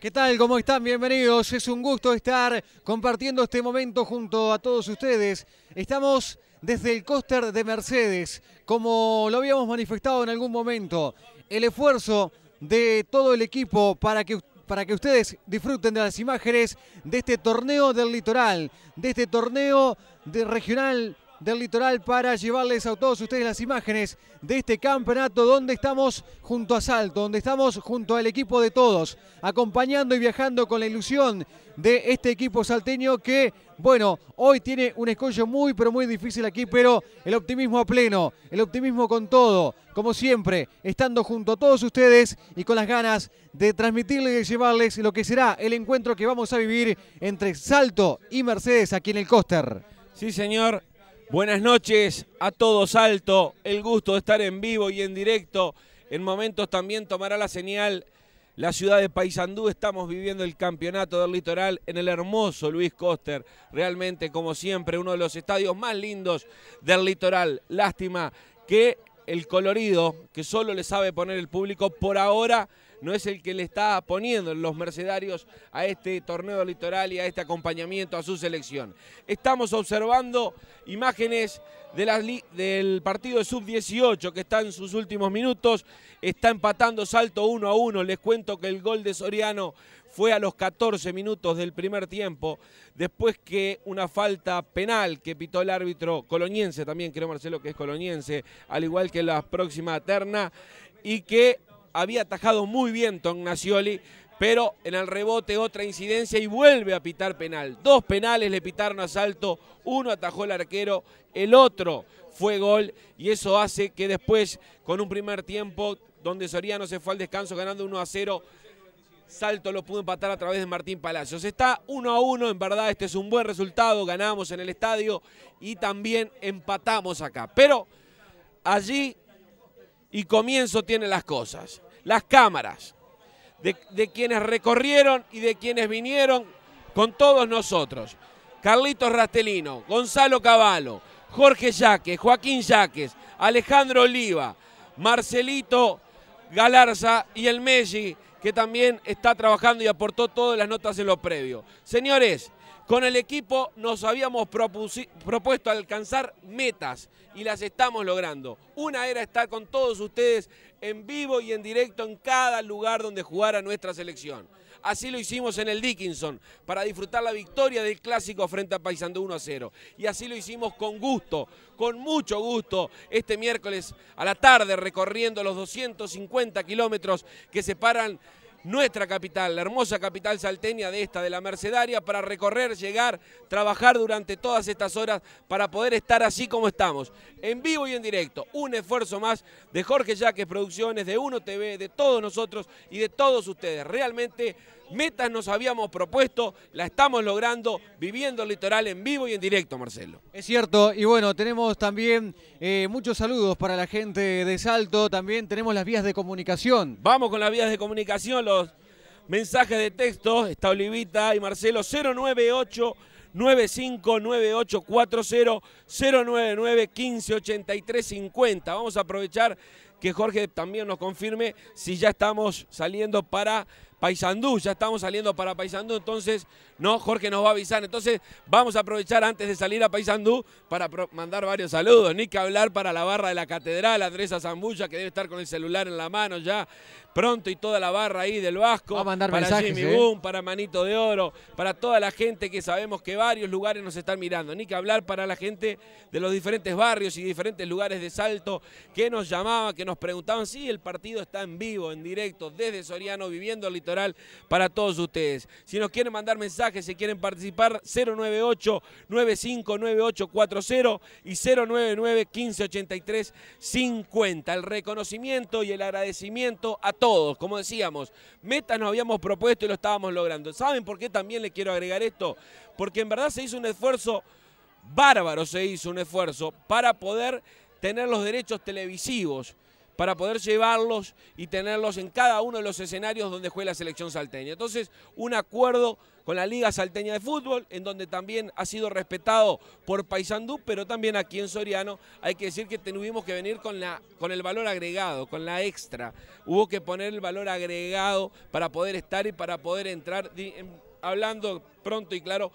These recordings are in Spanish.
¿Qué tal? ¿Cómo están? Bienvenidos. Es un gusto estar compartiendo este momento junto a todos ustedes. Estamos desde el cóster de Mercedes, como lo habíamos manifestado en algún momento. El esfuerzo de todo el equipo para que, para que ustedes disfruten de las imágenes de este torneo del litoral, de este torneo de regional del litoral para llevarles a todos ustedes las imágenes de este campeonato donde estamos junto a Salto, donde estamos junto al equipo de todos, acompañando y viajando con la ilusión de este equipo salteño que, bueno, hoy tiene un escollo muy pero muy difícil aquí, pero el optimismo a pleno, el optimismo con todo, como siempre, estando junto a todos ustedes y con las ganas de transmitirles y llevarles lo que será el encuentro que vamos a vivir entre Salto y Mercedes aquí en el Coster. Sí, señor, Buenas noches a todos alto, el gusto de estar en vivo y en directo. En momentos también tomará la señal la ciudad de Paysandú. Estamos viviendo el campeonato del litoral en el hermoso Luis Coster. Realmente, como siempre, uno de los estadios más lindos del litoral. Lástima que el colorido que solo le sabe poner el público por ahora no es el que le está poniendo los mercenarios a este torneo litoral y a este acompañamiento a su selección. Estamos observando imágenes del partido de sub-18 que está en sus últimos minutos, está empatando salto 1 a 1, les cuento que el gol de Soriano fue a los 14 minutos del primer tiempo, después que una falta penal que pitó el árbitro coloniense, también creo Marcelo que es coloniense, al igual que la próxima terna, y que había atajado muy bien Nacioli, pero en el rebote otra incidencia y vuelve a pitar penal. Dos penales le pitaron a Salto, uno atajó el arquero, el otro fue gol y eso hace que después, con un primer tiempo donde Soriano se fue al descanso ganando 1 a 0, Salto lo pudo empatar a través de Martín Palacios. Está 1 a 1, en verdad este es un buen resultado, ganamos en el estadio y también empatamos acá. Pero allí y comienzo tiene las cosas las cámaras, de, quienes recorrieron y de quienes vinieron con todos nosotros. Carlitos Rastelino, Gonzalo Cavallo, Jorge Yaques, Joaquín Yaques, Alejandro Oliva, Marcelito Galarza y el Messi, que también está trabajando y aportó todas las notas en lo previo. Señores, con el equipo nos habíamos propuesto alcanzar metas y las estamos logrando. Una era estar con todos ustedes en vivo y en directo en cada lugar donde jugara nuestra selección. Así lo hicimos en el Dickinson para disfrutar la victoria del clásico frente a Paysandú 1 a 0. Y así lo hicimos con gusto, con mucho gusto, este miércoles a la tarde recorriendo los 250 kilómetros que separan nuestra capital, la hermosa capital salteña de esta, de la Mercedaria, para recorrer, llegar, trabajar durante todas estas horas para poder estar así como estamos, en vivo y en directo. Un esfuerzo más de Jorge Yaques Producciones, de Uno TV, de todos nosotros y de todos ustedes. Realmente metas nos habíamos propuesto, la estamos logrando, viviendo el litoral en vivo y en directo, Marcelo. Es cierto, y bueno, tenemos también eh, muchos saludos para la gente de Salto, también tenemos las vías de comunicación. Vamos con las vías de comunicación, los mensajes de texto, está Olivita y Marcelo, 098 959840 099 158350. Vamos a aprovechar que Jorge también nos confirme si ya estamos saliendo para Paysandú, ya estamos saliendo para Paysandú, entonces, no, Jorge nos va a avisar, entonces vamos a aprovechar antes de salir a Paysandú para mandar varios saludos, ni que hablar para la barra de la catedral, Andrés Zambulla, que debe estar con el celular en la mano ya, pronto y toda la barra ahí del Vasco, a mandar para mensajes, Jimmy ¿eh? Boom, para Manito de Oro, para toda la gente que sabemos que varios lugares nos están mirando, ni que hablar para la gente de los diferentes barrios y diferentes lugares de Salto que nos llamaban, que nos preguntaban. Si el partido está en vivo, en directo, desde Soriano, viviendo el litoral para todos ustedes. Si nos quieren mandar mensajes, si quieren participar, 098-959840 y 099-1583-50. El reconocimiento y el agradecimiento a todos como decíamos, metas nos habíamos propuesto y lo estábamos logrando. ¿Saben por qué también le quiero agregar esto? Porque en verdad se hizo un esfuerzo, bárbaro se hizo un esfuerzo, para poder tener los derechos televisivos para poder llevarlos y tenerlos en cada uno de los escenarios donde juega la selección salteña. Entonces, un acuerdo con la Liga Salteña de Fútbol, en donde también ha sido respetado por Paysandú, pero también aquí en Soriano hay que decir que tuvimos que venir con, la, con el valor agregado, con la extra. Hubo que poner el valor agregado para poder estar y para poder entrar, hablando pronto y claro,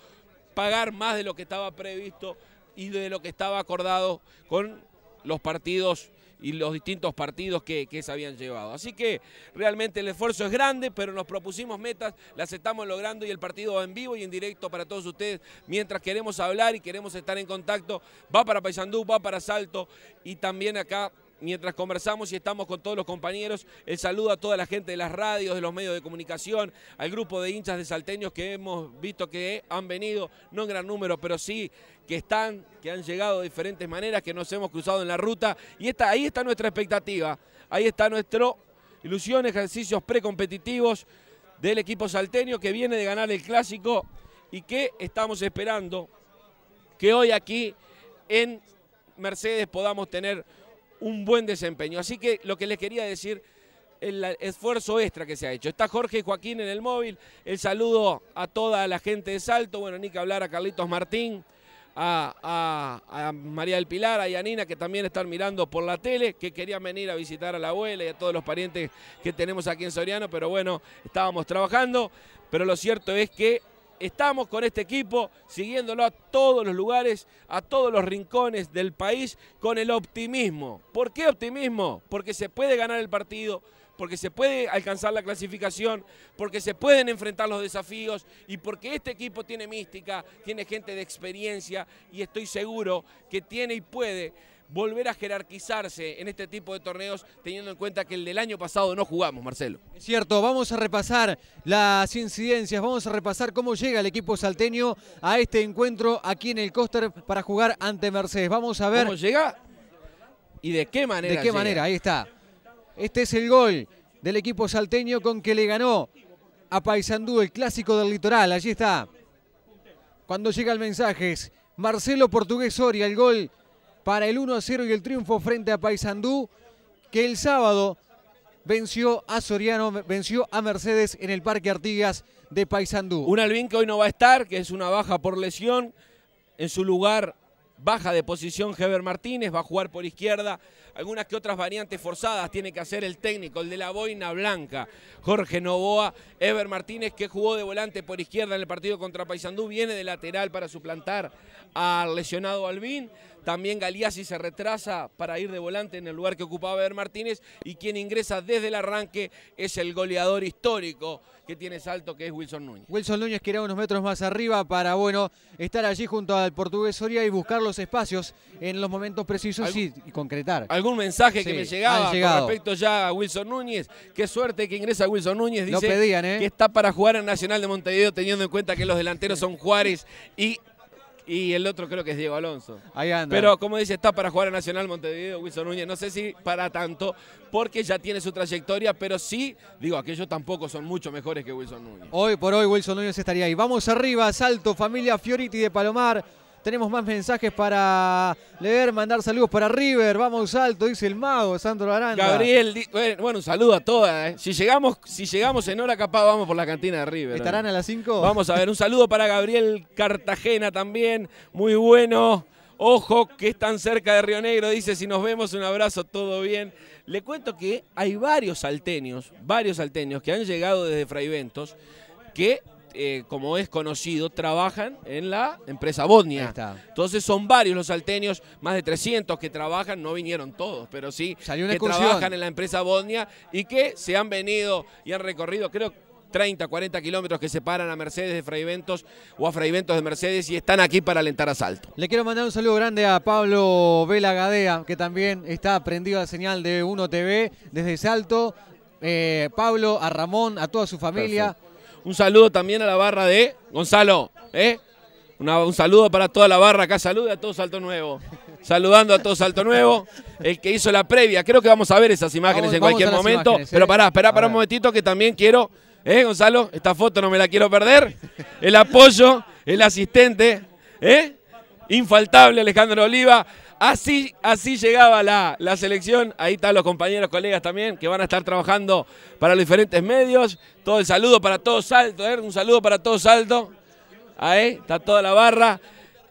pagar más de lo que estaba previsto y de lo que estaba acordado con los partidos y los distintos partidos que, se habían llevado. Así que realmente el esfuerzo es grande, pero nos propusimos metas, las estamos logrando y el partido va en vivo y en directo para todos ustedes. Mientras queremos hablar y queremos estar en contacto, va para Paysandú, va para Salto y también acá mientras conversamos y estamos con todos los compañeros, el saludo a toda la gente de las radios, de los medios de comunicación, al grupo de hinchas de salteños que hemos visto que han venido, no en gran número, pero sí que están, que han llegado de diferentes maneras, que nos hemos cruzado en la ruta. Y está, ahí está nuestra expectativa, ahí está nuestra ilusión, ejercicios precompetitivos del equipo salteño que viene de ganar el clásico y que estamos esperando que hoy aquí en Mercedes podamos tener un buen desempeño. Así que lo que les quería decir, el esfuerzo extra que se ha hecho. Está Jorge y Joaquín en el móvil, el saludo a toda la gente de Salto, bueno, ni que hablar a Carlitos Martín, a, María del Pilar, a Yanina, que también están mirando por la tele, que querían venir a visitar a la abuela y a todos los parientes que tenemos aquí en Soriano, pero bueno, estábamos trabajando, pero lo cierto es que estamos con este equipo siguiéndolo a todos los lugares, a todos los rincones del país con el optimismo. ¿Por qué optimismo? Porque se puede ganar el partido, porque se puede alcanzar la clasificación, porque se pueden enfrentar los desafíos y porque este equipo tiene mística, tiene gente de experiencia y estoy seguro que tiene y puede volver a jerarquizarse en este tipo de torneos, teniendo en cuenta que el del año pasado no jugamos, Marcelo. Es cierto, vamos a repasar las incidencias, vamos a repasar cómo llega el equipo salteño a este encuentro aquí en el Coster para jugar ante Mercedes. Vamos a ver. ¿Cómo llega? ¿Y de qué manera? ¿De qué manera? Ahí está. Este es el gol del equipo salteño con que le ganó a Paysandú el clásico del litoral. Allí está. Cuando llega el mensaje, Marcelo Portugués Soria, el gol para el 1 a 0 y el triunfo frente a Paysandú, que el sábado venció a Soriano, venció a Mercedes en el Parque Artigas de Paysandú. Un Alvin que hoy no va a estar, que es una baja por lesión. En su lugar, baja de posición Heber Martínez, va a jugar por izquierda. Algunas que otras variantes forzadas tiene que hacer el técnico, el de la boina blanca, Jorge Novoa. Ever Martínez, que jugó de volante por izquierda en el partido contra Paysandú, viene de lateral para suplantar al lesionado Alvin. También Galiasi se retrasa para ir de volante en el lugar que ocupaba Ever Martínez y quien ingresa desde el arranque es el goleador histórico que tiene salto, que es Wilson Núñez. Wilson Núñez que era unos metros más arriba para, bueno, estar allí junto al portugués Soria y buscar los espacios en los momentos precisos y, concretar. ¿Algún mensaje que me llegaba con respecto ya a Wilson Núñez? Qué suerte que ingresa Wilson Núñez. Dice pedían, ¿eh? que está para jugar en Nacional de Montevideo teniendo en cuenta que los delanteros son Juárez y y el otro creo que es Diego Alonso. Ahí anda. Pero como dice, está para jugar a Nacional Montevideo, Wilson Núñez. No sé si para tanto, porque ya tiene su trayectoria, pero sí, digo, aquellos tampoco son mucho mejores que Wilson Núñez. Hoy por hoy Wilson Núñez estaría ahí. Vamos arriba, salto, familia Fioriti de Palomar. Tenemos más mensajes para leer, mandar saludos para River. Vamos alto, dice el mago Sandro Aranda. Gabriel, bueno, un saludo a todas. ¿eh? Si, llegamos, si llegamos en hora, capaz vamos por la cantina de River. ¿Estarán a las 5? Vamos a ver, un saludo para Gabriel Cartagena también. Muy bueno. Ojo, que es tan cerca de Río Negro. Dice, si nos vemos, un abrazo, todo bien. Le cuento que hay varios salteños, varios salteños que han llegado desde Fraiventos que eh, como es conocido, trabajan en la empresa Bodnia. Entonces son varios los salteños, más de 300 que trabajan, no vinieron todos, pero sí que trabajan en la empresa Bodnia y que se han venido y han recorrido, creo, 30, 40 kilómetros que separan a Mercedes de Fraiventos o a Fraiventos de Mercedes y están aquí para alentar a Salto. Le quiero mandar un saludo grande a Pablo Vela Gadea, que también está prendido a señal de Uno TV desde Salto. Eh, Pablo, a Ramón, a toda su familia. Un saludo también a la barra de Gonzalo, ¿eh? un saludo para toda la barra acá, salude a todo Salto Nuevo. Saludando a todo Salto Nuevo, el que hizo la previa. Creo que vamos a ver esas imágenes en cualquier momento. Pero ¿eh? pará, pará, pará un momentito que también quiero, ¿eh, Gonzalo? Esta foto no me la quiero perder. El apoyo, el asistente, ¿eh? Infaltable Alejandro Oliva Así, así llegaba la, la, selección. Ahí están los compañeros, colegas también, que van a estar trabajando para los diferentes medios. Todo el saludo para todos Salto, ¿eh? un saludo para todos Salto. Ahí está toda la barra.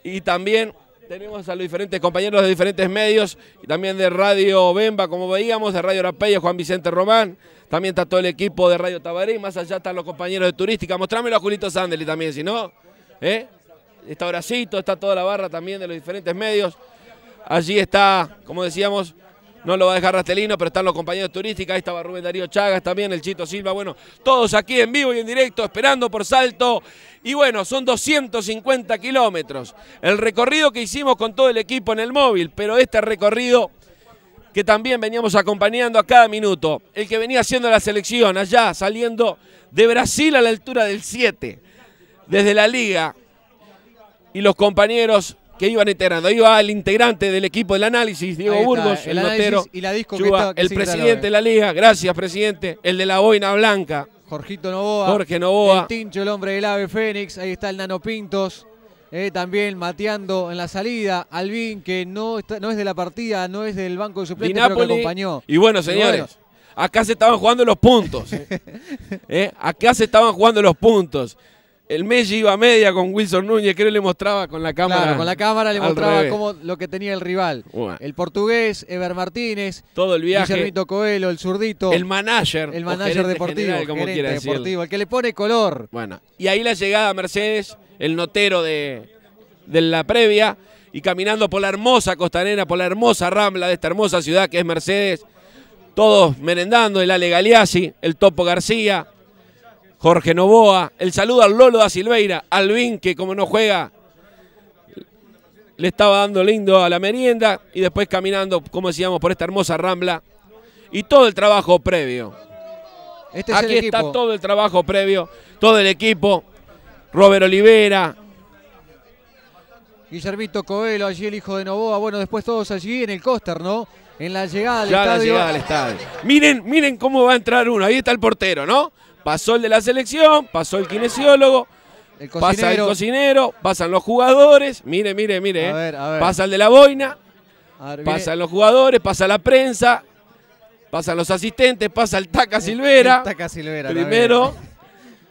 Y también tenemos a los diferentes compañeros de diferentes medios y también de Radio Bemba, como veíamos, de Radio Arapeya, Juan Vicente Román. También está todo el equipo de Radio Tabaré. Más allá están los compañeros de Turística. Mostrámelo a Julito Sandeli también, si no. ¿eh? Está Horacito, está toda la barra también de los diferentes medios. Allí está, como decíamos, no lo va a dejar Rastelino, pero están los compañeros turísticos. Ahí estaba Rubén Darío Chagas también, el Chito Silva. Bueno, todos aquí en vivo y en directo, esperando por salto. Y bueno, son 250 kilómetros. El recorrido que hicimos con todo el equipo en el móvil, pero este recorrido que también veníamos acompañando a cada minuto. El que venía haciendo la selección allá, saliendo de Brasil a la altura del 7, desde la liga. Y los compañeros que iban integrando. Ahí va el integrante del equipo del análisis, Diego Burgos, el, notero. Y la disco el presidente de la liga, gracias presidente, el de la boina blanca. Jorgito Novoa. Jorge Novoa. El Tincho, el hombre del ave Fénix. Ahí está el Nano Pintos. Eh, también mateando en la salida. Alvin, que no, no es de la partida, no es del banco de suplentes, pero que acompañó. Y bueno, señores, acá se estaban jugando los puntos. Eh. Eh, acá se estaban jugando los puntos el Messi iba a media con Wilson Núñez, creo que le mostraba con la cámara. Claro, con la cámara le mostraba cómo, lo que tenía el rival. El portugués, Ever Martínez. Todo el viaje. Guillermito Coelho, el zurdito. El manager. El manager deportivo. como deportivo, el que le pone color. Bueno, y ahí la llegada a Mercedes, el notero de, de la previa, y caminando por la hermosa costanera, por la hermosa rambla de esta hermosa ciudad que es Mercedes. Todos merendando, el Ale Galeazzi, el Topo García, Jorge Novoa, el saludo al Lolo da Silveira, Alvin, que como no juega, le estaba dando lindo a la merienda y después caminando, como decíamos, por esta hermosa rambla y todo el trabajo previo. Este Aquí está todo el trabajo previo, todo el equipo. Robert Olivera. Guillermito Coelho, allí el hijo de Novoa. Bueno, después todos allí en el coster, ¿no? En la llegada al ya estadio. La llegada al estadio. Miren, miren cómo va a entrar uno. Ahí está el portero, ¿no? Pasó el de la selección, pasó el kinesiólogo, pasa el cocinero, pasan los jugadores. Mire, mire, mire. Eh. Pasa el de la boina, pasan los jugadores, pasa la prensa, pasan los asistentes, pasa el Taca Silvera. Taca Silvera. Primero,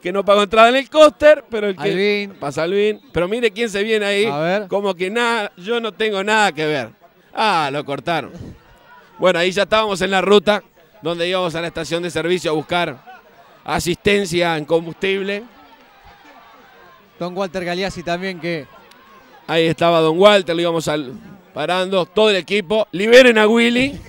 que no pagó entrada en el coster, pero el que pasa Alvin. Pero mire quién se viene ahí. Como que nada, yo no tengo nada que ver. Ah, lo cortaron. Bueno, ahí ya estábamos en la ruta donde íbamos a la estación de servicio a buscar asistencia en combustible. Don Walter Galeazzi también que... Ahí estaba Don Walter, lo íbamos al, parando, todo el equipo. Liberen a Willy.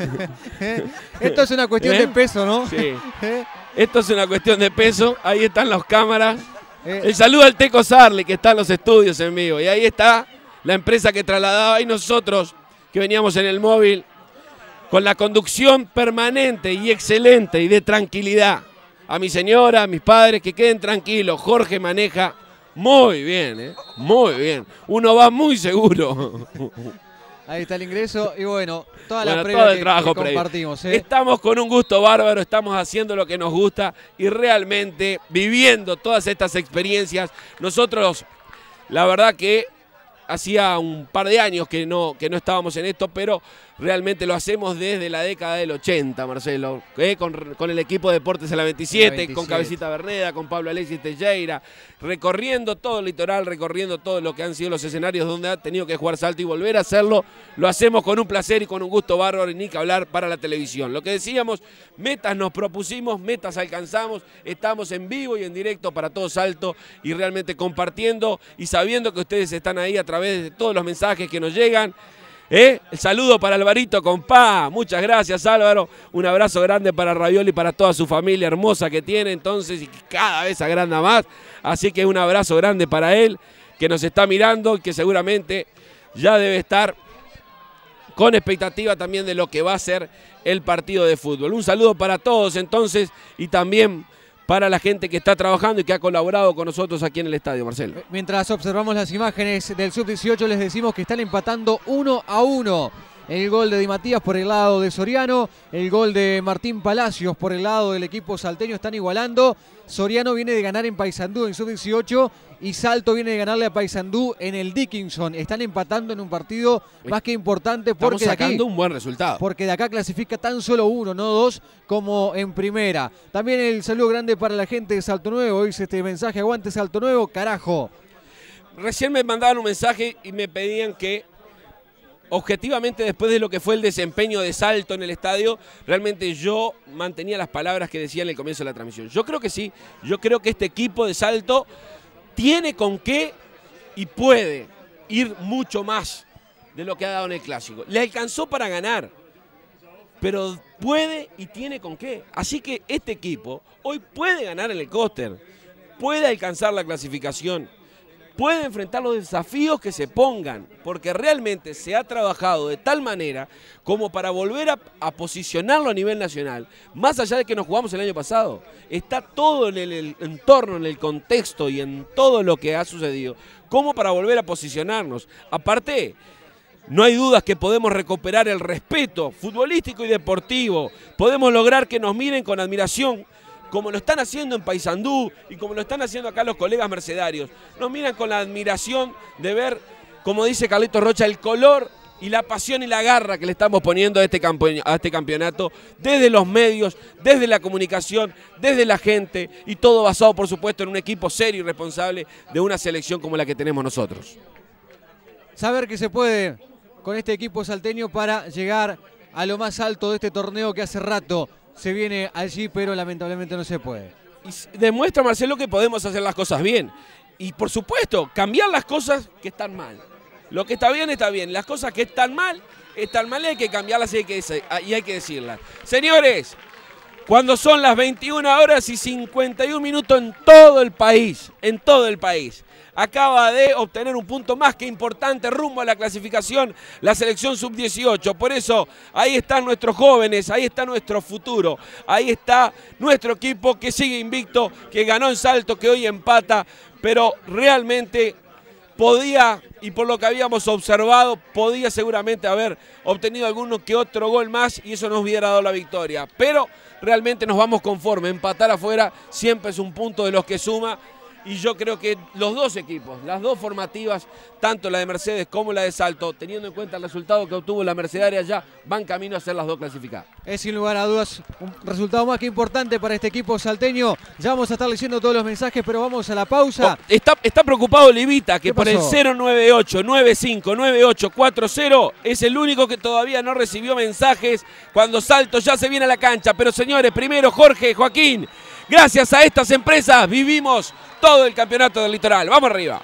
Esto es una cuestión de ¿Eh? peso, ¿no? Sí. ¿Eh? Esto es una cuestión de peso. Ahí están las cámaras. Eh. El saludo al Teco Sarli, que está en los estudios en vivo. Y ahí está la empresa que trasladaba. Y nosotros, que veníamos en el móvil, con la conducción permanente y excelente y de tranquilidad a mi señora, a mis padres, que queden tranquilos. Jorge maneja muy bien, ¿eh? muy bien. Uno va muy seguro. Ahí está el ingreso y bueno, toda la previa el trabajo compartimos. ¿eh? Estamos con un gusto bárbaro, estamos haciendo lo que nos gusta y realmente viviendo todas estas experiencias. Nosotros, la verdad que hacía un par de años que no, que no estábamos en esto, pero realmente lo hacemos desde la década del 80, Marcelo, ¿eh? con, el equipo de Deportes de la 27, con Cabecita Berneda, con Pablo Alexis Teixeira, recorriendo todo el litoral, recorriendo todo lo que han sido los escenarios donde ha tenido que jugar salto y volver a hacerlo, lo hacemos con un placer y con un gusto bárbaro y ni que hablar para la televisión. Lo que decíamos, metas nos propusimos, metas alcanzamos, estamos en vivo y en directo para todo salto y realmente compartiendo y sabiendo que ustedes están ahí a través de todos los mensajes que nos llegan. ¿Eh? El saludo para Alvarito compa. Muchas gracias, Álvaro. Un abrazo grande para Ravioli y para toda su familia hermosa que tiene entonces y cada vez agranda más. Así que un abrazo grande para él que nos está mirando y que seguramente ya debe estar con expectativa también de lo que va a ser el partido de fútbol. Un saludo para todos entonces y también para la gente que está trabajando y que ha colaborado con nosotros aquí en el estadio, Marcelo. Mientras observamos las imágenes del sub-18, les decimos que están empatando uno a uno el gol de Di Matías por el lado de Soriano, el gol de Martín Palacios por el lado del equipo salteño están igualando. Soriano viene de ganar en Paysandú en sub-18 y Salto viene de ganarle a Paysandú en el Dickinson. Están empatando en un partido más que importante porque Estamos sacando un buen resultado. Porque de acá clasifica tan solo uno, no dos, como en primera. También el saludo grande para la gente de Salto Nuevo. Dice este mensaje, aguante Salto Nuevo, carajo. Recién me mandaban un mensaje y me pedían que objetivamente después de lo que fue el desempeño de Salto en el estadio, realmente yo mantenía las palabras que decía en el comienzo de la transmisión. Yo creo que sí, yo creo que este equipo de Salto tiene con qué y puede ir mucho más de lo que ha dado en el clásico. Le alcanzó para ganar, pero puede y tiene con qué. Así que este equipo hoy puede ganar en el coaster, puede alcanzar la clasificación puede enfrentar los desafíos que se pongan, porque realmente se ha trabajado de tal manera como para volver a, posicionarlo a nivel nacional, más allá de que nos jugamos el año pasado. Está todo en el, entorno, en el contexto y en todo lo que ha sucedido, como para volver a posicionarnos. Aparte, no hay dudas que podemos recuperar el respeto futbolístico y deportivo, podemos lograr que nos miren con admiración como lo están haciendo en Paysandú y como lo están haciendo acá los colegas mercedarios. Nos miran con la admiración de ver, como dice Carlito Rocha, el color y la pasión y la garra que le estamos poniendo a este, a este campeonato, desde los medios, desde la comunicación, desde la gente, y todo basado, por supuesto, en un equipo serio y responsable de una selección como la que tenemos nosotros. Saber que se puede con este equipo salteño para llegar a lo más alto de este torneo que hace rato se viene allí, pero lamentablemente no se puede. Y demuestra, Marcelo, que podemos hacer las cosas bien. Y por supuesto, cambiar las cosas que están mal. Lo que está bien está bien. Las cosas que están mal, están mal y hay que cambiarlas y hay que, y hay que decirlas. Señores, cuando son las 21 horas y 51 minutos en todo el país, en todo el país, acaba de obtener un punto más que importante rumbo a la clasificación, la selección sub-18. Por eso ahí están nuestros jóvenes, ahí está nuestro futuro, ahí está nuestro equipo que sigue invicto, que ganó en salto, que hoy empata, pero realmente podía, y por lo que habíamos observado, podía seguramente haber obtenido alguno que otro gol más y eso nos hubiera dado la victoria. Pero realmente nos vamos conforme, empatar afuera siempre es un punto de los que suma y yo creo que los dos equipos, las dos formativas, tanto la de Mercedes como la de Salto, teniendo en cuenta el resultado que obtuvo la Mercedaria ya, van camino a ser las dos clasificadas. Es sin lugar a dudas un resultado más que importante para este equipo salteño. Ya vamos a estar leyendo todos los mensajes, pero vamos a la pausa. Oh, está, está preocupado Livita, que por el 098 959840 es el único que todavía no recibió mensajes cuando Salto ya se viene a la cancha. Pero señores, primero Jorge, Joaquín, gracias a estas empresas vivimos todo el campeonato del litoral. Vamos arriba.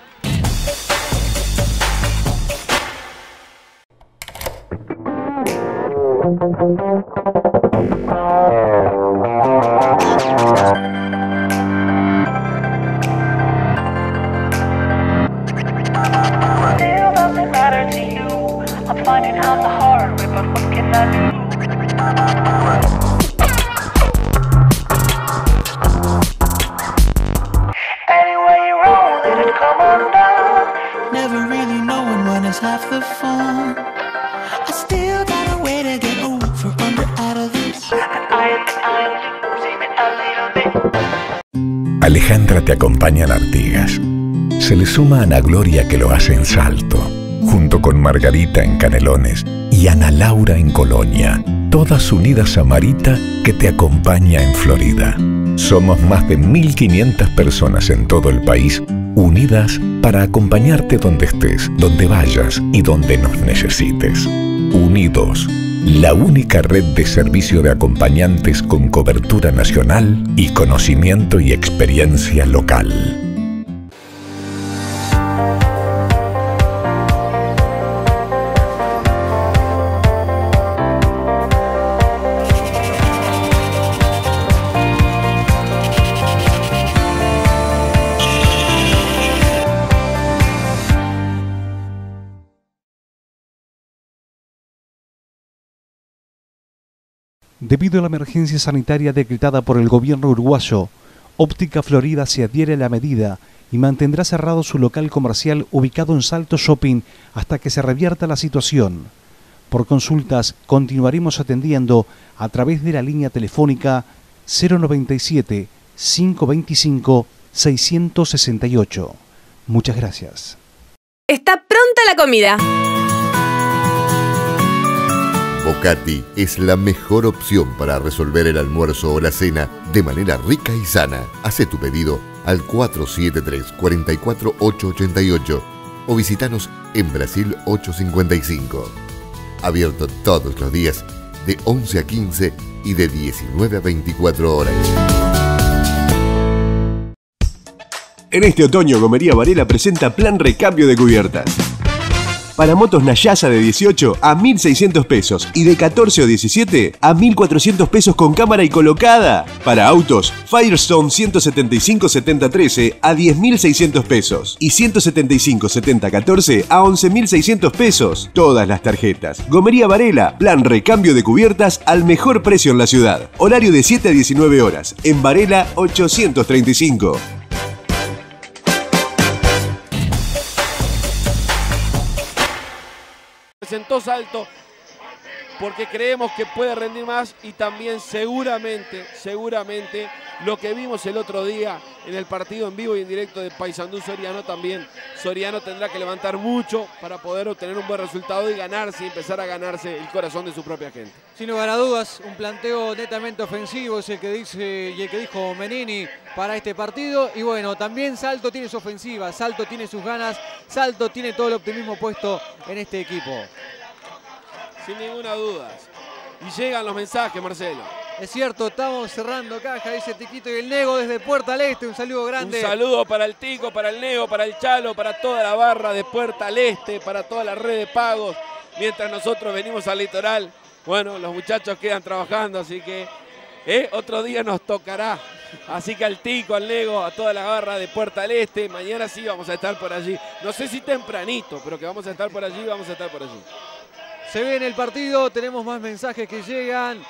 Alejandra te acompaña en Artigas. Se le suma a Ana Gloria que lo hace en Salto, junto con Margarita en Canelones y Ana Laura en Colonia, todas unidas a Marita que te acompaña en Florida. Somos más de 1.500 personas en todo el país unidas para acompañarte donde estés, donde vayas y donde nos necesites. Unidos, la única red de servicio de acompañantes con cobertura nacional y conocimiento y experiencia local. Debido a la emergencia sanitaria decretada por el gobierno uruguayo, Óptica Florida se adhiere a la medida y mantendrá cerrado su local comercial ubicado en Salto Shopping hasta que se revierta la situación. Por consultas continuaremos atendiendo a través de la línea telefónica 097 525 668. Muchas gracias. Está pronta la comida. Bocati es la mejor opción para resolver el almuerzo o la cena de manera rica y sana. Hace tu pedido al 473-44888 o visitanos en Brasil 855. Abierto todos los días de 11 a 15 y de 19 a 24 horas. En este otoño, Gomería Varela presenta Plan Recambio de Cubiertas. Para motos Nayasa de 18 a 1.600 pesos y de 14 o 17 a 1.400 pesos con cámara y colocada. Para autos, Firestone 175-7013 a 10.600 pesos y 175-7014 a 11.600 pesos. Todas las tarjetas. Gomería Varela, plan recambio de cubiertas al mejor precio en la ciudad. Horario de 7 a 19 horas. En Varela 835. Salto porque creemos que puede rendir más y también seguramente, seguramente lo que vimos el otro día en el partido en vivo y en directo de Paysandú Soriano también. Soriano tendrá que levantar mucho para poder obtener un buen resultado y ganarse y empezar a ganarse el corazón de su propia gente. Sin lugar a dudas, un planteo netamente ofensivo es el que dice y el que dijo Menini para este partido. Y bueno, también Salto tiene su ofensiva, Salto tiene sus ganas, Salto tiene todo el optimismo puesto en este equipo. Sin ninguna duda. Y llegan los mensajes, Marcelo. Es cierto, estamos cerrando caja, dice Tiquito y el Nego desde Puerta al Este. Un saludo grande. Un saludo para el Tico, para el Nego, para el Chalo, para toda la barra de Puerta al Este, para toda la red de pagos. Mientras nosotros venimos al litoral, bueno, los muchachos quedan trabajando, así que eh, otro día nos tocará. Así que al Tico, al Nego, a toda la barra de Puerta al Este, mañana sí vamos a estar por allí. No sé si tempranito, pero que vamos a estar por allí, vamos a estar por allí. Se ve en el partido, tenemos más mensajes que llegan.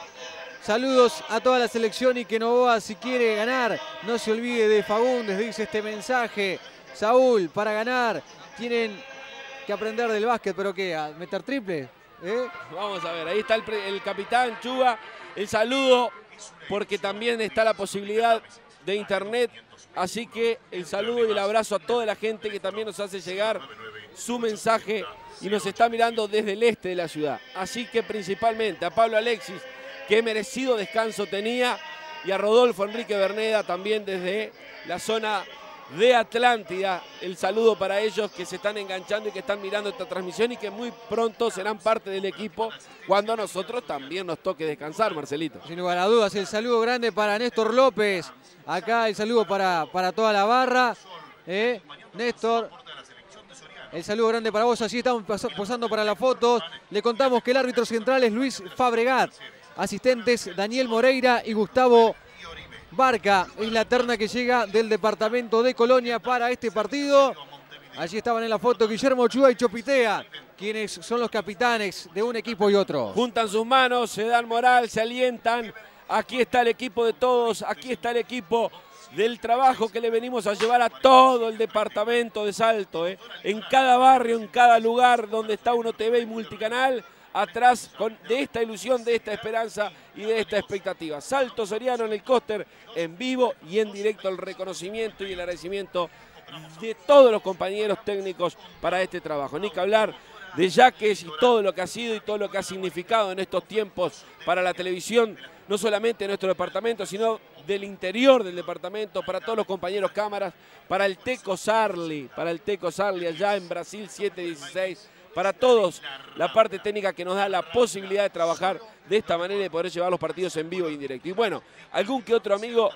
Saludos a toda la selección y que Novoa si quiere ganar, no se olvide de Fagundes, dice este mensaje. Saúl, para ganar tienen que aprender del básquet, pero ¿qué? ¿A meter triple? ¿Eh? Vamos a ver, ahí está el, el capitán Chuga, el saludo, porque también está la posibilidad de internet. Así que el saludo y el abrazo a toda la gente que también nos hace llegar su mensaje y nos está mirando desde el este de la ciudad. Así que principalmente a Pablo Alexis, que merecido descanso tenía, y a Rodolfo Enrique Berneda también desde la zona de Atlántida. El saludo para ellos que se están enganchando y que están mirando esta transmisión y que muy pronto serán parte del equipo cuando a nosotros también nos toque descansar, Marcelito. Sin lugar a dudas, el saludo grande para Néstor López. Acá el saludo para, para toda la barra. ¿eh? Néstor, el saludo grande para vos. Así estamos posando para la foto. Le contamos que el árbitro central es Luis Fabregat. Asistentes Daniel Moreira y Gustavo Barca. Es la terna que llega del departamento de Colonia para este partido. Allí estaban en la foto Guillermo Chua y Chopitea, quienes son los capitanes de un equipo y otro. Juntan sus manos, se dan moral, se alientan. Aquí está el equipo de todos, aquí está el equipo del trabajo que le venimos a llevar a todo el departamento de Salto. ¿eh? En cada barrio, en cada lugar donde está Uno TV y Multicanal, atrás con, de esta ilusión, de esta esperanza y de esta expectativa. Salto Soriano en el cóster, en vivo y en directo el reconocimiento y el agradecimiento de todos los compañeros técnicos para este trabajo. Ni que hablar de Jaques y todo lo que ha sido y todo lo que ha significado en estos tiempos para la televisión, no solamente en nuestro departamento, sino del interior del departamento, para todos los compañeros cámaras, para el Teco Sarli, para el Teco Sarli allá en Brasil 716, para todos la parte técnica que nos da la posibilidad de trabajar de esta manera y de poder llevar los partidos en vivo e indirecto. Y bueno, algún que otro amigo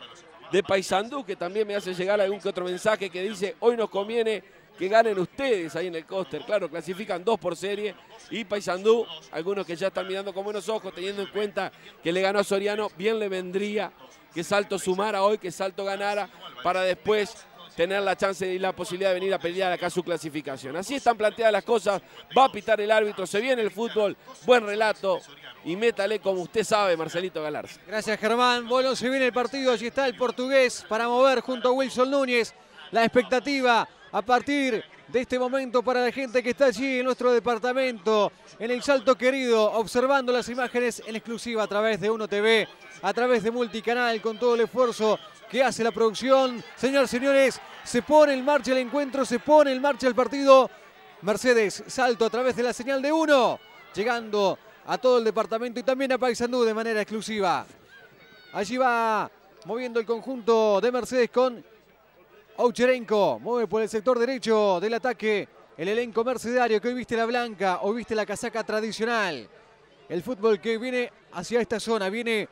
de Paysandú que también me hace llegar algún que otro mensaje que dice hoy nos conviene que ganen ustedes ahí en el coaster. Claro, clasifican dos por serie y Paysandú, algunos que ya están mirando con buenos ojos, teniendo en cuenta que le ganó a Soriano, bien le vendría que Salto sumara hoy, que Salto ganara, para después tener la chance y la posibilidad de venir a pelear acá su clasificación. Así están planteadas las cosas, va a pitar el árbitro, se viene el fútbol, buen relato y métale como usted sabe, Marcelito Galarza. Gracias Germán, bueno, se viene el partido, allí está el portugués para mover junto a Wilson Núñez, la expectativa a partir de este momento para la gente que está allí en nuestro departamento, en el Salto Querido, observando las imágenes en exclusiva a través de Uno TV, a través de Multicanal, con todo el esfuerzo que hace la producción. Señoras, señores, se pone en marcha el encuentro, se pone en marcha el partido. Mercedes, salto a través de la señal de uno, llegando a todo el departamento y también a Paysandú de manera exclusiva. Allí va moviendo el conjunto de Mercedes con Aucherenko. Mueve por el sector derecho del ataque el elenco mercedario que hoy viste la blanca, hoy viste la casaca tradicional. El fútbol que viene hacia esta zona, viene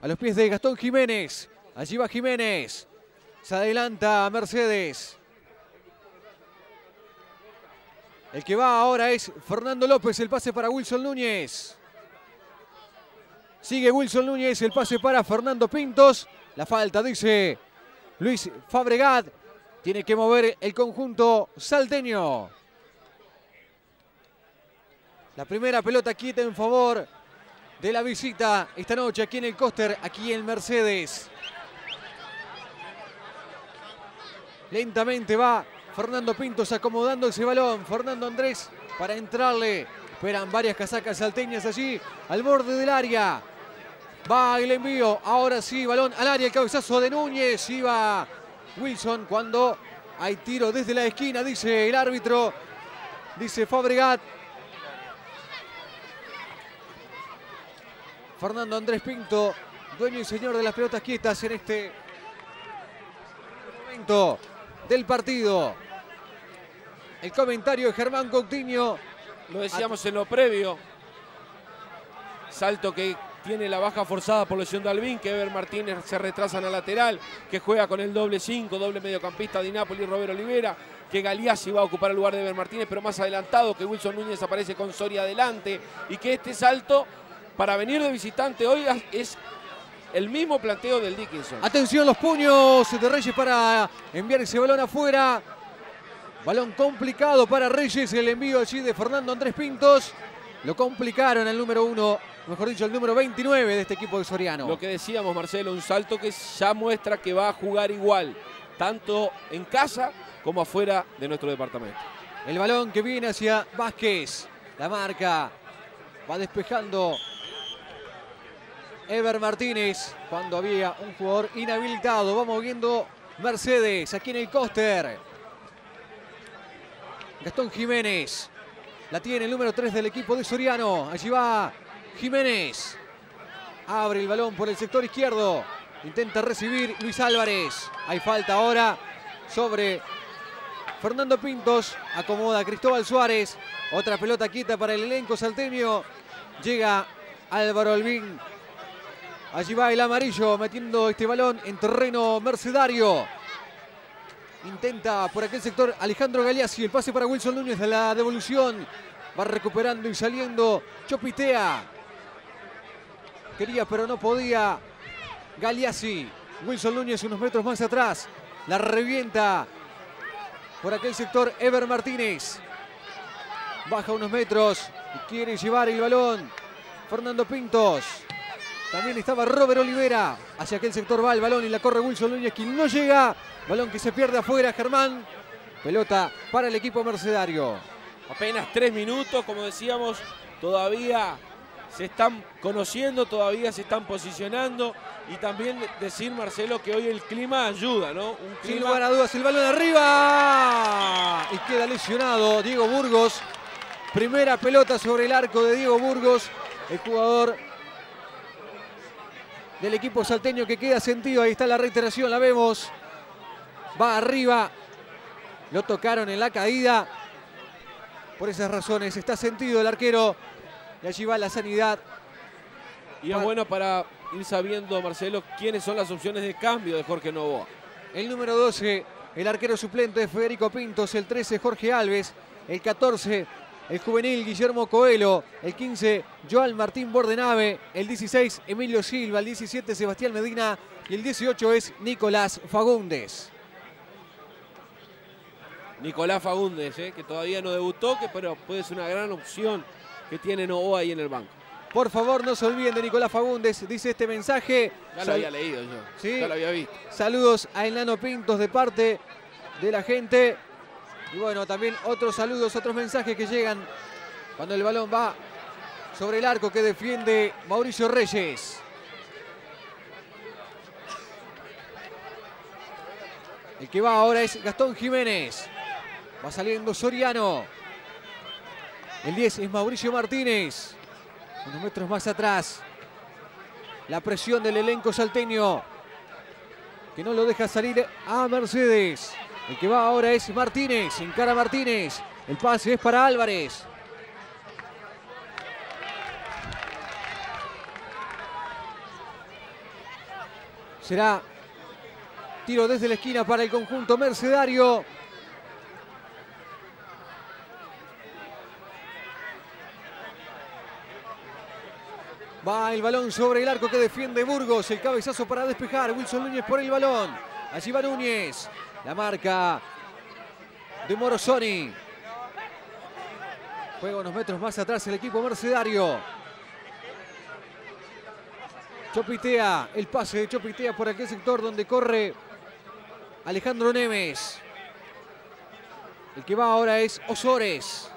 a los pies de Gastón Jiménez. Allí va Jiménez. Se adelanta Mercedes. El que va ahora es Fernando López, el pase para Wilson Núñez. Sigue Wilson Núñez, el pase para Fernando Pintos. La falta, dice Luis Fabregat. Tiene que mover el conjunto salteño. La primera pelota quieta en favor de la visita esta noche aquí en el Coster, aquí en Mercedes. Lentamente va Fernando Pintos acomodando ese balón. Fernando Andrés para entrarle. Esperan varias casacas salteñas allí al borde del área. Va el envío. Ahora sí, balón al área. El cabezazo de Núñez. Iba Wilson cuando hay tiro desde la esquina, dice el árbitro. Dice Fabregat. Fernando Andrés Pinto, dueño y señor de las pelotas quietas en este momento del partido. El comentario de Germán Coutinho. Lo decíamos en lo previo. Salto que tiene la baja forzada por lesión de Albín, que Ever Martínez se retrasa en la lateral, que juega con el doble 5, doble mediocampista de Napoli, Robert Olivera, que Galiassi va a ocupar el lugar de Ever Martínez, pero más adelantado, que Wilson Núñez aparece con Soria adelante, y que este salto para venir de visitante hoy es el mismo planteo del Dickinson. Atención los puños de Reyes para enviar ese balón afuera. Balón complicado para Reyes, el envío allí de Fernando Andrés Pintos. Lo complicaron el número uno, mejor dicho, el número 29 de este equipo de Soriano. Lo que decíamos, Marcelo, un salto que ya muestra que va a jugar igual, tanto en casa como afuera de nuestro departamento. El balón que viene hacia Vázquez. La marca va despejando Ever Martínez cuando había un jugador inhabilitado. Va moviendo Mercedes aquí en el coster. Gastón Jiménez. La tiene el número 3 del equipo de Soriano. Allí va Jiménez. Abre el balón por el sector izquierdo. Intenta recibir Luis Álvarez. Hay falta ahora sobre Fernando Pintos. Acomoda Cristóbal Suárez. Otra pelota quita para el elenco salteño. Llega Álvaro Albín Allí va el amarillo metiendo este balón en terreno mercedario. Intenta por aquel sector Alejandro Galeazzi. El pase para Wilson Núñez de la devolución. Va recuperando y saliendo Chopitea. Quería pero no podía. Galeazzi. Wilson Núñez unos metros más atrás. La revienta por aquel sector Ever Martínez. Baja unos metros y quiere llevar el balón. Fernando Pintos. También estaba Robert Olivera. Hacia aquel sector va el balón y la corre Wilson Núñez, quien no llega. Balón que se pierde afuera, Germán. Pelota para el equipo mercedario. Apenas tres minutos, como decíamos, todavía se están conociendo, todavía se están posicionando. Y también decir, Marcelo, que hoy el clima ayuda, ¿no? Un clima... Sin lugar a dudas, el balón arriba. Y queda lesionado Diego Burgos. Primera pelota sobre el arco de Diego Burgos. El jugador del equipo salteño que queda sentido. Ahí está la reiteración, la vemos. Va arriba. Lo tocaron en la caída. Por esas razones está sentido el arquero. Y allí va la sanidad. Y es bueno para ir sabiendo, Marcelo, quiénes son las opciones de cambio de Jorge Novoa. El número 12, el arquero suplente de Federico Pintos. El 13, Jorge Alves. El 14, el juvenil Guillermo Coelho, el 15 Joan Martín Bordenave, el 16 Emilio Silva, el 17 Sebastián Medina y el 18 es Nicolás Fagundes. Nicolás Fagundes, eh, que todavía no debutó, que, pero puede ser una gran opción que tiene Novoa ahí en el banco. Por favor, no se olviden de Nicolás Fagundes, dice este mensaje. Ya lo había leído yo, ¿Sí? ya lo había visto. Saludos a Enano Pintos de parte de la gente Y bueno, también otros saludos, otros mensajes que llegan cuando el balón va sobre el arco que defiende Mauricio Reyes. El que va ahora es Gastón Jiménez. Va saliendo Soriano. El 10 es Mauricio Martínez. Unos metros más atrás. La presión del elenco salteño. Que no lo deja salir a Mercedes. El que va ahora es Martínez. Encara Martínez. El pase es para Álvarez. Será tiro desde la esquina para el conjunto mercedario. Va el balón sobre el arco que defiende Burgos. El cabezazo para despejar. Wilson Núñez por el balón. Allí va Núñez. La marca de Morosoni. Juega unos metros más atrás el equipo mercedario. Chopitea, el pase de Chopitea por aquel sector donde corre Alejandro Nemes. El que va ahora es Osores.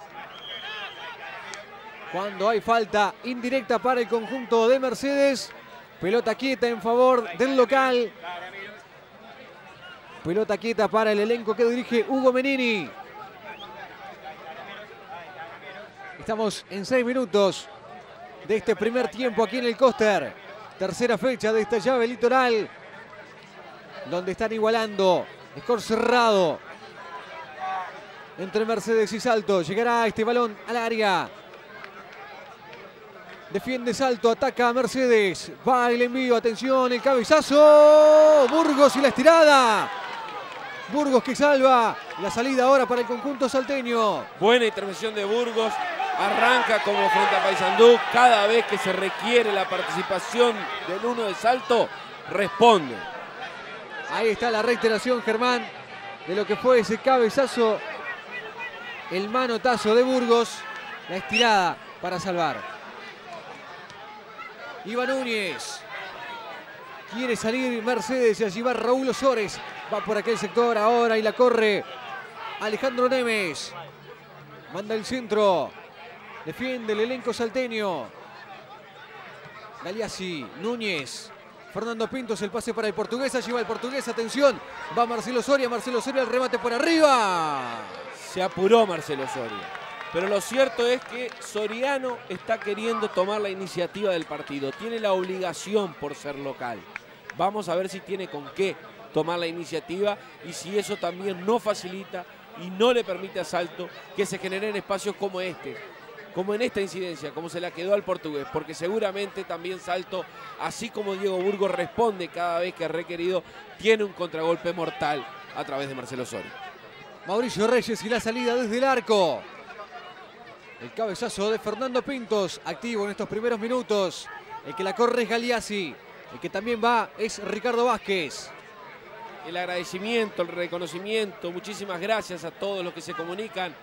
Cuando hay falta indirecta para el conjunto de Mercedes. Pelota quieta en favor del local. Pelota quieta para el elenco que dirige Hugo Menini. Estamos en seis minutos de este primer tiempo aquí en el Coster. Tercera fecha de esta llave litoral. Donde están igualando. Score cerrado. Entre Mercedes y Salto. Llegará este balón al área. Defiende Salto, ataca a Mercedes. Va el envío, atención, el cabezazo. Burgos y la estirada. Burgos que salva la salida ahora para el conjunto salteño. Buena intervención de Burgos. Arranca como frente a Paysandú. Cada vez que se requiere la participación del uno de salto, responde. Ahí está la reiteración, Germán, de lo que fue ese cabezazo. El manotazo de Burgos. La estirada para salvar. Iván Núñez. Quiere salir Mercedes y allí va Raúl Osores. Va por aquel sector ahora y la corre Alejandro Nemes. Manda el centro. Defiende el elenco salteño. Galeazzi, Núñez. Fernando Pintos, el pase para el portugués. Allí va el portugués, atención. Va Marcelo Soria, Marcelo Soria, el remate por arriba. Se apuró Marcelo Soria. Pero lo cierto es que Soriano está queriendo tomar la iniciativa del partido. Tiene la obligación por ser local. Vamos a ver si tiene con qué tomar la iniciativa y si eso también no facilita y no le permite a Salto que se generen espacios como este, como en esta incidencia, como se la quedó al portugués, porque seguramente también Salto, así como Diego Burgos responde cada vez que ha requerido, tiene un contragolpe mortal a través de Marcelo Soria. Mauricio Reyes y la salida desde el arco. El cabezazo de Fernando Pintos, activo en estos primeros minutos. El que la corre es Galeazzi. El que también va es Ricardo Vázquez. El agradecimiento, el reconocimiento, muchísimas gracias a todos los que se comunican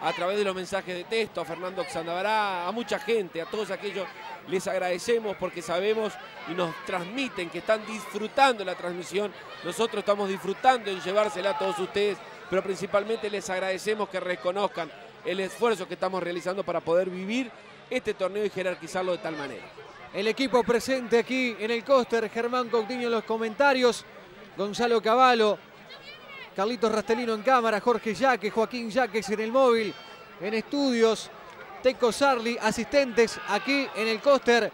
a través de los mensajes de texto, a Fernando Xandabará, a mucha gente, a todos aquellos, les agradecemos porque sabemos y nos transmiten que están disfrutando la transmisión. Nosotros estamos disfrutando en llevársela a todos ustedes, pero principalmente les agradecemos que reconozcan el esfuerzo que estamos realizando para poder vivir este torneo y jerarquizarlo de tal manera. El equipo presente aquí en el Coster, Germán Coutinho en los comentarios, Gonzalo Cavallo, Carlitos Rastelino en cámara, Jorge Yaque, Joaquín Yaques en el móvil, en estudios, Teco Sarli, asistentes aquí en el Coster,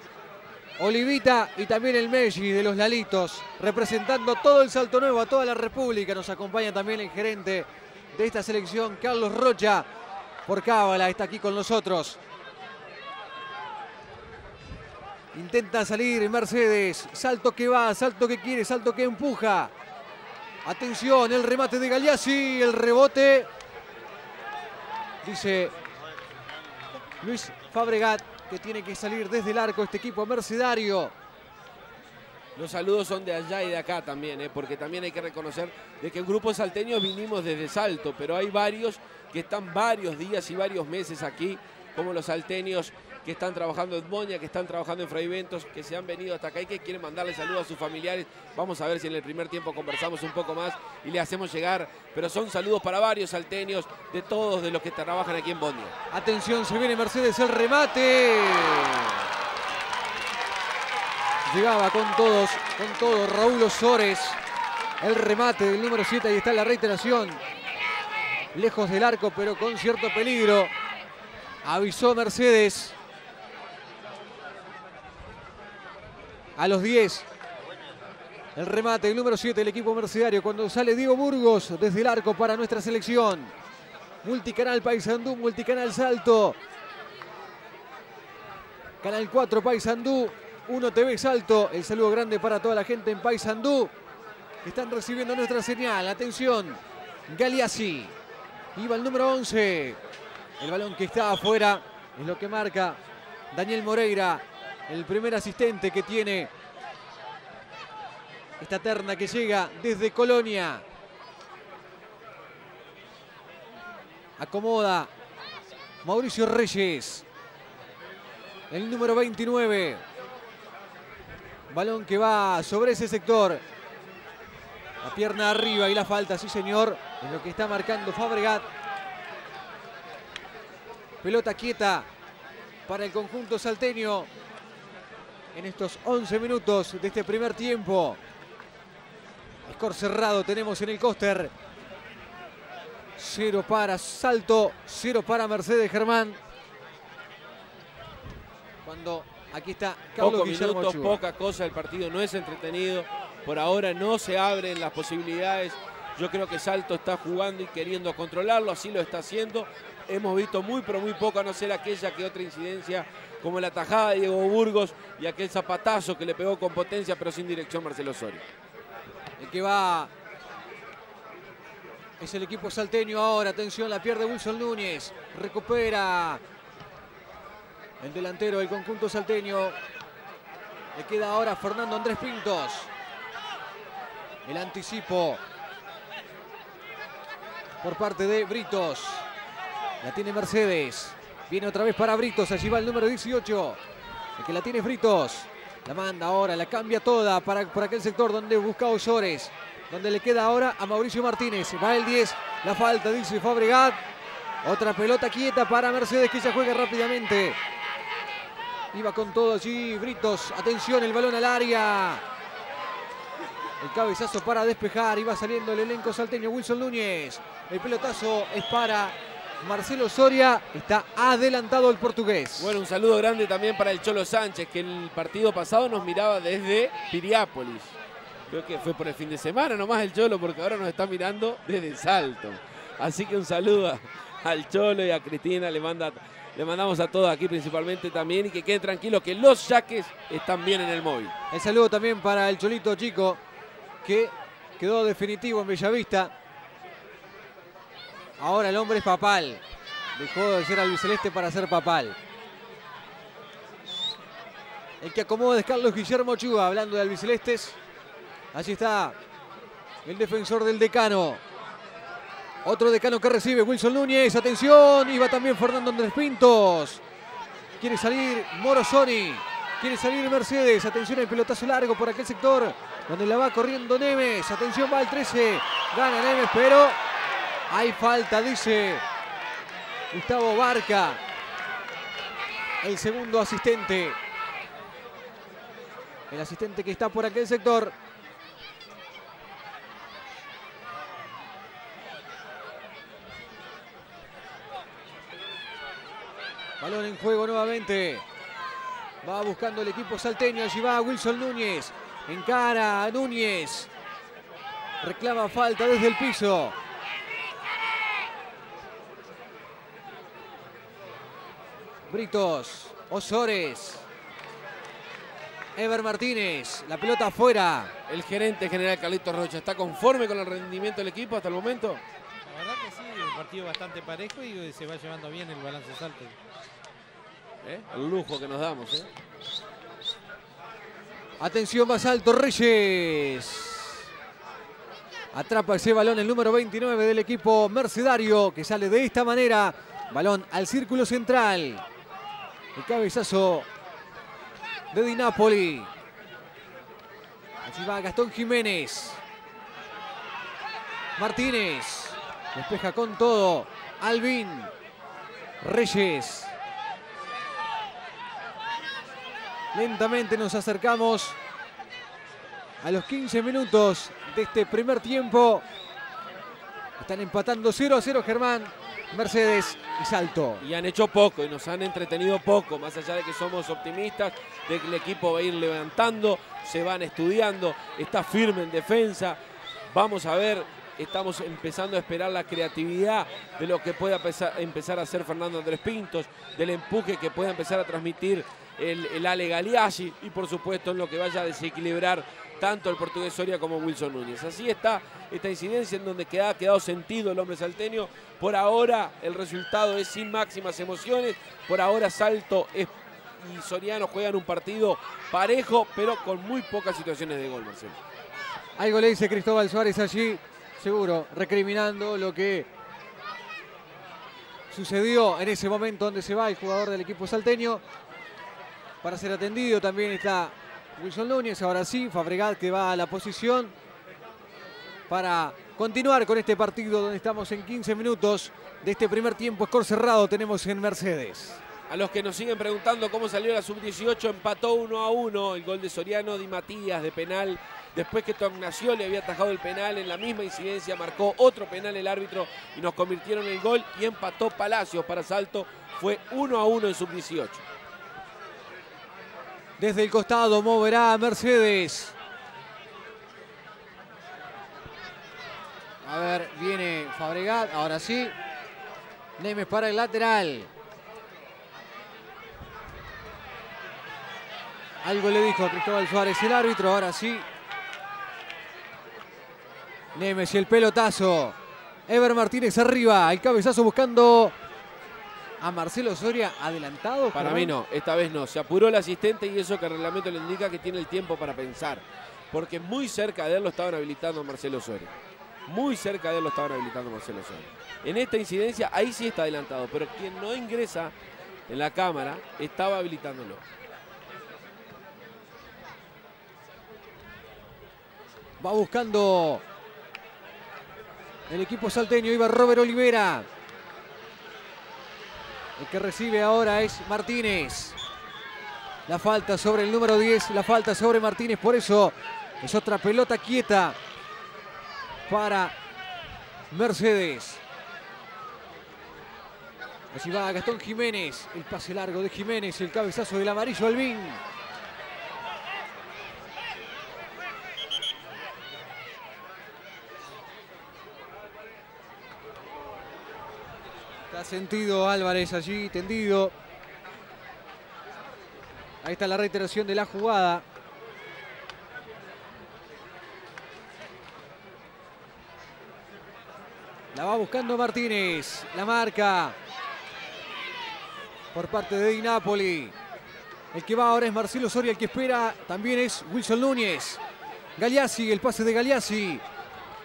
Olivita y también el Messi de los Lalitos, representando todo el Salto Nuevo, a toda la República. Nos acompaña también el gerente de esta selección, Carlos Rocha por Cábala, está aquí con nosotros. Intenta salir Mercedes, salto que va, salto que quiere, salto que empuja. Atención, el remate de Galeazzi, el rebote. Dice Luis Fabregat que tiene que salir desde el arco este equipo mercedario. Los saludos son de allá y de acá también, ¿eh? porque también hay que reconocer de que en grupos salteños vinimos desde Salto, pero hay varios que están varios días y varios meses aquí, como los salteños que están trabajando en Moña, que están trabajando en Fraiventos, que se han venido hasta acá y que quieren mandarle saludos a sus familiares. Vamos a ver si en el primer tiempo conversamos un poco más y le hacemos llegar. Pero son saludos para varios salteños, de todos de los que trabajan aquí en Bonia. Atención, se viene Mercedes el remate. Llegaba con todos, con todo Raúl Osores. El remate del número 7, ahí está la reiteración. Lejos del arco, pero con cierto peligro. Avisó Mercedes. A los 10. El remate, el número 7, el equipo mercedario. Cuando sale Diego Burgos desde el arco para nuestra selección. Multicanal Paysandú, Multicanal Salto. Canal 4 Paysandú, 1 TV Salto. El saludo grande para toda la gente en Paysandú. Están recibiendo nuestra señal. Atención. Galeazzi. Iba el número 11. El balón que está afuera es lo que marca Daniel Moreira. El primer asistente que tiene esta terna que llega desde Colonia. Acomoda Mauricio Reyes. El número 29. Balón que va sobre ese sector. La pierna arriba y la falta, sí señor. Es lo que está marcando Fabregat. Pelota quieta para el conjunto salteño en estos 11 minutos de este primer tiempo. Score cerrado tenemos en el coster. Cero para Salto, cero para Mercedes Germán. Cuando aquí está Carlos Guillermo minutos, poca cosa, el partido no es entretenido. Por ahora no se abren las posibilidades. Yo creo que Salto está jugando y queriendo controlarlo, así lo está haciendo. Hemos visto muy, pero muy poco, a no ser aquella que otra incidencia, como la tajada de Diego Burgos y aquel zapatazo que le pegó con potencia, pero sin dirección Marcelo Osorio. El que va es el equipo salteño ahora. Atención, la pierde Wilson Núñez. Recupera el delantero del conjunto salteño. Le queda ahora Fernando Andrés Pintos. El anticipo por parte de Britos. La tiene Mercedes. Viene otra vez para Britos. Allí va el número 18. El que la tiene Britos. La manda ahora, la cambia toda para, por aquel sector donde busca Osores. Donde le queda ahora a Mauricio Martínez. Va el 10. La falta, dice Fabregat. Otra pelota quieta para Mercedes que ya juega rápidamente. Iba con todo allí Britos. Atención, el balón al área. El cabezazo para despejar. Iba saliendo el elenco salteño Wilson Núñez. El pelotazo es para Marcelo Soria. Está adelantado el portugués. Bueno, un saludo grande también para el Cholo Sánchez, que el partido pasado nos miraba desde Piriápolis. Creo que fue por el fin de semana nomás el Cholo, porque ahora nos está mirando desde Salto. Así que un saludo al Cholo y a Cristina, le, manda, le mandamos a todos aquí principalmente también y que queden tranquilos que los yaques están bien en el móvil. El saludo también para el Cholito Chico, que quedó definitivo en Bellavista. Ahora el hombre es papal. Dejó de ser albiceleste para ser papal. El que acomoda es Carlos Guillermo Chua, hablando de albicelestes. Allí está el defensor del decano. Otro decano que recibe, Wilson Núñez. Atención, iba también Fernando Andrés Pintos. Quiere salir Morosoni. Quiere salir Mercedes. Atención, el pelotazo largo por aquel sector donde la va corriendo Nemes. Atención, va el 13. Gana Nemes, pero hay falta, dice Gustavo Barca. El segundo asistente. El asistente que está por aquel sector. Balón en juego nuevamente. Va buscando el equipo salteño. Allí va Wilson Núñez. Encara a Núñez. Reclama falta desde el piso. Britos. Osores. Ever Martínez. La pelota afuera. El gerente general Carlitos Rocha está conforme con el rendimiento del equipo hasta el momento. La verdad que sí, un partido bastante parejo y se va llevando bien el balance salto. ¿eh? El lujo que nos damos. ¿eh? Atención más alto Reyes. Atrapa ese balón el número 29 del equipo mercedario que sale de esta manera. Balón al círculo central. El cabezazo de Di Napoli. Allí va Gastón Jiménez. Martínez. Despeja con todo. Alvin. Reyes. Lentamente nos acercamos a los 15 minutos de este primer tiempo. Están empatando 0 a 0 Germán, Mercedes y Salto. Y han hecho poco y nos han entretenido poco, más allá de que somos optimistas, de que el equipo va a ir levantando, se van estudiando, está firme en defensa. Vamos a ver, estamos empezando a esperar la creatividad de lo que pueda empezar a hacer Fernando Andrés Pintos, del empuje que pueda empezar a transmitir el, el Ale Galiaggi y por supuesto en lo que vaya a desequilibrar tanto el portugués Soria como Wilson Núñez. Así está esta incidencia en donde queda, ha quedado sentido el hombre salteño. Por ahora el resultado es sin máximas emociones. Por ahora Salto y Soriano juegan un partido parejo, pero con muy pocas situaciones de gol, Marcelo. Algo le dice Cristóbal Suárez allí, seguro, recriminando lo que sucedió en ese momento donde se va el jugador del equipo salteño. Para ser atendido también está Wilson Núñez, ahora sí, Fabregat que va a la posición para continuar con este partido donde estamos en 15 minutos de este primer tiempo. Score cerrado tenemos en Mercedes. A los que nos siguen preguntando cómo salió la sub-18, empató 1 a 1 el gol de Soriano Di Matías de penal. Después que Tognació le había atajado el penal en la misma incidencia, marcó otro penal el árbitro y nos convirtieron el gol y empató Palacios para Salto. Fue 1 a 1 en sub-18. Desde el costado moverá Mercedes. A ver, viene Fabregat, ahora sí. Nemes para el lateral. Algo le dijo a Cristóbal Suárez el árbitro, ahora sí. Nemes y el pelotazo. Ever Martínez arriba, el cabezazo buscando a Marcelo Soria adelantado? Para mí no, esta vez no. Se apuró el asistente y eso que el reglamento le indica que tiene el tiempo para pensar. Porque muy cerca de él lo estaban habilitando a Marcelo Soria. Muy cerca de él lo estaban habilitando a Marcelo Soria. En esta incidencia, ahí sí está adelantado, pero quien no ingresa en la cámara estaba habilitándolo. Va buscando el equipo salteño, iba Robert Olivera. El que recibe ahora es Martínez. La falta sobre el número 10, la falta sobre Martínez, por eso es otra pelota quieta para Mercedes. Así va Gastón Jiménez, el pase largo de Jiménez, el cabezazo del amarillo Alvin. sentido Álvarez allí, tendido. Ahí está la reiteración de la jugada. La va buscando Martínez. La marca. Por parte de Di. El que va ahora es Marcelo Soria. El que espera también es Wilson Núñez. Galeazzi, el pase de Galeazzi.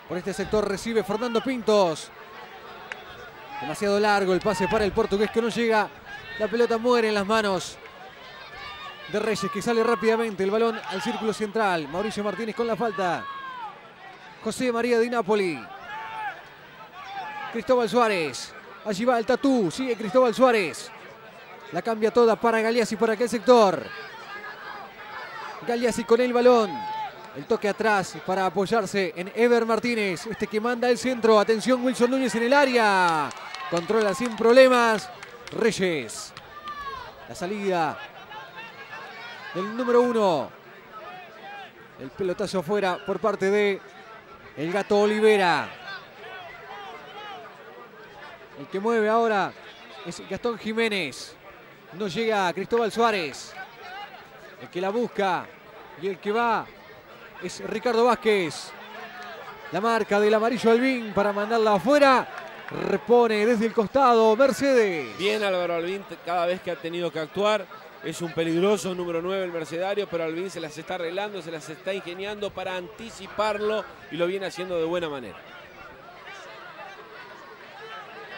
Por este sector recibe Fernando Pintos. Demasiado largo el pase para el portugués que no llega. La pelota muere en las manos de Reyes que sale rápidamente. El balón al círculo central. Mauricio Martínez con la falta. José María de Napoli. Cristóbal Suárez. Allí va el tatú. Sigue Cristóbal Suárez. La cambia toda para Galeazzi por aquel sector. Galeazzi con el balón. El toque atrás para apoyarse en Ever Martínez. Este que manda el centro. Atención Wilson Núñez en el área. Controla sin problemas. Reyes. La salida del número uno. El pelotazo afuera por parte de el gato Olivera. El que mueve ahora es Gastón Jiménez. No llega Cristóbal Suárez. El que la busca y el que va es Ricardo Vázquez. La marca del amarillo Alvin para mandarla afuera. Repone desde el costado Mercedes. Bien Álvaro Alvin cada vez que ha tenido que actuar. Es un peligroso número 9 el mercedario, pero Alvin se las está arreglando, se las está ingeniando para anticiparlo y lo viene haciendo de buena manera.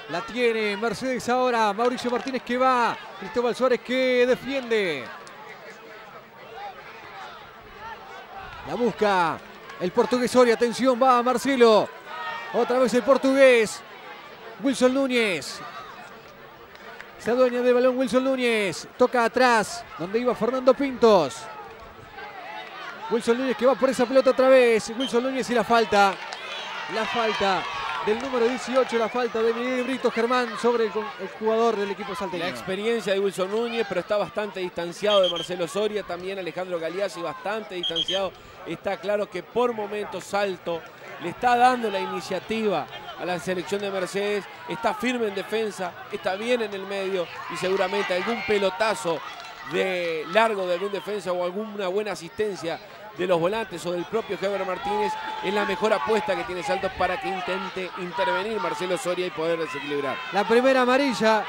La tiene Mercedes ahora. Mauricio Martínez que va. Cristóbal Suárez que defiende. La busca el portugués Soria. Atención, va Marcelo. Otra vez el portugués. Wilson Núñez. Se adueña del balón Wilson Núñez. Toca atrás, donde iba Fernando Pintos. Wilson Núñez que va por esa pelota otra vez. Wilson Núñez y la falta. La falta del número 18, la falta de Miguel Brito Germán sobre el, el jugador del equipo salteño. La experiencia de Wilson Núñez, pero está bastante distanciado de Marcelo Soria. También Alejandro Galeazzi bastante distanciado. Está claro que por momentos Salto le está dando la iniciativa a la selección de Mercedes. Está firme en defensa, está bien en el medio y seguramente algún pelotazo de largo de algún defensa o alguna buena asistencia de los volantes o del propio Heber Martínez es la mejor apuesta que tiene Salto para que intente intervenir Marcelo Soria y poder desequilibrar. La primera amarilla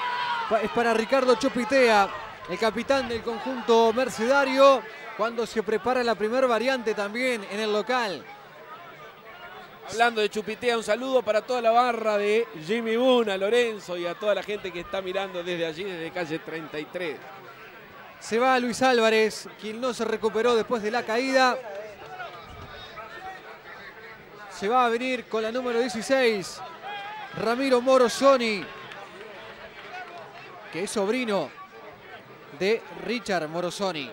es para Ricardo Chopitea, el capitán del conjunto mercedario, cuando se prepara la primera variante también en el local. Hablando de Chupitea, un saludo para toda la barra de Jimmy Boone, Lorenzo y a toda la gente que está mirando desde allí, desde calle 33. Se va Luis Álvarez, quien no se recuperó después de la caída. Se va a venir con la número 16, Ramiro Morosoni, que es sobrino de Richard Morosoni.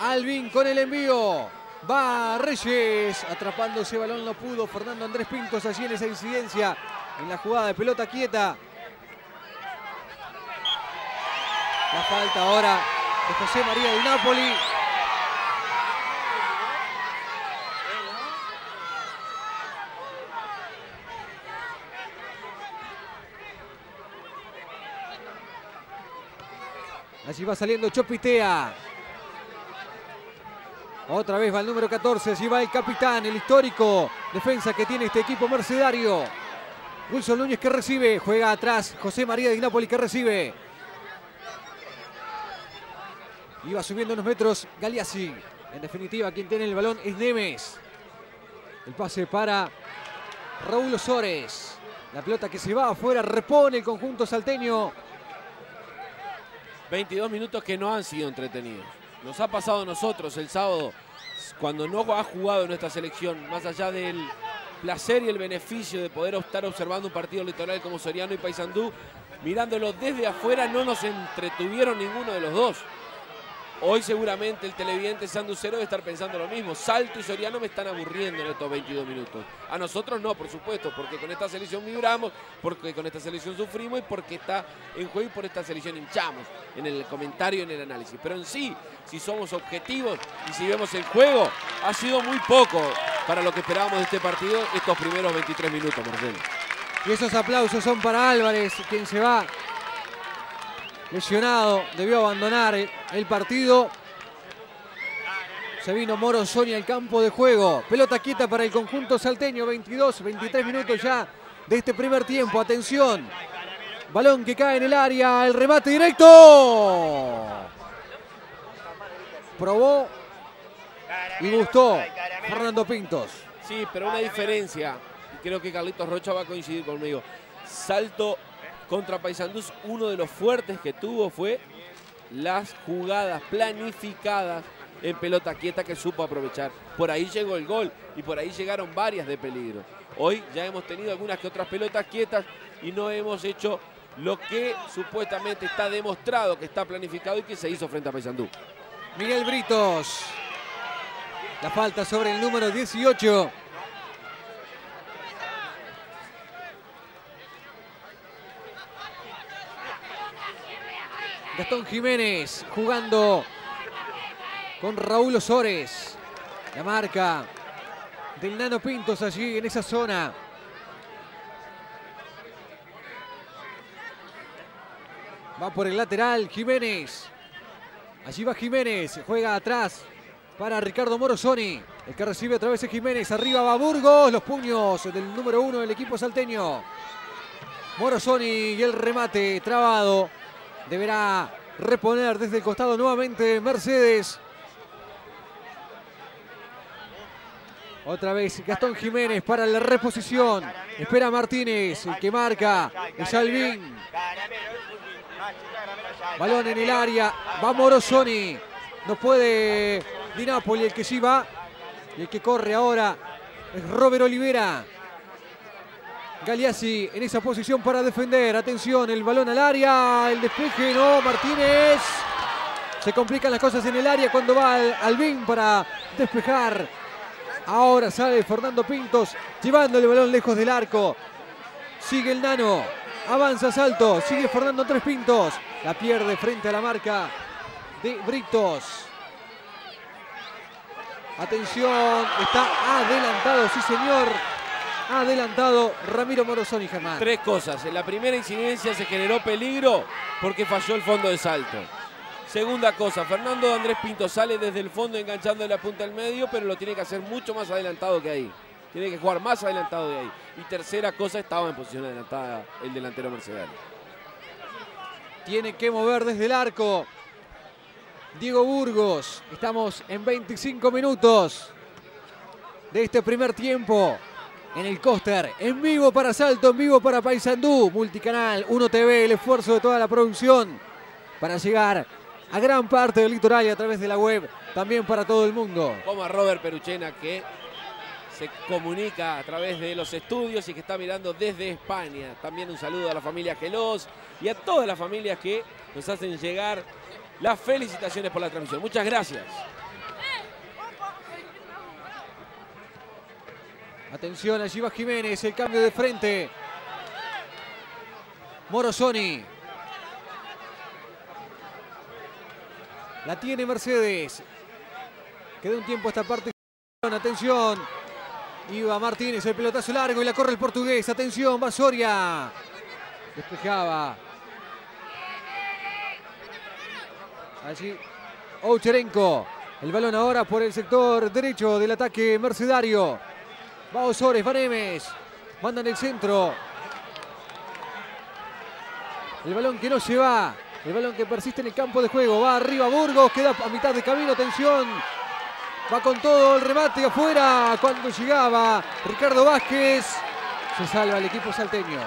Alvin con el envío. Va Reyes, atrapando ese balón no pudo Fernando Andrés Pintos allí en esa incidencia, en la jugada de pelota quieta. La falta ahora de José María de Napoli. Allí va saliendo Chopitea. Otra vez va el número 14, allí va el capitán, el histórico defensa que tiene este equipo mercedario. Wilson Núñez que recibe, juega atrás, José María de Napoli que recibe. Iba subiendo unos metros Galeazzi. En definitiva, quien tiene el balón es Nemes. El pase para Raúl Osores. La pelota que se va afuera, repone el conjunto salteño. 22 minutos que no han sido entretenidos. Nos ha pasado a nosotros el sábado, cuando no ha jugado nuestra selección, más allá del placer y el beneficio de poder estar observando un partido litoral como Soriano y Paysandú, mirándolo desde afuera no nos entretuvieron ninguno de los dos. Hoy seguramente el televidente sanducero debe estar pensando lo mismo. Salto y Soriano me están aburriendo en estos 22 minutos. A nosotros no, por supuesto, porque con esta selección vibramos, porque con esta selección sufrimos y porque está en juego y por esta selección hinchamos en el comentario en el análisis. Pero en sí, si somos objetivos y si vemos el juego, ha sido muy poco para lo que esperábamos de este partido estos primeros 23 minutos, Marcelo. Y esos aplausos son para Álvarez, quien se va lesionado, debió abandonar el partido. Se vino Moro Sonia al campo de juego. Pelota quieta para el conjunto salteño. 22, 23 minutos ya de este primer tiempo. Atención. Balón que cae en el área. El remate directo. Probó y gustó Fernando Pintos. Sí, pero una diferencia. Creo que Carlitos Rocha va a coincidir conmigo. Salto contra Paysandús, uno de los fuertes que tuvo fue las jugadas planificadas en pelota quieta que supo aprovechar. Por ahí llegó el gol y por ahí llegaron varias de peligro. Hoy ya hemos tenido algunas que otras pelotas quietas y no hemos hecho lo que supuestamente está demostrado que está planificado y que se hizo frente a Paysandú. Miguel Britos. La falta sobre el número 18. Gastón Jiménez jugando con Raúl Osores. La marca del Nano Pintos allí en esa zona. Va por el lateral Jiménez. Allí va Jiménez. Juega atrás para Ricardo Morosoni. El que recibe otra vez es Jiménez. Arriba va Burgos. Los puños del número uno del equipo salteño. Morosoni y el remate trabado. Deberá reponer desde el costado nuevamente Mercedes. Otra vez Gastón Jiménez para la reposición. Espera Martínez, el que marca es Alvin. Balón en el área. Va Morosoni. No puede Di Napoli, el que sí va. Y el que corre ahora es Robert Olivera. Galeazzi en esa posición para defender. Atención, el balón al área. El despeje, no, Martínez. Se complican las cosas en el área cuando va al- Alvin para despejar. Ahora sale Fernando Pintos llevando el balón lejos del arco. Sigue el nano. Avanza Salto. Sigue Fernando Tres Pintos. La pierde frente a la marca de Britos. Atención. Está adelantado, sí señor. Adelantado Ramiro Morosoni, Germán. Tres cosas. En la primera incidencia se generó peligro porque falló el fondo de salto. Segunda cosa, Fernando Andrés Pinto sale desde el fondo enganchando en la punta del medio, pero lo tiene que hacer mucho más adelantado que ahí. Tiene que jugar más adelantado de ahí. Y tercera cosa, estaba en posición adelantada el delantero mercedario. Tiene que mover desde el arco. Diego Burgos. Estamos en 25 minutos de este primer tiempo en el Coster. En vivo para Salto, en vivo para Paysandú. Multicanal, 1 TV, el esfuerzo de toda la producción para llegar a gran parte del litoral y a través de la web. También para todo el mundo. Como a Robert Peruchena que se comunica a través de los estudios y que está mirando desde España. También un saludo a la familia Gelos y a todas las familias que nos hacen llegar las felicitaciones por la transmisión. Muchas gracias. Atención, allí va Jiménez, el cambio de frente. Morosoni. La tiene Mercedes. Queda un tiempo esta parte. Atención. Iba Martínez, el pelotazo largo y la corre el portugués. Atención, va Soria. Despejaba. Allí Oucherenko. El balón ahora por el sector derecho del ataque mercedario. Va Osores, va Nemes. Mandan el centro. El balón que no se va. El balón que persiste en el campo de juego. Va arriba Burgos. Queda a mitad de camino. Atención. Va con todo el remate afuera. Cuando llegaba Ricardo Vázquez. Se salva el equipo salteño.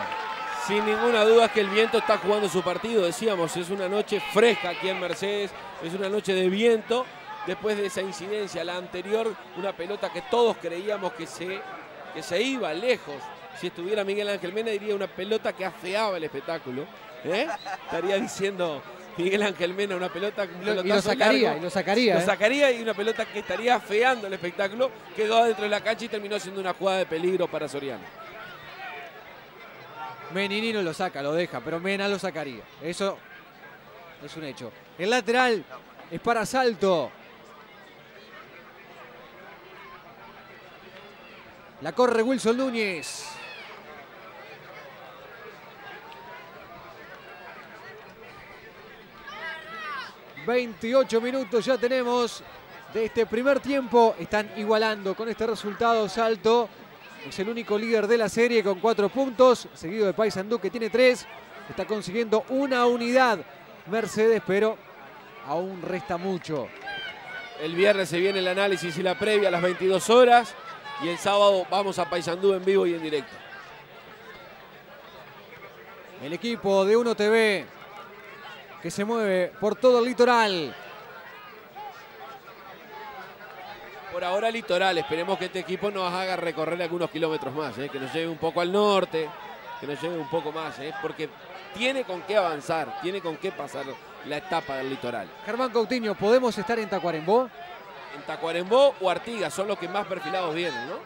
Sin ninguna duda que el viento está jugando su partido. Decíamos, es una noche fresca aquí en Mercedes. Es una noche de viento. Después de esa incidencia, la anterior, una pelota que todos creíamos que se, que se iba lejos. Si estuviera Miguel Ángel Mena, diría una pelota que afeaba el espectáculo. ¿eh? Estaría diciendo Miguel Ángel Mena una pelota. un Y lo- sacaría, largo. y lo sacaría, Lo ¿eh? sacaría y una pelota que estaría afeando el espectáculo. Quedó adentro de la cancha y terminó siendo una jugada de peligro para Soriano. Menini no lo saca, lo deja, pero Mena lo sacaría. Eso es un hecho. El lateral es para Salto. La corre Wilson Núñez. ...28 minutos ya tenemos de este primer tiempo. Están igualando con este resultado Salto. Es el único líder de la serie con cuatro puntos, seguido de Paysandú que tiene tres. Está consiguiendo una unidad Mercedes, pero aún resta mucho. El viernes se viene el análisis y la previa a las 22 horas. Y el sábado vamos a Paysandú en vivo y en directo. El equipo de Uno TV que se mueve por todo el litoral. Por ahora litoral, esperemos que este equipo nos haga recorrer algunos kilómetros más, ¿eh? que nos lleve un poco al norte, que nos lleve un poco más, ¿eh? porque tiene con qué avanzar, tiene con qué pasar la etapa del litoral. Germán Coutinho, ¿podemos estar en Tacuarembó? En Tacuarembó o Artigas son los que más perfilados vienen, ¿no?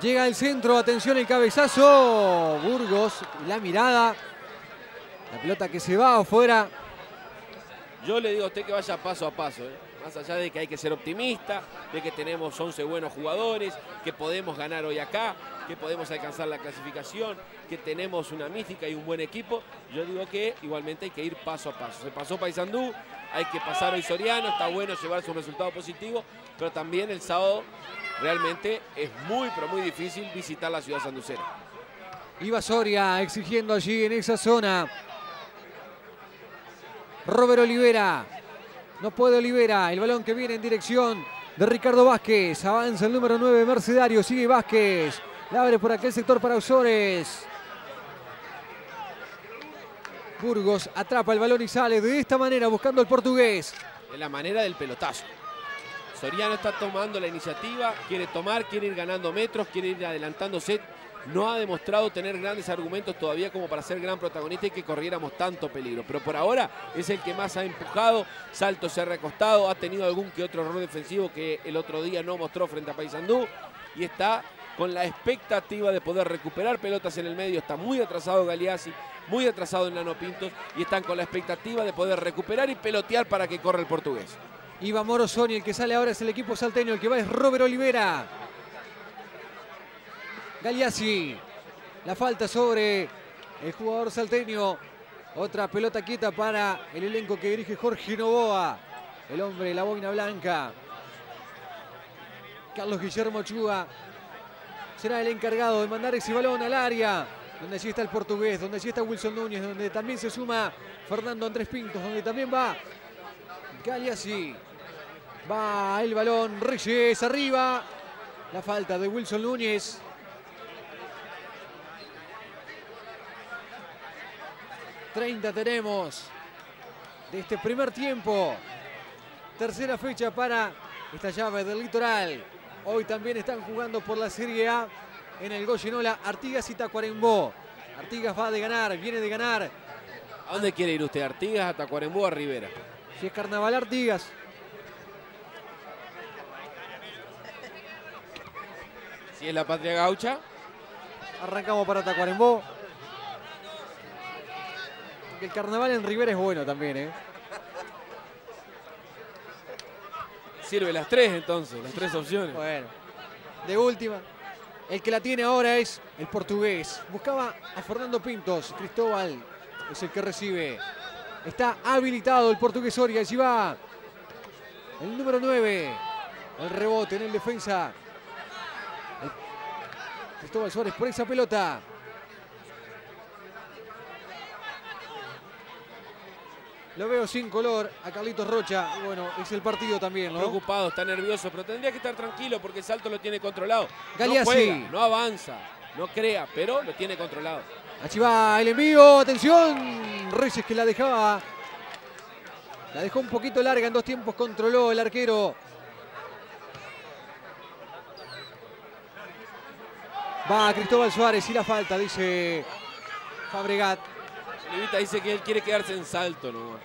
Llega el centro, atención el cabezazo. Burgos, la mirada. La pelota que se va afuera. Yo le digo a usted que vaya paso a paso, ¿eh? más allá de que hay que ser optimista, de que tenemos 11 buenos jugadores, que podemos ganar hoy acá, que podemos alcanzar la clasificación, que tenemos una mística y un buen equipo. Yo digo que igualmente hay que ir paso a paso. Se pasó Paysandú, hay que pasar hoy Soriano, está bueno llevarse un resultado positivo, pero también el sábado realmente es muy, pero muy difícil visitar la ciudad sanducera. Iba Soria exigiendo allí en esa zona. Robert Olivera. No puede Olivera. El balón que viene en dirección de Ricardo Vázquez. Avanza el número 9 Mercedario. Sigue Vázquez. La abre por aquel sector para Osores. Burgos atrapa el balón y sale de esta manera buscando al portugués. De la manera del pelotazo. Soriano está tomando la iniciativa, quiere tomar, quiere ir ganando metros, quiere ir adelantándose. No ha demostrado tener grandes argumentos todavía como para ser gran protagonista y que corriéramos tanto peligro. Pero por ahora es el que más ha empujado. Salto se ha recostado, ha tenido algún que otro error defensivo que el otro día no mostró frente a Paysandú. Y está con la expectativa de poder recuperar pelotas en el medio. Está muy atrasado Galeazzi, muy atrasado en Nano Pintos. Y están con la expectativa de poder recuperar y pelotear para que corra el portugués. Iba Morosoni, el que sale ahora es el equipo salteño, el que va es Robert Olivera. Galeazzi, la falta sobre el jugador salteño. Otra pelota quieta para el elenco que dirige Jorge Novoa. El hombre, la boina blanca. Carlos Guillermo Chua será el encargado de mandar ese balón al área. Donde allí está el portugués, donde allí está Wilson Núñez, donde también se suma Fernando Andrés Pintos, donde también va Galeazzi. Va el balón, Reyes arriba. La falta de Wilson Núñez. ...30 tenemos... ...de este primer tiempo... ...tercera fecha para... ...esta llave del litoral... ...hoy también están jugando por la Serie A... ...en el Goyenola... ...Artigas y Tacuarembó... Artigas va de ganar, viene de ganar... ¿A dónde quiere ir usted? ¿Artigas, a Tacuarembó o a Rivera? Si es Carnaval Artigas... Si es la Patria Gaucha... Arrancamos para Tacuarembó. El carnaval en Rivera es bueno también, ¿eh? Sirve las tres entonces, las tres opciones. Bueno, de última. El que la tiene ahora es el portugués. Buscaba a Fernando Pintos. Cristóbal es el que recibe. Está habilitado el portugués Soria. Allí va el número 9. El rebote en el defensa. Cristóbal Suárez por esa pelota. Lo veo sin color a Carlitos Rocha. Bueno, es el partido también, ¿no? Preocupado, está nervioso, pero tendría que estar tranquilo porque el salto lo tiene controlado. Galeazzi. No juega, no avanza, no crea, pero lo tiene controlado. Allí va el envío, atención. Reyes que la dejaba. La dejó un poquito larga en dos tiempos, controló el arquero. Va Cristóbal Suárez y la falta, dice Fabregat. Levita dice que él quiere quedarse en salto nomás.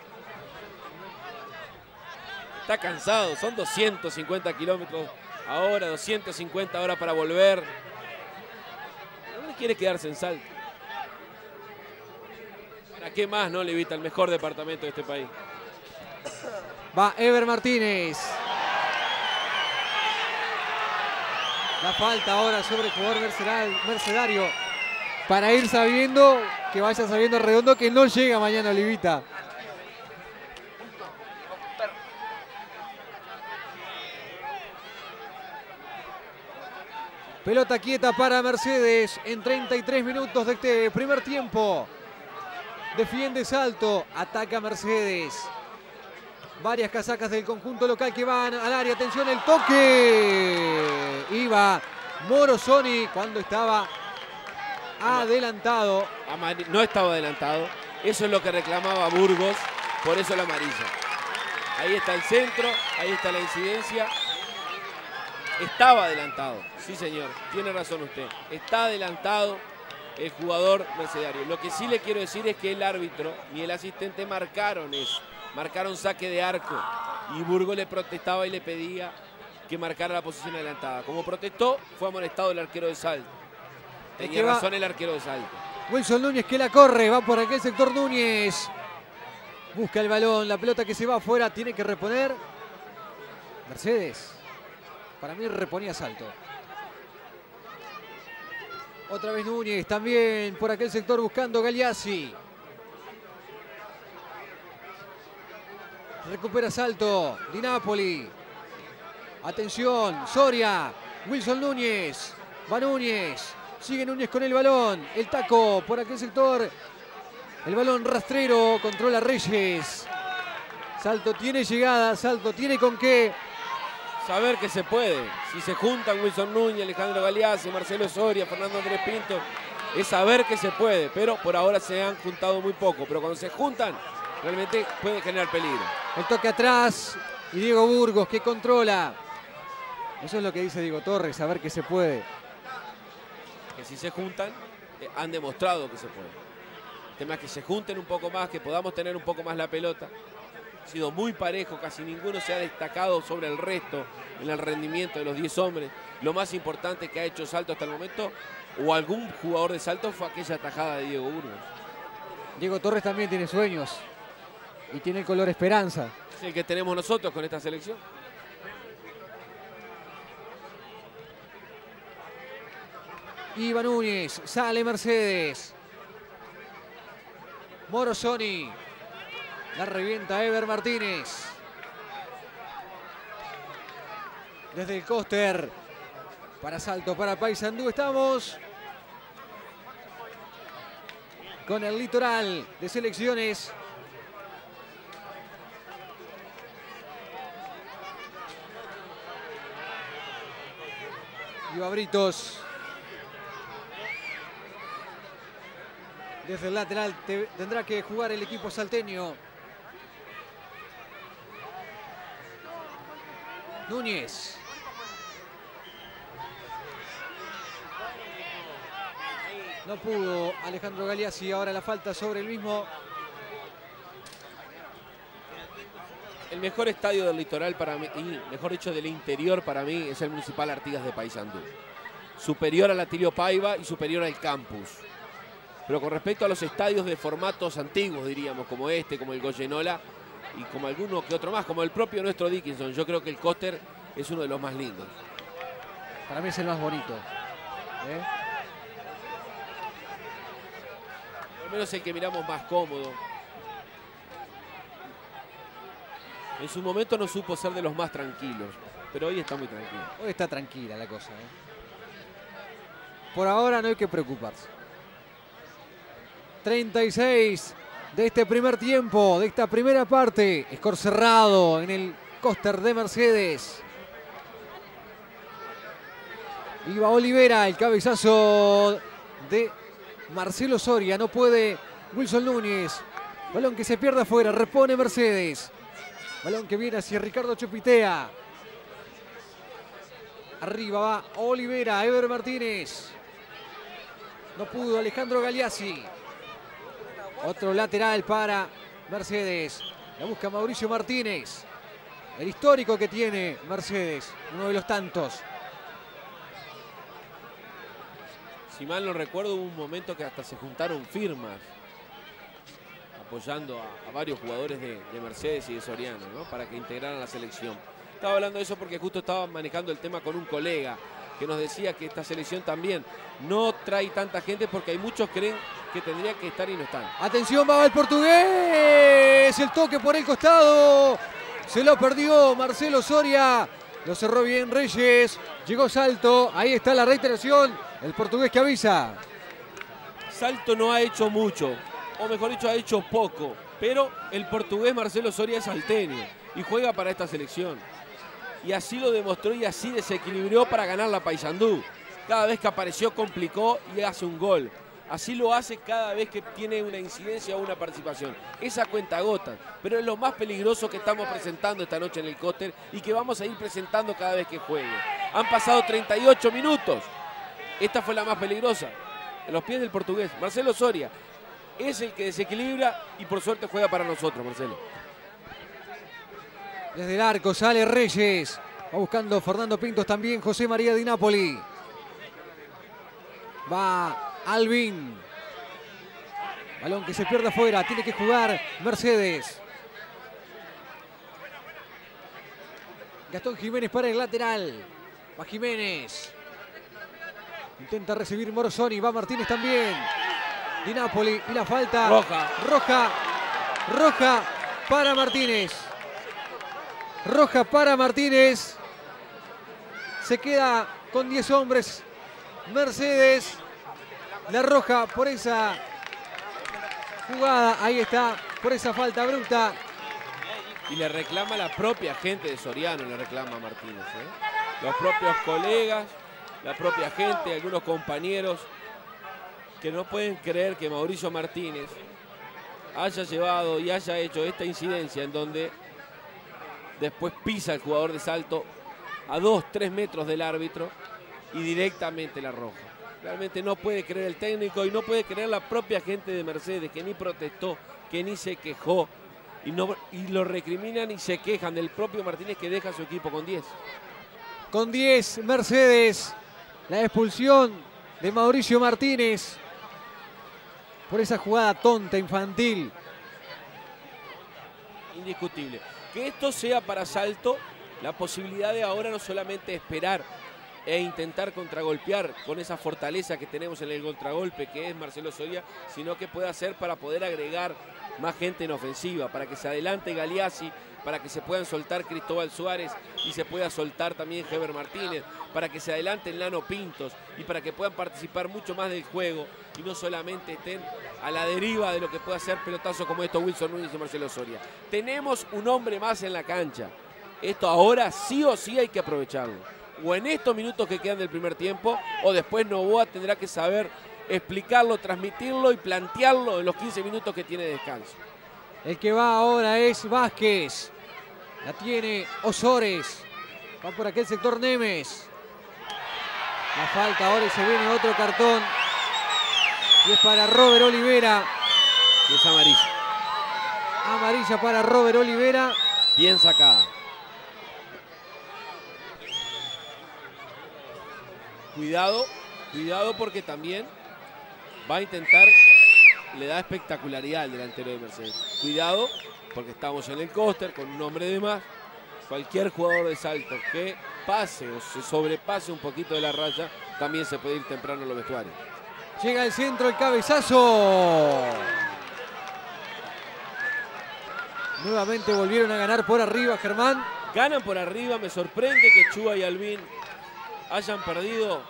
Está cansado, son 250 kilómetros ahora, 250 ahora para volver. Él quiere quedarse en salto. ¿Para qué más no Levita, el mejor departamento de este país? Va Ever Martínez. La falta ahora sobre el jugador mercedario. Para ir sabiendo, que vaya sabiendo redondo que no llega mañana Olivita. Pelota quieta para Mercedes en 33 minutos de este primer tiempo. Defiende Salto, ataca Mercedes. Varias casacas del conjunto local que van al área. Atención, el toque. Iba Morosoni cuando estaba adelantado. No estaba adelantado. Eso es lo que reclamaba Burgos. Por eso la amarilla. Ahí está el centro. Ahí está la incidencia. Estaba adelantado. Sí, señor. Tiene razón usted. Está adelantado el jugador mercedario. Lo que sí le quiero decir es que el árbitro y el asistente marcaron eso marcaron saque de arco y Burgo le protestaba y le pedía que marcara la posición adelantada. Como protestó, fue amonestado el arquero de Salto. Tenía razón el arquero de Salto. Wilson Núñez que la corre, va por aquel sector Núñez. Busca el balón, la pelota que se va afuera, tiene que reponer. Mercedes, para mí reponía Salto. Otra vez Núñez, también por aquel sector buscando Galeazzi. Recupera salto. Di Napoli. Atención. Soria. Wilson Núñez. Va Núñez. Sigue Núñez con el balón. El taco por aquel sector. El balón rastrero. Controla Reyes. Salto tiene llegada. Salto tiene con qué. saber que se puede. Si se juntan Wilson Núñez, Alejandro Galeazzi, Marcelo Soria, Fernando Andrés Pinto, es saber que se puede, pero por ahora se han juntado muy poco. Pero cuando se juntan, realmente puede generar peligro. El toque atrás y Diego Burgos que controla. Eso es lo que dice Diego Torres, saber que se puede. Si se juntan, eh, han demostrado que se puede. El tema es que se junten un poco más, que podamos tener un poco más la pelota. Ha sido muy parejo, casi ninguno se ha destacado sobre el resto en el rendimiento de los 10 hombres. Lo más importante que ha hecho Salto hasta el momento, o algún jugador de Salto, fue aquella tajada de Diego Burgos. Diego Torres también tiene sueños y tiene el color esperanza. Es el que tenemos nosotros con esta selección. Iba Núñez, sale Mercedes. Morosoni. La revienta Ever Martínez. Desde el coster. Para salto para Paysandú estamos. Con el litoral de selecciones. Iba Britos. Desde el lateral te- tendrá que jugar el equipo salteño. Núñez. No pudo Alejandro Galeazzi. Ahora la falta sobre el mismo. El mejor estadio del litoral para mí, y mejor dicho del interior para mí, es el Municipal Artigas de Paysandú. Superior al Atilio Paiva y superior al campus. Pero con respecto a los estadios de formatos antiguos, diríamos, como este, como el Goyenola y como alguno que otro más, como el propio nuestro Dickinson, yo creo que el Coster es uno de los más lindos. Para mí es el más bonito. ¿eh? Al menos el que miramos más cómodo. En su momento no supo ser de los más tranquilos, pero hoy está muy tranquilo. Hoy está tranquila la cosa. ¿eh? Por ahora no hay que preocuparse. 36 de este primer tiempo, de esta primera parte. Score cerrado en el coster de Mercedes. Iba Olivera, el cabezazo de Marcelo Soria. No puede Wilson Núñez. Balón que se pierde afuera, repone Mercedes. Balón que viene hacia Ricardo Chupitea. Arriba va Olivera, Ever Martínez. No pudo Alejandro Galeazzi. Otro lateral para Mercedes. La busca Mauricio Martínez. El histórico que tiene Mercedes. Uno de los tantos. Si mal no recuerdo, hubo un momento que hasta se juntaron firmas apoyando a, varios jugadores de, de Mercedes y de Soriano, ¿no? Para que integraran la selección. Estaba hablando de eso porque justo estaba manejando el tema con un colega que nos decía que esta selección también no trae tanta gente porque hay muchos que creen que tendría que estar y no están. Atención, va el portugués. El toque por el costado. Se lo perdió Marcelo Soria. Lo cerró bien Reyes. Llegó Salto. Ahí está la reiteración. El portugués que avisa. Salto no ha hecho mucho, o mejor dicho, ha hecho poco, pero el portugués Marcelo Soria es salteño y juega para esta selección. Y así lo demostró y así desequilibró para ganar la Paysandú. Cada vez que apareció complicó y hace un gol. Así lo hace cada vez que tiene una incidencia o una participación. Esa cuenta gota, pero es lo más peligroso que estamos presentando esta noche en el cóster y que vamos a ir presentando cada vez que juegue. Han pasado 38 minutos. Esta fue la más peligrosa. En los pies del portugués. Marcelo Soria es el que desequilibra y por suerte juega para nosotros, Marcelo. Desde el arco sale Reyes. Va buscando Fernando Pintos también. José María Di Napoli. Va Alvin. Balón que se pierde afuera. Tiene que jugar Mercedes. Gastón Jiménez para el lateral. Va Jiménez. Intenta recibir Morosoni. Va Martínez también. Di Napoli. Y la falta. Roja. Roja. Roja para Martínez. Roja para Martínez. Se queda con 10 hombres. Mercedes. La roja por esa jugada. Ahí está. Por esa falta bruta. Y le reclama la propia gente de Soriano, le reclama Martínez. ¿eh? Los propios colegas, la propia gente, algunos compañeros que no pueden creer que Mauricio Martínez haya llevado y haya hecho esta incidencia en donde después pisa el jugador de salto a dos, tres metros del árbitro y directamente la roja. Realmente no puede creer el técnico y no puede creer la propia gente de Mercedes que ni protestó, que ni se quejó y, no, y lo recriminan y se quejan del propio Martínez que deja su equipo con 10. Con 10 Mercedes, la expulsión de Mauricio Martínez por esa jugada tonta, infantil. Indiscutible. Que esto sea para Salto la posibilidad de ahora no solamente esperar e intentar contragolpear con esa fortaleza que tenemos en el contragolpe que es Marcelo Soria, sino que pueda hacer para poder agregar más gente en ofensiva, para que se adelante Galeazzi, para que se puedan soltar Cristóbal Suárez y se pueda soltar también Heber Martínez, para que se adelanten Lano Pintos y para que puedan participar mucho más del juego y no solamente estén a la deriva de lo que pueda hacer pelotazo como esto Wilson Núñez y Marcelo Soria. Tenemos un hombre más en la cancha. Esto ahora sí o sí hay que aprovecharlo. O en estos minutos que quedan del primer tiempo, o después Novoa tendrá que saber explicarlo, transmitirlo y plantearlo en los 15 minutos que tiene de descanso. El que va ahora es Vázquez. La tiene Osores. Va por aquel sector Nemes. La falta ahora y se viene otro cartón. Y es para Robert Olivera. Y es amarilla. Amarilla para Robert Olivera. Bien sacada. Cuidado, cuidado porque también va a intentar, le da espectacularidad al delantero de Mercedes. Cuidado porque estamos en el coaster con un hombre de más. Cualquier jugador de salto que pase o se sobrepase un poquito de la raya, también se puede ir temprano a los vestuarios. Llega el centro, el cabezazo. Nuevamente volvieron a ganar por arriba, Germán. Ganan por arriba, me sorprende que Chua y Albín hayan perdido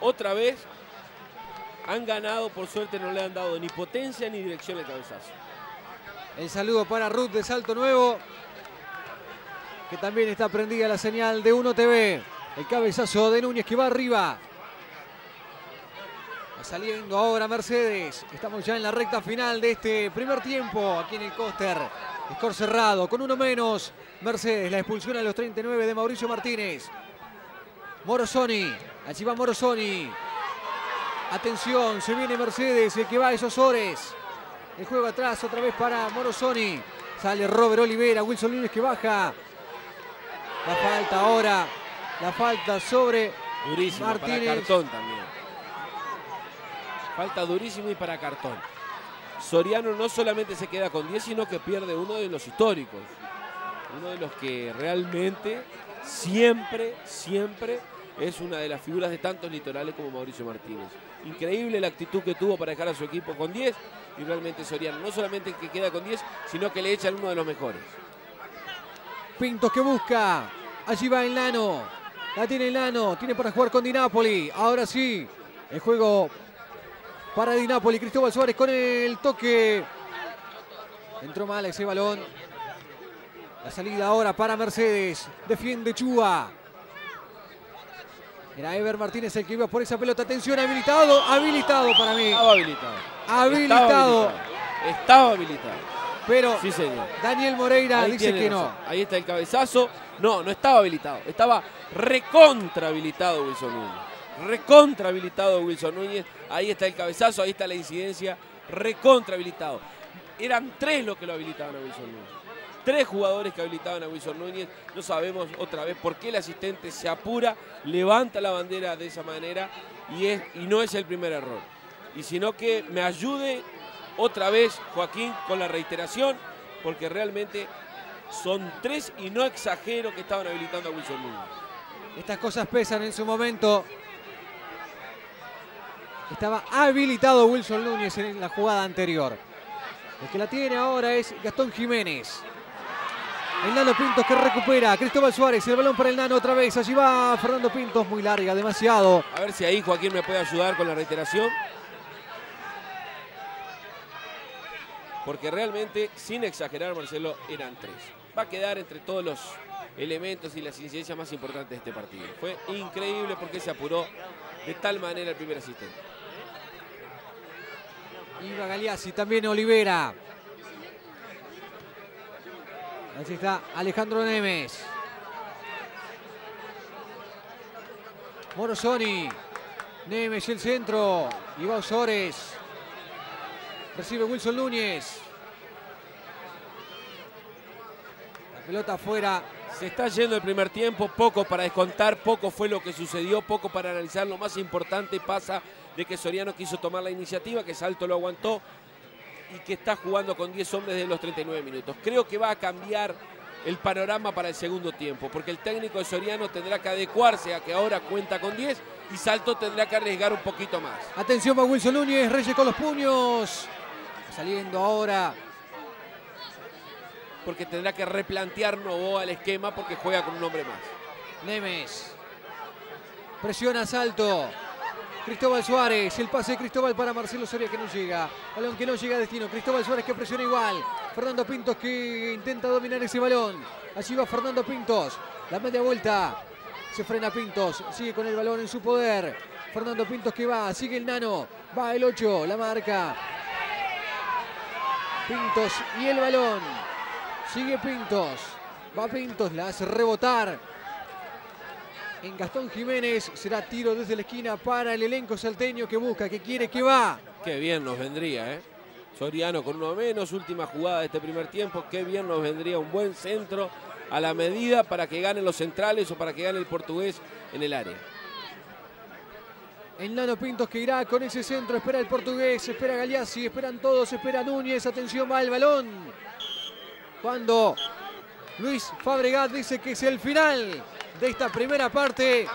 otra vez. Han ganado, por suerte no le han dado ni potencia ni dirección al cabezazo. El saludo para Ruth de Salto Nuevo, que también está prendida la señal de 1 TV. El cabezazo de Núñez que va arriba. Saliendo ahora Mercedes. Estamos ya en la recta final de este primer tiempo aquí en el Coster. Score cerrado, con uno menos. Mercedes, la expulsión a los 39 de Mauricio Martínez. Morosoni, allí va Morosoni. Atención, se viene Mercedes, el que va es Osores. El juego atrás otra vez para Morosoni. Sale Robert Olivera, Wilson Lunes que baja. La falta ahora, la falta sobre Durísimo Martínez. para cartón también. Falta durísimo y para cartón. Soriano no solamente se queda con 10, sino que pierde uno de los históricos. Uno de los que realmente siempre, siempre es una de las figuras de tantos litorales como Mauricio Martínez. Increíble la actitud que tuvo para dejar a su equipo con 10 y realmente Soriano no solamente que queda con 10, sino que le echan uno de los mejores. Pintos que busca. Allí va Enlano. La tiene Enlano. Tiene para jugar con Di Napoli. Ahora sí. El juego para Di Napoli. Cristóbal Suárez con el toque. Entró mal ese balón. La salida ahora para Mercedes. Defiende Chua. Era Ever Martínez el que iba por esa pelota. Atención, habilitado. Habilitado para mí. Estaba habilitado. Habilitado. Estaba habilitado. Pero Sí, señor. Daniel Moreira Ahí dice que no. Ahí está el cabezazo. No, no estaba habilitado. Estaba recontra habilitado Wilson Núñez. Recontra habilitado Wilson Núñez. Ahí está el cabezazo, ahí está la incidencia. Recontra habilitado. Eran tres los que lo habilitaban a Wilson Núñez. Tres jugadores que habilitaban a Wilson Núñez. No sabemos otra vez por qué el asistente se apura, levanta la bandera de esa manera y, es, y no es el primer error. Y sino que me ayude otra vez Joaquín con la reiteración, porque realmente son tres y no exagero que estaban habilitando a Wilson Núñez. Estas cosas pesan en su momento. Estaba habilitado Wilson Núñez en la jugada anterior. El que la tiene ahora es Gastón Jiménez. El Nano Pintos que recupera. Cristóbal Suárez, el balón para el Nano otra vez. Allí va Fernando Pintos, muy larga, demasiado. A ver si ahí Joaquín me puede ayudar con la reiteración. Porque realmente, sin exagerar, Marcelo, eran tres. va a quedar entre todos los elementos y las incidencias más importantes de este partido. Fue increíble porque se apuró de tal manera el primer asistente. Iba Galeazzi, también Olivera. Así está Alejandro Nemes. Morosoni. Nemes el centro. Y va Osores. Recibe Wilson Núñez. La pelota afuera. Se está yendo el primer tiempo, poco para descontar, poco fue lo que sucedió, poco para analizar. Lo más importante pasa de que Soriano quiso tomar la iniciativa, que Salto lo aguantó y que está jugando con 10 hombres de los 39 minutos. Creo que va a cambiar el panorama para el segundo tiempo, porque el técnico de Soriano tendrá que adecuarse a que ahora cuenta con 10 y Salto tendrá que arriesgar un poquito más. Atención para Wilson Núñez, Reyes con los puños. Saliendo ahora porque tendrá que replantear Novoa el esquema porque juega con un hombre más. Nemes. Presiona Salto. Cristóbal Suárez, el pase de Cristóbal para Marcelo Soria que no llega. Balón que no llega a destino. Cristóbal Suárez que presiona igual. Fernando Pintos que intenta dominar ese balón. Allí va Fernando Pintos. La media vuelta. Se frena Pintos. Sigue con el balón en su poder. Fernando Pintos que va. Sigue el nano. Va el 8. La marca. Pintos y el balón. Sigue Pintos. Va Pintos, la hace rebotar. En Gastón Jiménez será tiro desde la esquina para el elenco salteño que busca, que quiere, que va. Qué bien nos vendría, ¿eh? Soriano con uno menos, última jugada de este primer tiempo. Qué bien nos vendría un buen centro a la medida para que ganen los centrales o para que gane el portugués en el área. El Nano Pintos que irá con ese centro, espera el portugués, espera Galeazzi, esperan todos, espera Núñez, atención va el balón. Cuando Luis Fabregat dice que es el final de esta primera parte.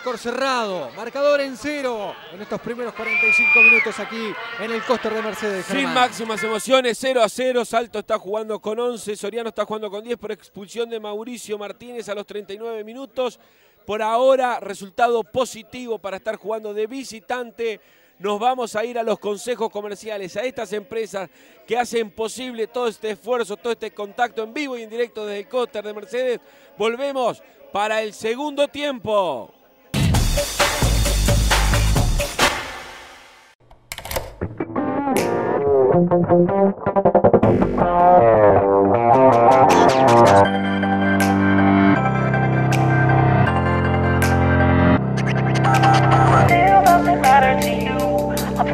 Score cerrado, marcador en cero en estos primeros 45 minutos aquí en el Coster de Mercedes. Sin máximas emociones, 0 a 0. Salto está jugando con 11, Soriano está jugando con 10 por expulsión de Mauricio Martínez a los 39 minutos. Por ahora, resultado positivo para estar jugando de visitante. Nos vamos a ir a los consejos comerciales, a estas empresas que hacen posible todo este esfuerzo, todo este contacto en vivo y en directo desde el Coster de Mercedes. Volvemos para el segundo tiempo.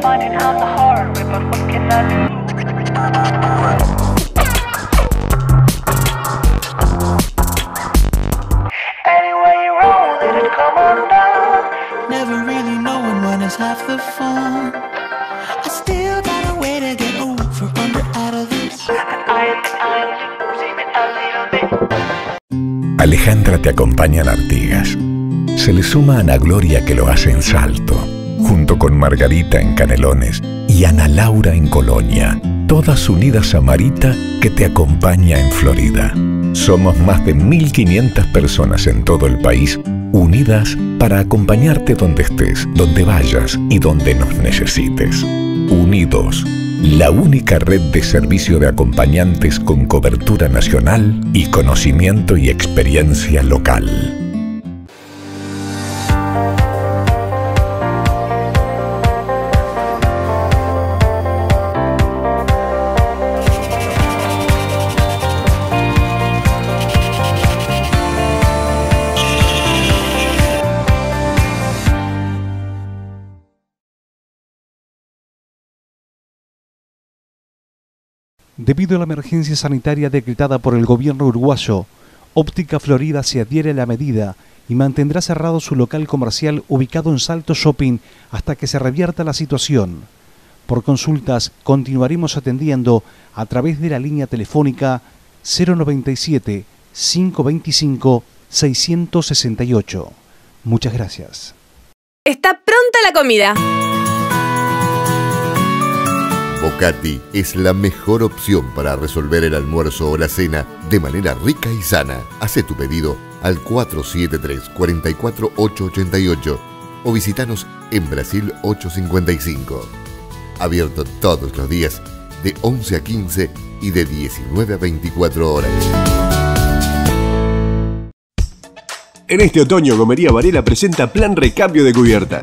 Finding out the hard way, but what can I do? Alejandra te acompaña en Artigas. Se le suma Ana Gloria que lo hace en Salto, junto con Margarita en Canelones y Ana Laura en Colonia, todas unidas a Marita que te acompaña en Florida. Somos más de 1.500 personas en todo el país unidas para acompañarte donde estés, donde vayas y donde nos necesites. Unidos, la única red de servicio de acompañantes con cobertura nacional y conocimiento y experiencia local. Debido a la emergencia sanitaria decretada por el gobierno uruguayo, Óptica Florida se adhiere a la medida y mantendrá cerrado su local comercial ubicado en Salto Shopping hasta que se revierta la situación. Por consultas continuaremos atendiendo a través de la línea telefónica 097 525 668. Muchas gracias. Está pronta la comida. Bocati es la mejor opción para resolver el almuerzo o la cena de manera rica y sana. Haz tu pedido al 473 44888 o visitanos en Brasil 855. Abierto todos los días de 11 a 15 y de 19 a 24 horas. En este otoño, Gomería Varela presenta Plan Recambio de Cubiertas.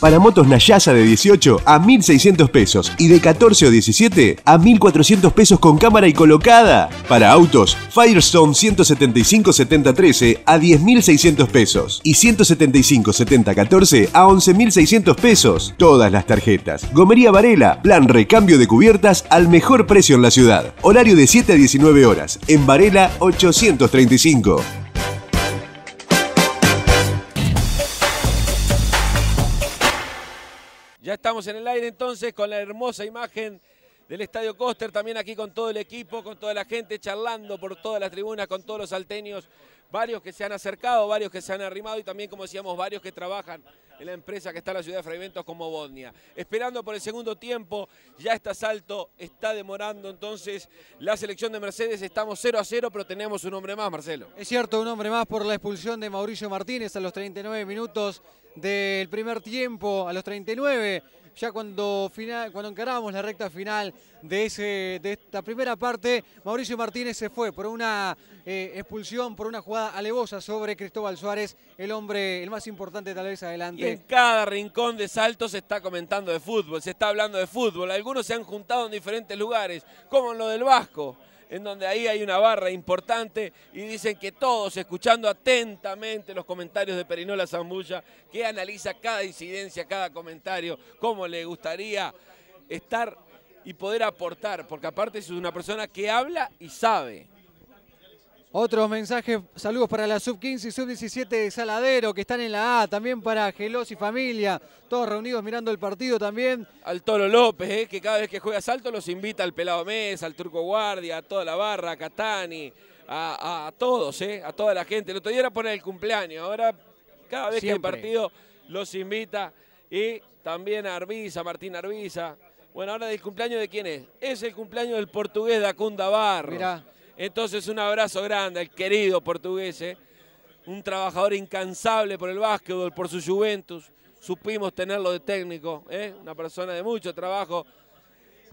Para motos Nayasa de 18 a 1.600 pesos y de 14 o 17 a 1.400 pesos con cámara y colocada. Para autos, Firestone 175-70-13 a 10.600 pesos y 175-70-14 a 11.600 pesos. Todas las tarjetas. Gomería Varela, plan recambio de cubiertas al mejor precio en la ciudad. Horario de 7 a 19 horas. En Varela 835. Ya estamos en el aire entonces con la hermosa imagen del Estadio Coster, también aquí con todo el equipo, con toda la gente charlando por todas las tribunas, con todos los salteños, varios que se han acercado, varios que se han arrimado y también, como decíamos, varios que trabajan en la empresa que está en la ciudad de Fragmentos como Bodnia. Esperando por el segundo tiempo, ya está salto, está demorando entonces la selección de Mercedes, estamos 0 a 0, pero tenemos un hombre más, Marcelo. Es cierto, un hombre más por la expulsión de Mauricio Martínez a los 39 minutos del primer tiempo, a los 39, ya cuando, final, cuando encaramos la recta final de, ese, de esta primera parte, Mauricio Martínez se fue por una eh, expulsión, por una jugada alevosa sobre Cristóbal Suárez, el hombre, el más importante tal vez Y en adelante. cada rincón de Salto se está comentando de fútbol, se está hablando de fútbol. Algunos se han juntado en diferentes lugares, como en lo del Vasco, en donde ahí hay una barra importante y dicen que todos, escuchando atentamente los comentarios de Perinola Zambulla, que analiza cada incidencia, cada comentario, cómo le gustaría estar y poder aportar, porque aparte es una persona que habla y sabe. Otros mensajes, saludos para la sub-15 y sub-17 de Saladero, que están en la A, también para Gelos y familia, todos reunidos mirando el partido también. al Toro López, eh, que cada vez que juega salto los invita al Pelado Mesa, al Turco Guardia, a toda la barra, a Catani, a, a- a todos, eh, a toda la gente. El otro día era por el cumpleaños, ahora cada vez Siempre. que hay partido los invita. Y también a Arbiza, Martín Arbiza. Bueno, ahora del cumpleaños de quién es? Es el cumpleaños del portugués Dacunda Barros. Mirá. Entonces un abrazo grande al querido portugués, eh, un trabajador incansable por el básquetbol, por su Juventus. Supimos tenerlo de técnico, ¿eh? una persona de mucho trabajo.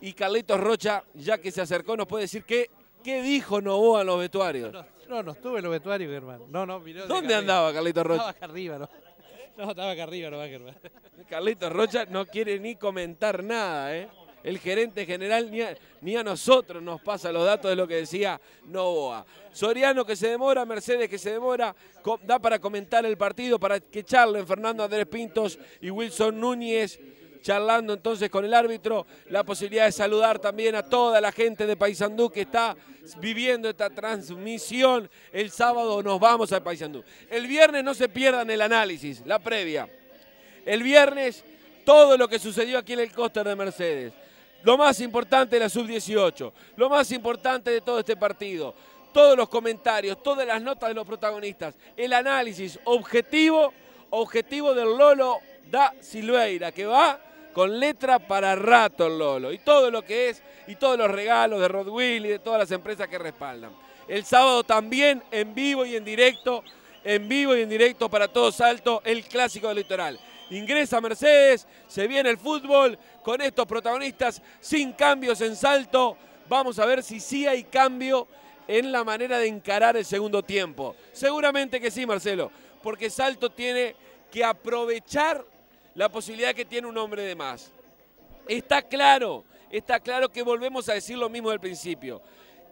Y Carlitos Rocha, ya que se acercó, nos puede decir qué, qué dijo Novoa en los vestuarios. No, no estuve en los vestuarios, Germán. No, no, miró ¿Dónde andaba. Carlitos Rocha? Estaba acá arriba, ¿no? No, estaba acá arriba, no, Germán. Carlitos Rocha no quiere ni comentar nada, ¿eh? El gerente general ni a, nosotros nos pasa los datos de lo que decía Novoa. Soriano que se demora, Mercedes que se demora, da para comentar el partido, para que charlen Fernando Andrés Pintos y Wilson Núñez, charlando entonces con el árbitro, la posibilidad de saludar también a toda la gente de Paysandú que está viviendo esta transmisión. El sábado nos vamos a Paysandú. El viernes no se pierdan el análisis, la previa. El viernes todo lo que sucedió aquí en el Coster de Mercedes. Lo más importante de la sub-18, lo más importante de todo este partido, todos los comentarios, todas las notas de los protagonistas, el análisis objetivo, objetivo del Lolo da Silveira, que va con letra para rato el Lolo, y todo lo que es, y todos los regalos de Rod Will y de todas las empresas que respaldan. El sábado también en vivo y en directo, en vivo y en directo para todo Salto, el clásico del litoral. Ingresa Mercedes, se viene el fútbol con estos protagonistas sin cambios en Salto. Vamos a ver si sí hay cambio en la manera de encarar el segundo tiempo. Seguramente que sí, Marcelo, porque Salto tiene que aprovechar la posibilidad que tiene un hombre de más. Está claro, está claro que volvemos a decir lo mismo del principio.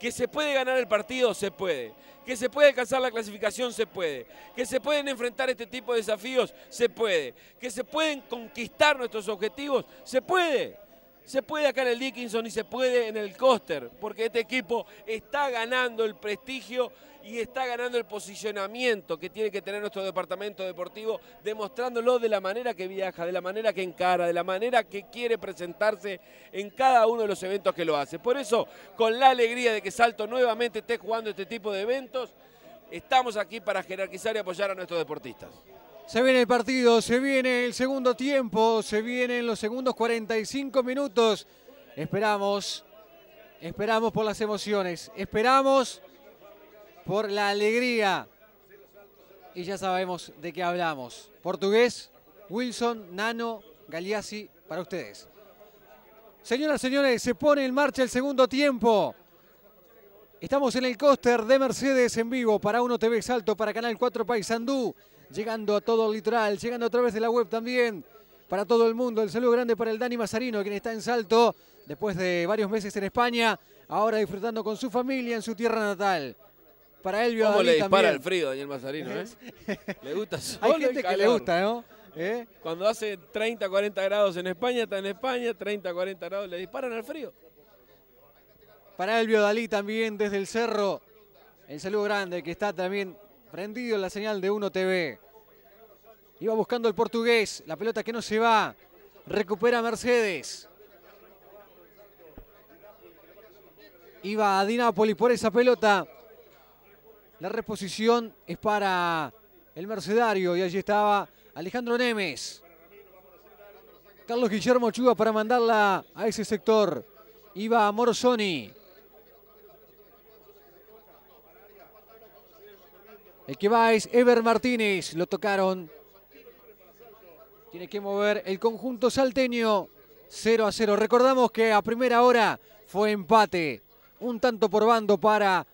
Que se puede ganar el partido, se puede. Que se puede alcanzar la clasificación, se puede. Que se pueden enfrentar este tipo de desafíos, se puede. Que se pueden conquistar nuestros objetivos, se puede. Se puede acá en el Dickinson y se puede en el Coster, porque este equipo está ganando el prestigio y está ganando el posicionamiento que tiene que tener nuestro departamento deportivo, demostrándolo de la manera que viaja, de la manera que encara, de la manera que quiere presentarse en cada uno de los eventos que lo hace. Por eso, con la alegría de que Salto nuevamente esté jugando este tipo de eventos, estamos aquí para jerarquizar y apoyar a nuestros deportistas. Se viene el partido, se viene el segundo tiempo, se vienen los segundos 45 minutos. Esperamos, esperamos por las emociones, esperamos por la alegría. Y ya sabemos de qué hablamos. Portugués, Wilson, Nano, Galeazzi, para ustedes. Señoras, señores, se pone en marcha el segundo tiempo. Estamos en el coaster de Mercedes en vivo para Uno TV Salto, para Canal 4 Paysandú, llegando a todo el litoral, llegando a través de la web también para todo el mundo. El saludo grande para el Dani Mazarino, quien está en Salto después de varios meses en España, ahora disfrutando con su familia en su tierra natal. Para Elvio ¿Cómo le dispara también. al frío, Daniel Mazarino? ¿eh? Le gusta Hay solo el gente que le gusta, ¿no? ¿Eh? Cuando hace 30, 40 grados en España, está en España, 30, 40 grados, le disparan al frío. Para Elvio Dalí también desde el cerro. El saludo grande que está también prendido en la señal de Uno TV. Iba buscando el portugués. La pelota que no se va. Recupera Mercedes. Iba a Dinápolis por esa pelota. La reposición es para el Mercedario. Y allí estaba Alejandro Nemes. Carlos Guillermo Chuga para mandarla a ese sector. Iba Morosoni. El que va es Ever Martínez. Lo tocaron. Tiene que mover el conjunto salteño. 0 a 0. Recordamos que a primera hora fue empate. Un tanto por bando para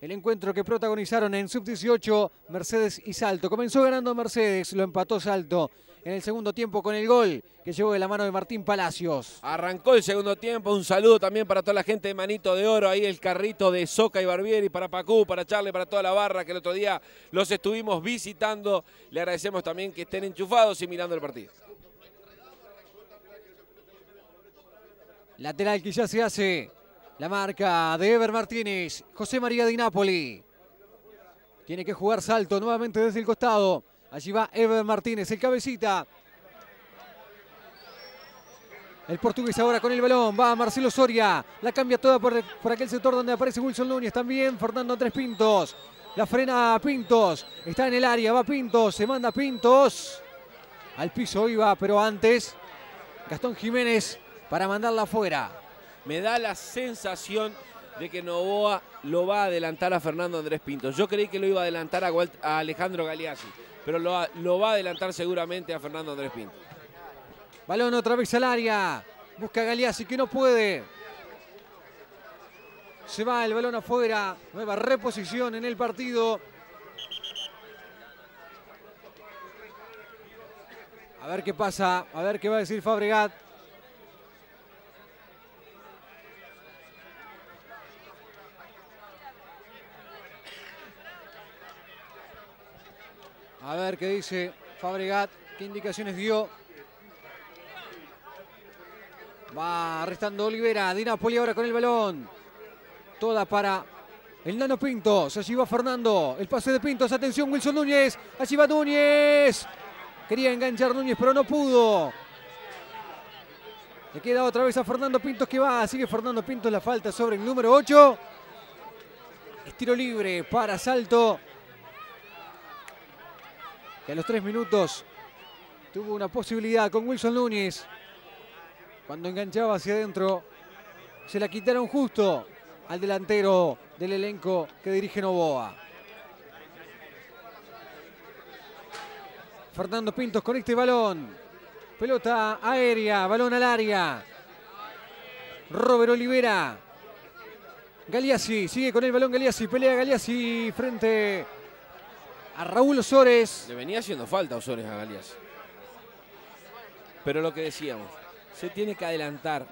el encuentro que protagonizaron en sub-18 Mercedes y Salto. Comenzó ganando Mercedes, lo empató Salto en el segundo tiempo con el gol que llegó de la mano de Martín Palacios. Arrancó el segundo tiempo. Un saludo también para toda la gente de Manito de Oro. Ahí el carrito de Soca y Barbieri, para Pacú, para Charlie, para toda la barra que el otro día los estuvimos visitando. Le agradecemos también que estén enchufados y mirando el partido. Lateral que ya se hace. La marca de Ever Martínez. José María Di Napoli. Tiene que jugar salto nuevamente desde el costado. Allí va Ever Martínez, el cabecita. El portugués ahora con el balón. Va Marcelo Soria. La cambia toda por, por aquel sector donde aparece Wilson Núñez. También Fernando Andrés Pintos. La frena Pintos. Está en el área. Va Pintos. Se manda Pintos. Al piso iba, pero antes Gastón Jiménez para mandarla afuera. Me da la sensación de que Novoa lo va a adelantar a Fernando Andrés Pinto. Yo creí que lo iba a adelantar a, Alejandro Galeazzi, pero lo, lo va a adelantar seguramente a Fernando Andrés Pinto. Balón otra vez al área. Busca Galeazzi que no puede. Se va el balón afuera. Nueva reposición en el partido. A ver qué pasa. A ver qué va a decir Fabregat. A ver qué dice Fabregat. ¿Qué indicaciones dio? Va restando Olivera. Di Napoli ahora con el balón. Toda para el Nano Pintos. Allí va Fernando. El pase de Pintos. Atención, Wilson Núñez. Allí va Núñez. Quería enganchar Núñez, pero no pudo. Le queda otra vez a Fernando Pintos que va. Sigue Fernando Pintos la falta sobre el número 8. Estiro libre para Salto. A los tres minutos tuvo una posibilidad con Wilson Núñez. Cuando enganchaba hacia adentro, se la quitaron justo al delantero del elenco que dirige Novoa. Fernando Pintos con este balón. Pelota aérea, balón al área. Robert Olivera. Galeazzi, sigue con el balón Galeazzi, pelea Galeazzi frente a Raúl Osores. Le venía haciendo falta a Osores a Galeazzi. Pero lo que decíamos, se tiene que adelantar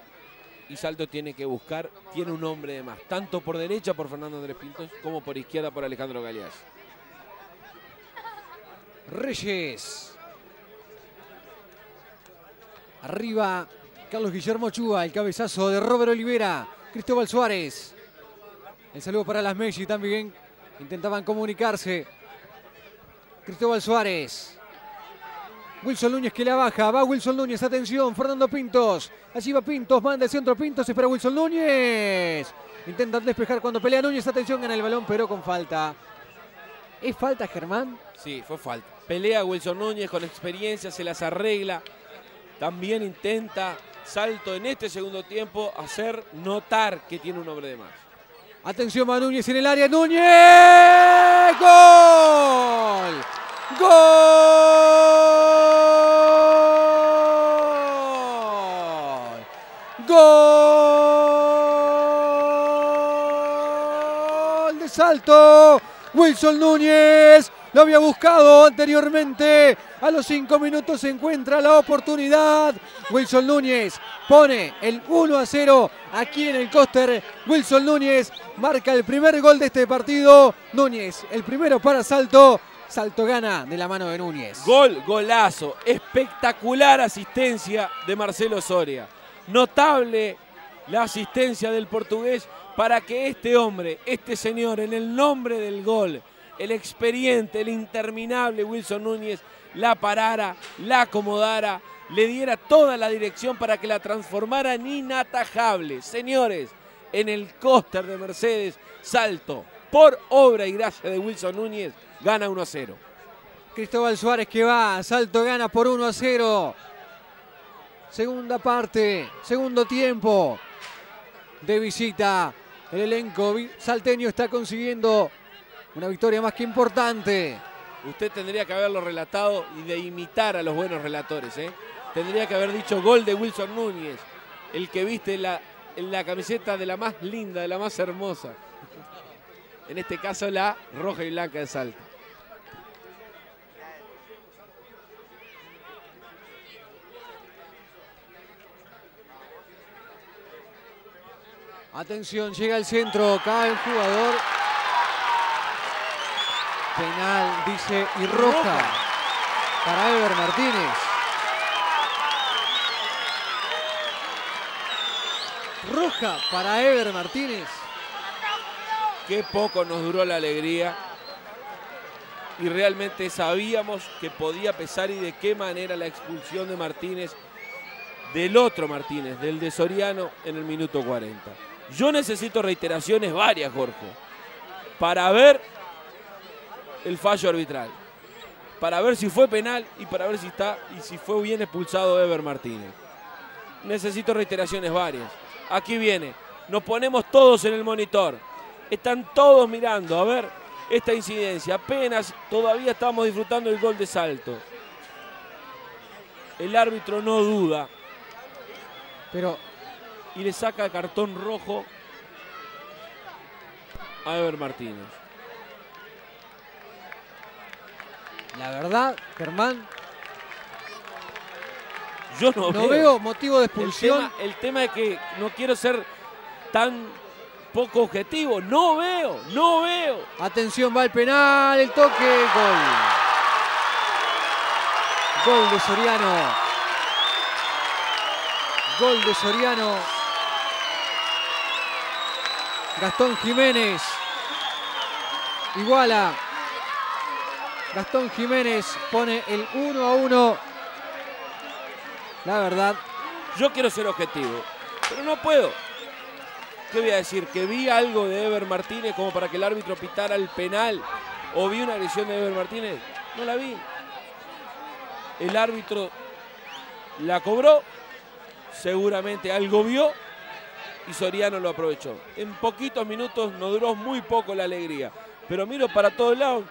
y Salto tiene que buscar, tiene un hombre de más, tanto por derecha por Fernando Andrés Pintos como por izquierda por Alejandro Galeazzi. Reyes. Arriba Carlos Guillermo Chua, el cabezazo de Robert Olivera. Cristóbal Suárez. El saludo para las Messi también. Intentaban comunicarse. Cristóbal Suárez. Wilson Núñez que la baja. Va Wilson Núñez. Atención. Fernando Pintos. Allí va Pintos. Manda el centro Pintos. Espera Wilson Núñez. Intentan despejar cuando pelea Núñez. Atención en el balón, pero con falta. ¿Es falta, Germán? Sí, fue falta. Pelea Wilson Núñez con experiencia, se las arregla. También intenta Salto en este segundo tiempo hacer notar que tiene un hombre de más. Atención, va Núñez en el área. ¡Núñez! ¡Gol! ¡Gol! el salto. Wilson Núñez lo había buscado anteriormente. A los cinco minutos se encuentra la oportunidad. Wilson Núñez pone el 1 a 0 aquí en el Coster. Wilson Núñez marca el primer gol de este partido. Núñez, el primero para Salto. Salto gana de la mano de Núñez. Gol, golazo, espectacular asistencia de Marcelo Soria. Notable la asistencia del portugués para que este hombre, este señor, en el nombre del gol, el experiente, el interminable Wilson Núñez, la parara, la acomodara, le diera toda la dirección para que la transformara en inatajable. Señores, en el cóster de Mercedes, salto por obra y gracia de Wilson Núñez, gana 1 a 0. Cristóbal Suárez que va, Salto gana por 1 a 0. Segunda parte, segundo tiempo de visita. El elenco salteño está consiguiendo una victoria más que importante. Usted tendría que haberlo relatado y de imitar a los buenos relatores. ¿eh? Tendría que haber dicho gol de Wilson Núñez, el que viste la, en la camiseta de la más linda, de la más hermosa. En este caso la roja y blanca de Salta. Atención, llega el centro, cae un jugador. Penal, dice, y roja para Ever Martínez. Roja para Ever Martínez. Qué poco nos duró la alegría. Y realmente sabíamos que podía pesar y de qué manera la expulsión de Martínez, del otro Martínez, del de Soriano, en el minuto 40. Yo necesito reiteraciones varias, Jorge, para ver el fallo arbitral. Para ver si fue penal y para ver si está y si fue bien expulsado Ever Martínez. Necesito reiteraciones varias. Aquí viene. Nos ponemos todos en el monitor. Están todos mirando a ver esta incidencia. Apenas todavía estamos disfrutando el gol de salto. El árbitro no duda. Pero y le saca cartón rojo a Ever Martínez. La verdad, Germán, Yo no, no veo motivo de El expulsión. tema, el tema es que no quiero ser tan poco objetivo. No veo, no veo. Atención, va el penal, el toque, gol. Gol de Soriano. Gol de Soriano. Gastón Jiménez. Iguala. Gastón Jiménez pone el 1 a 1. La verdad, Yo quiero ser objetivo, pero no puedo. ¿Qué voy a decir? ¿Que vi algo de Ever Martínez como para que el árbitro pitara el penal? ¿O vi una agresión de Ever Martínez? No la vi. El árbitro la cobró, seguramente algo vio y Soriano lo aprovechó. En poquitos minutos nos duró muy poco la alegría, pero miro para todos lados,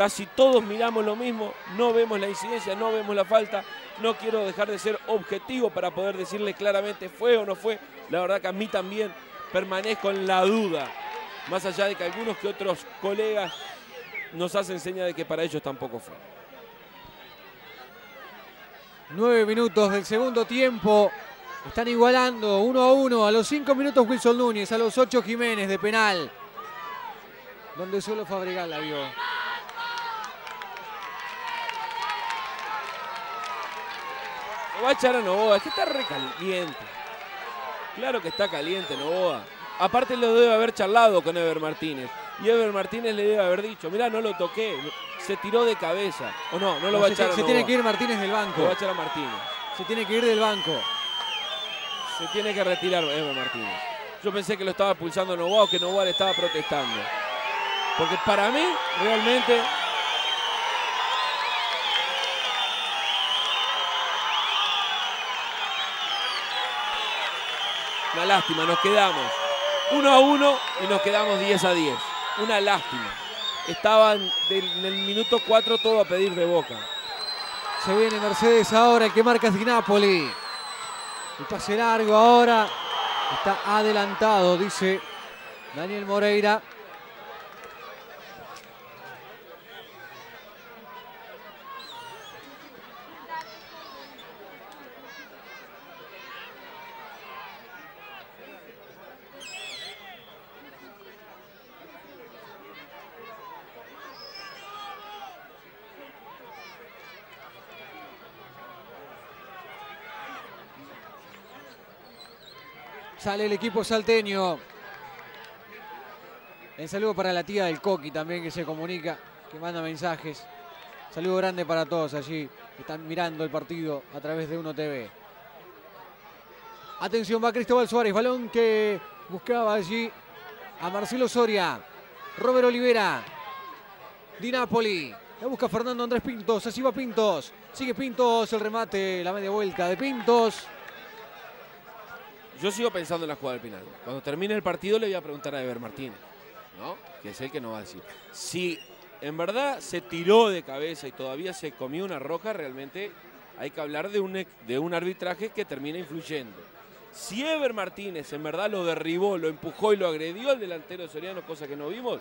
casi todos miramos lo mismo, no vemos la incidencia, no vemos la falta. No quiero dejar de ser objetivo para poder decirle claramente fue o no fue. La verdad que a mí también permanezco en la duda, más allá de que algunos que otros colegas nos hacen seña de que para ellos tampoco fue. Nueve minutos del segundo tiempo. Están igualando uno a uno. A los cinco minutos Wilson Núñez, a los ocho Jiménez de penal. Donde solo Fabregal la vio. Lo va a echar a Novoa, es que está recaliente. Claro que está caliente Novoa. Aparte lo debe haber charlado con Ever Martínez. Y Ever Martínez le debe haber dicho, mirá, no lo toqué, se tiró de cabeza. O no, no lo No, va a echar a se Novoa. tiene que ir Martínez del Lo va a banco. echar a Martínez. Se tiene que ir del banco. Se tiene que retirar Ever Martínez. Yo pensé que lo estaba expulsando Novoa o que Novoa le estaba protestando. Porque para mí, realmente, una lástima, nos quedamos uno a uno y nos quedamos 10 a 10. Una lástima. Estaban en el minuto 4 todo a pedir de boca. Se viene Mercedes ahora, el que marca es. El pase largo ahora. Está adelantado, dice Daniel Moreira. Sale el equipo salteño. El saludo para la tía del Coqui también que se comunica, que manda mensajes. Saludo grande para todos allí que están mirando el partido a través de Uno TV. Atención, va Cristóbal Suárez, balón que buscaba allí a Marcelo Soria. Robert Olivera. Di Napoli. La busca Fernando Andrés Pintos. Así va Pintos. Sigue Pintos. El remate. La media vuelta de Pintos. Yo sigo pensando en la jugada del penal. Cuando termine el partido le voy a preguntar a Ever Martínez, ¿no? Que es el que nos va a decir. Si en verdad se tiró de cabeza y todavía se comió una roja, realmente hay que hablar de un, de un arbitraje que termina influyendo. Si Ever Martínez en verdad lo derribó, lo empujó y lo agredió al delantero Soriano, cosa que no vimos,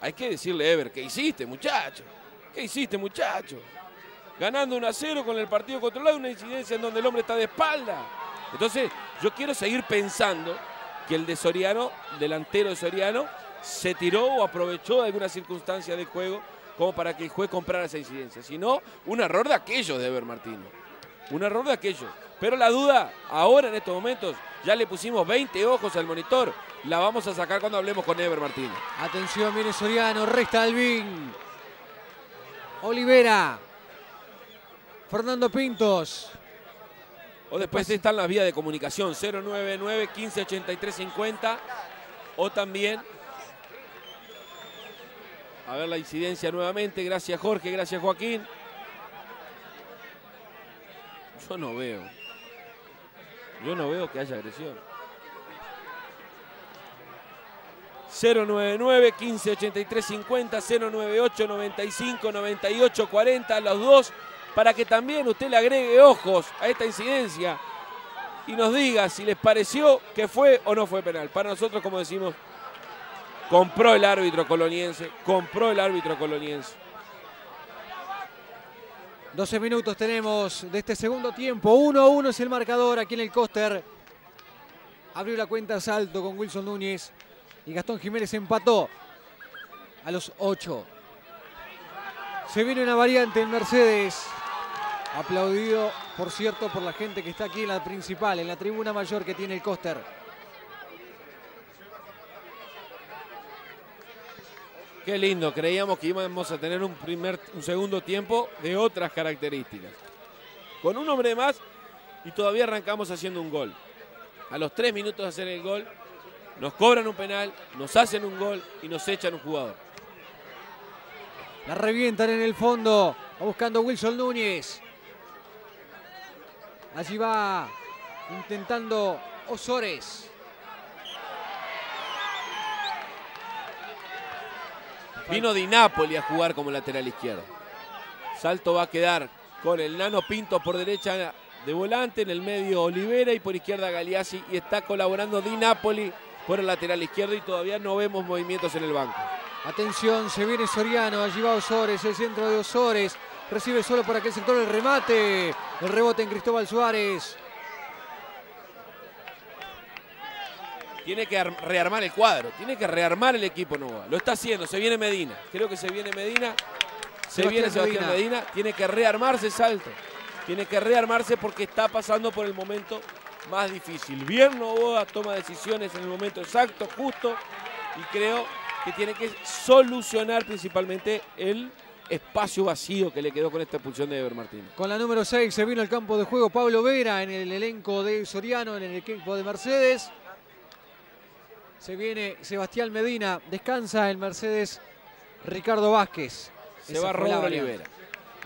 hay que decirle, Ever, ¿qué hiciste, muchacho? ¿Qué hiciste, muchacho? Ganando 1 a 0 con el partido controlado, una incidencia en donde el hombre está de espalda. Entonces, yo quiero seguir pensando que el de Soriano, delantero de Soriano, se tiró o aprovechó de alguna circunstancia del juego como para que el juez comprara esa incidencia. Si no, un error de aquellos de Ever Martínez. Un error de aquellos. Pero la duda, ahora en estos momentos, ya le pusimos 20 ojos al monitor. La vamos a sacar cuando hablemos con Ever Martínez. Atención, viene Soriano. Resta Alvin. Olivera. Fernando Pintos. O después están las vías de comunicación 099 15 83 50 o también a ver la incidencia nuevamente. Gracias Jorge, gracias Joaquín. Yo no veo. Yo no veo que haya agresión. 099 15 83 50 098 95 98 40 los dos para que también usted le agregue ojos a esta incidencia y nos diga si les pareció que fue o no fue penal. Para nosotros, como decimos, compró el árbitro coloniense, compró el árbitro coloniense. 12 minutos tenemos de este segundo tiempo. 1 a 1 es el marcador aquí en el Coster. Abrió la cuenta Salto con Wilson Núñez. Y Gastón Jiménez empató a los 8. Se viene una variante en Mercedes. Aplaudido, por cierto, por la gente que está aquí en la principal, en la tribuna mayor que tiene el Coster. Qué lindo, creíamos que íbamos a tener un, primer, un segundo tiempo de otras características. Con un hombre más y todavía arrancamos haciendo un gol. A los tres minutos de hacer el gol, nos cobran un penal, nos hacen un gol y nos echan un jugador. La revientan en el fondo. Va buscando Wilson Núñez. Allí va intentando Osores. Vino Di Napoli a jugar como lateral izquierdo. Salto va a quedar con el Nano Pinto por derecha de volante, en el medio Olivera y por izquierda Galeazzi. Y está colaborando Di Napoli por el lateral izquierdo y todavía no vemos movimientos en el banco. Atención, se viene Soriano. Allí va Osores, el centro de Osores. Recibe solo por aquel sector el remate. El rebote en Cristóbal Suárez. Tiene que ar- rearmar el cuadro, tiene que rearmar el equipo Nova. Lo está haciendo, se viene Medina. Creo que se viene Medina. Se Sebastián viene Sebastián Medina. Medina. Tiene que rearmarse Salto. Tiene que rearmarse porque está pasando por el momento más difícil. Bien Novoa toma decisiones en el momento exacto, justo. Y creo que tiene que solucionar principalmente el espacio vacío que le quedó con esta expulsión de Ever Martínez. Con la número 6 se vino al campo de juego Pablo Vera en el elenco de Soriano, en el equipo de Mercedes. Se viene Sebastián Medina, descansa el Mercedes Ricardo Vázquez. Se Esa va variante. Olivera.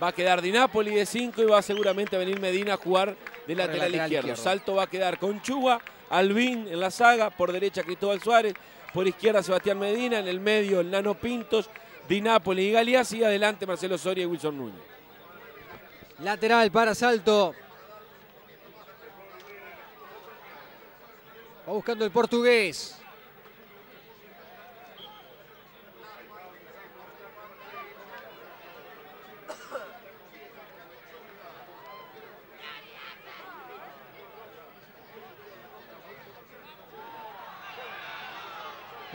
Va a quedar Di Napoli de 5 y va seguramente a venir Medina a jugar de lateral, lateral izquierdo. izquierdo. Salto va a quedar con Chuba, Albín en la saga, por derecha Cristóbal Suárez, por izquierda Sebastián Medina, en el medio el Nano Pintos, Di Napoli y Galeazzi, y adelante Marcelo Soria y Wilson Núñez. Lateral para Salto. Va buscando el portugués.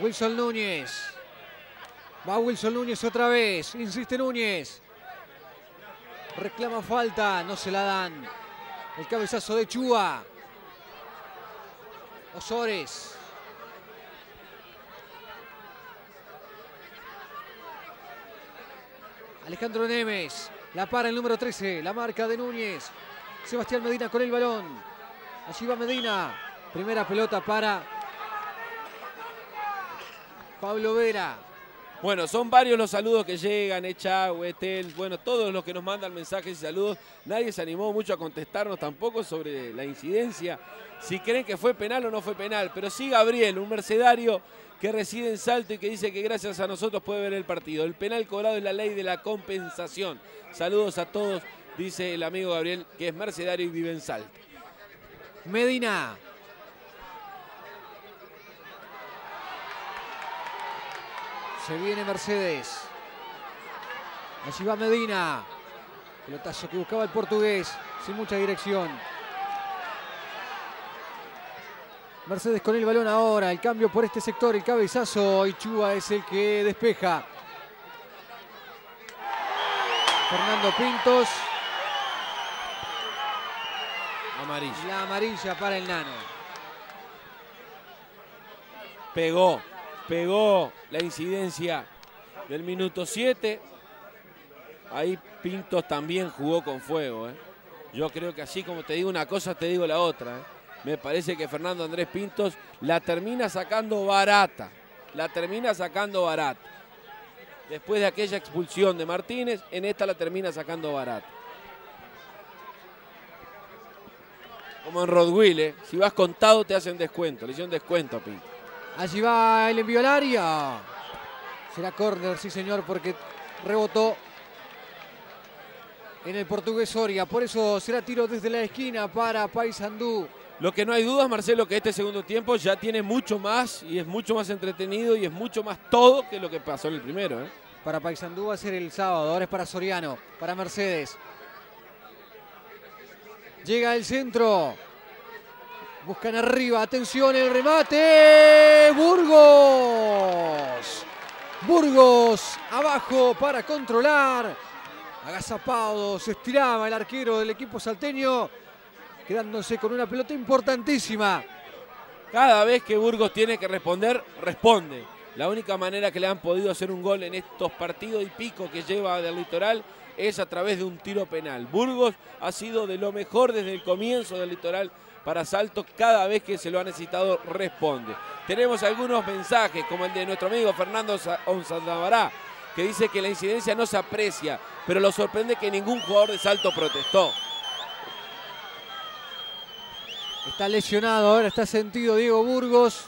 Wilson Núñez. Va Wilson Núñez otra vez. Insiste Núñez. Reclama falta. No se la dan. El cabezazo de Chua. Osores. Alejandro Nemes. La para el número 13. La marca de Núñez. Sebastián Medina con el balón. Allí va Medina. Primera pelota para Pablo Vera. Bueno, son varios los saludos que llegan, Echagüe, Tel, bueno, todos los que nos mandan mensajes y saludos. Nadie se animó mucho a contestarnos tampoco sobre la incidencia, si creen que fue penal o no fue penal. Pero sí Gabriel, un mercedario que reside en Salto y que dice que gracias a nosotros puede ver el partido. El penal cobrado es la ley de la compensación. Saludos a todos, dice el amigo Gabriel, que es mercedario y vive en Salto. Medina. Se viene Mercedes. Allí va Medina. Pelotazo que buscaba el portugués. Sin mucha dirección. Mercedes con el balón ahora. El cambio por este sector. El cabezazo. Y Chua es el que despeja. Fernando Pintos. Amarilla. La amarilla para el nano. Pegó, pegó la incidencia del minuto 7. Ahí Pintos también jugó con fuego. ¿eh? Yo creo que así como te digo una cosa, te digo la otra. ¿eh? Me parece que Fernando Andrés Pintos la termina sacando barata. La termina sacando barata. Después de aquella expulsión de Martínez, en esta la termina sacando barata. Como en Rodwille, ¿eh? si vas contado te hacen descuento. Le hicieron descuento a Pintos. Allí va el envío al área. Será córner, sí señor, porque rebotó en el portugués Soria. Por eso será tiro desde la esquina para Paysandú. Lo que no hay dudas, Marcelo, que este segundo tiempo ya tiene mucho más y es mucho más entretenido y es mucho más todo que lo que pasó en el primero. ¿eh? Para Paysandú va a ser el sábado, ahora es para Soriano, para Mercedes. Llega el centro. Buscan arriba, atención, el remate. Burgos. Burgos abajo para controlar. Agazapado, se estiraba el arquero del equipo salteño, quedándose con una pelota importantísima. Cada vez que Burgos tiene que responder, responde. La única manera que le han podido hacer un gol en estos partidos y pico que lleva del litoral es a través de un tiro penal. Burgos ha sido de lo mejor desde el comienzo del litoral para Salto. Cada vez que se lo ha necesitado, responde. Tenemos algunos mensajes, como el de nuestro amigo Fernando Onsandabará, que dice que la incidencia no se aprecia, pero lo sorprende que ningún jugador de Salto protestó. Está lesionado, ahora está sentido Diego Burgos.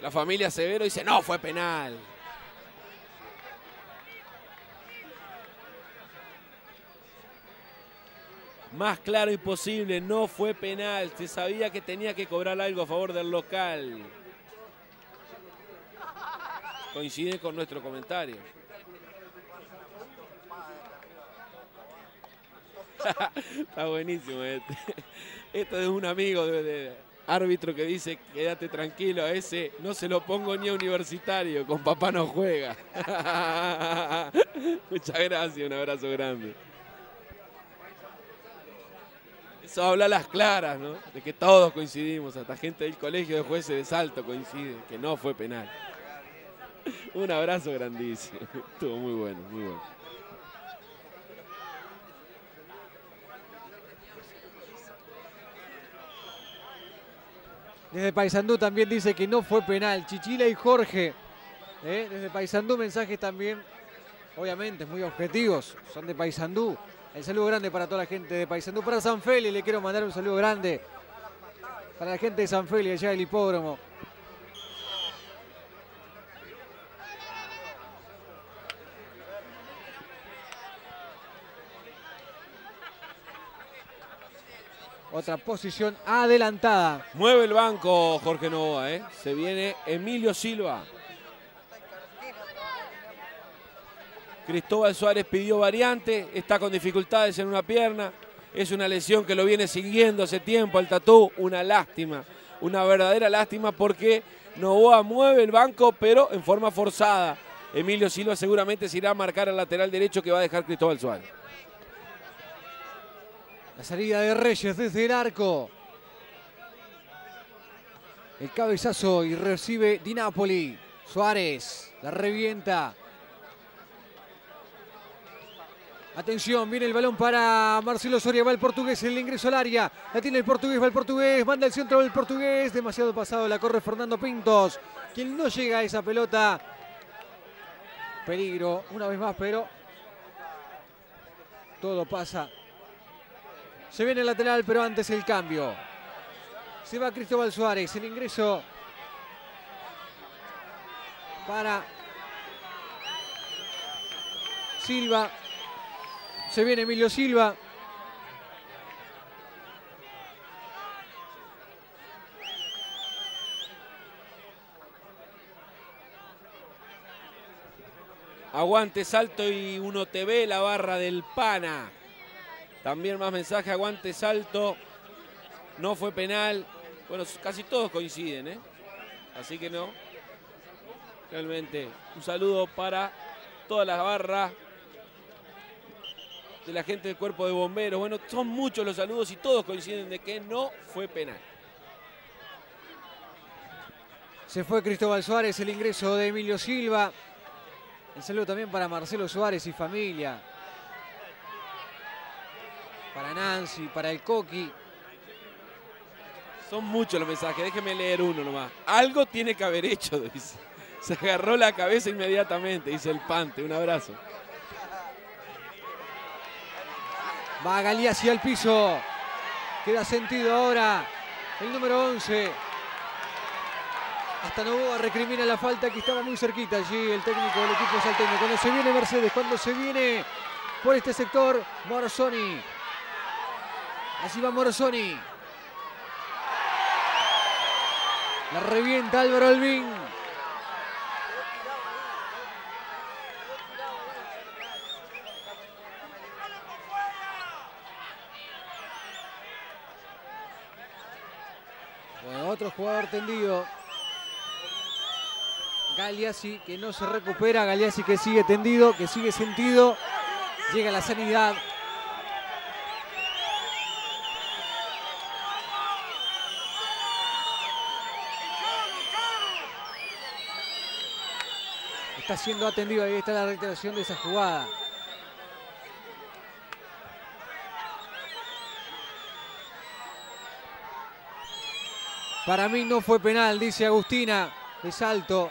La familia Severo dice, no, fue penal. Más claro imposible, no fue penal. Se sabía que tenía que cobrar algo a favor del local. Coincide con nuestro comentario. Está buenísimo este. Esto es un amigo de, árbitro que dice, quédate tranquilo, a ese no se lo pongo ni a universitario, con papá no juega. Muchas gracias, un abrazo grande. Eso habla a las claras, ¿no? De que todos coincidimos, hasta gente del colegio de jueces de Salto coincide, que no fue penal. Un abrazo grandísimo. Estuvo muy bueno, muy bueno. Desde Paysandú también dice que no fue penal. Chichila y Jorge. ¿eh? Desde Paysandú mensajes también, obviamente, muy objetivos. Son de Paysandú. El saludo grande para toda la gente de Paysandú. Para San Feli le quiero mandar un saludo grande. Para la gente de San Feli, allá del hipódromo. Otra posición adelantada. Mueve el banco Jorge Novoa, ¿eh? Se viene Emilio Silva. Cristóbal Suárez pidió variante, está con dificultades en una pierna. Es una lesión que lo viene siguiendo hace tiempo al tatú. Una lástima, una verdadera lástima porque Novoa mueve el banco, pero en forma forzada. Emilio Silva seguramente se irá a marcar al lateral derecho que va a dejar Cristóbal Suárez. La salida de Reyes desde el arco. El cabezazo y recibe Di Napoli. Suárez la revienta. Atención, viene el balón para Marcelo Soria, va el portugués, el ingreso al área. La tiene el portugués, va el portugués, manda el centro del portugués. Demasiado pasado, la corre Fernando Pintos. Quien no llega a esa pelota. Peligro, una vez más, pero todo pasa. Se viene el lateral, pero antes el cambio. Se va Cristóbal Suárez, el ingreso para Silva. Se viene Emilio Silva. Aguante Salto y uno TV, la barra del Pana. También más mensaje, aguante Salto. No fue penal. Bueno, casi todos coinciden, ¿eh? Así que no. Realmente, un saludo para toda la barra de la gente del cuerpo de bomberos. Bueno, son muchos los saludos y todos coinciden de que no fue penal. Se fue Cristóbal Suárez, el ingreso de Emilio Silva. El saludo también para Marcelo Suárez y familia. Para Nancy, para el Coqui. Son muchos los mensajes, déjeme leer uno nomás. Algo tiene que haber hecho, dice. Se agarró la cabeza inmediatamente, dice el Pante. Un abrazo. Va Galiasi al piso. Queda sentido ahora el número 11. Hasta Novoa recrimina la falta que estaba muy cerquita allí el técnico del equipo salteño. Cuando se viene Mercedes, cuando se viene por este sector, Morosoni. Así va Morosoni. La revienta Álvaro Alvin. Bueno, otro jugador tendido. Galeazzi que no se recupera, Galeazzi que sigue tendido, que sigue sentido. Llega la sanidad. Está siendo atendido, ahí está la reiteración de esa jugada. Para mí no fue penal, dice Agustina, de salto.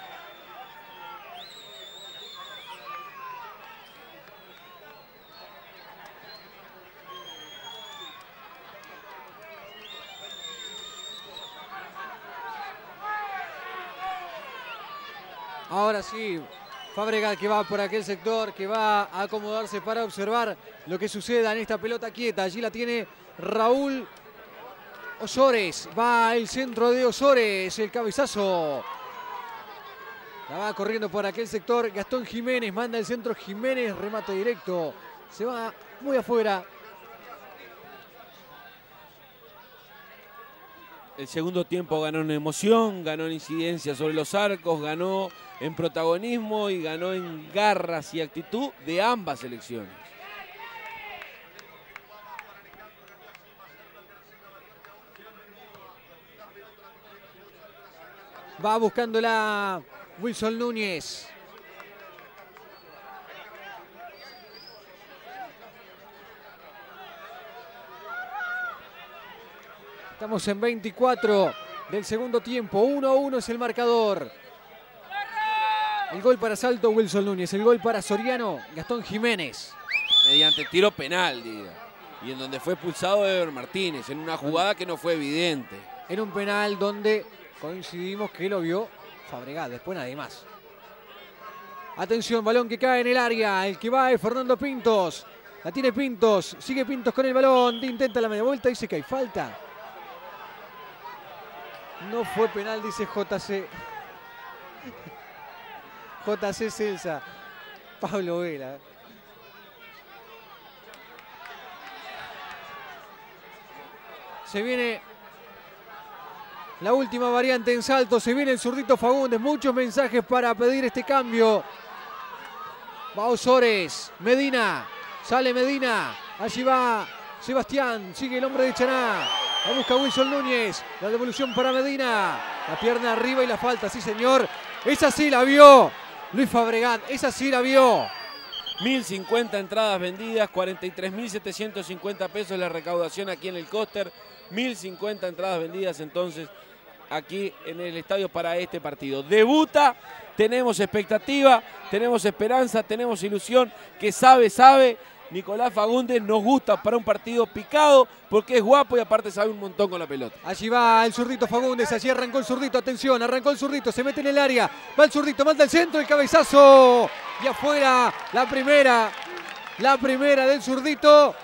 Ahora sí, Fabregat que va por aquel sector, que va a acomodarse para observar lo que suceda en esta pelota quieta. Allí la tiene Raúl Osores. Va el centro de Osores, el cabezazo. La va corriendo por aquel sector. Gastón Jiménez manda el centro. Jiménez remate directo. Se va muy afuera. El segundo tiempo ganó en emoción, ganó en incidencia sobre los arcos, ganó en protagonismo y ganó en garras y actitud de ambas selecciones. Va buscándola Wilson Núñez. Estamos en 24 del segundo tiempo. 1-1 es el marcador. El gol para Salto, Wilson Núñez. El gol para Soriano, Gastón Jiménez. Mediante tiro penal, diga. Y en donde fue expulsado Ever Martínez, en una jugada que no fue evidente. En un penal donde coincidimos que lo vio Fabregat, después nadie más. Atención, balón que cae en el área. El que va es Fernando Pintos. La tiene Pintos. Sigue Pintos con el balón. Intenta la media vuelta. Dice que hay falta. No fue penal, dice JC. JC Celsa. Pablo Vela. Se viene la última variante en salto. Se viene el zurdito Fagundes. Muchos mensajes para pedir este cambio. Va Osores. Medina. Sale Medina. Allí va Sebastián, sigue el hombre de Chaná. La busca Wilson Núñez. La devolución para Medina. La pierna arriba y la falta, sí señor. Esa sí la vio. Luis Fabregat, esa sí la vio. 1.050 entradas vendidas, 43.750 pesos la recaudación aquí en el Coster. 1.050 entradas vendidas entonces aquí en el estadio para este partido. Debuta, tenemos expectativa, tenemos esperanza, tenemos ilusión, que sabe, sabe. Nicolás Fagundes nos gusta para un partido picado porque es guapo y aparte sabe un montón con la pelota. Allí va el zurdito Fagundes, allí arrancó el zurdito, atención, arrancó el zurdito, se mete en el área, va el zurdito, manda el centro, el cabezazo y afuera la primera, la primera del zurdito,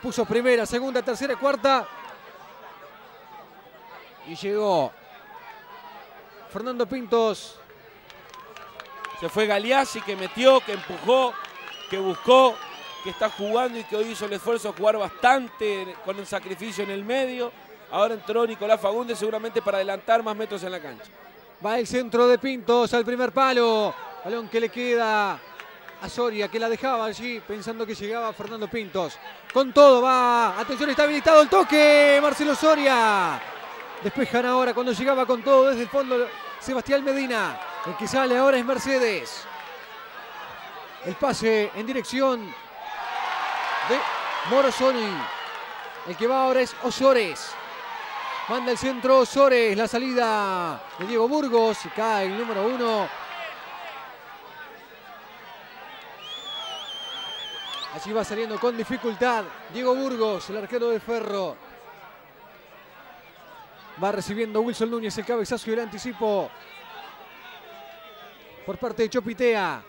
puso primera, segunda, tercera, cuarta y llegó Fernando Pintos. Se fue Galeazzi que metió, que empujó, que buscó, que está jugando y que hoy hizo el esfuerzo de jugar bastante con el sacrificio en el medio. Ahora entró Nicolás Fagundes seguramente para adelantar más metros en la cancha. Va el centro de Pintos al primer palo. Balón que le queda a Soria, que la dejaba allí pensando que llegaba Fernando Pintos. Con todo va. Atención, está habilitado el toque. Marcelo Soria. Despejan ahora cuando llegaba con todo desde el fondo Sebastián Medina. El que sale ahora es Mercedes. El pase en dirección de Morosoni. El que va ahora es Osores. Manda el centro Osores. La salida de Diego Burgos. Cae el número uno. Allí va saliendo con dificultad Diego Burgos, el arquero de Ferro. Va recibiendo Wilson Núñez el cabezazo y el anticipo por parte de Chopitea.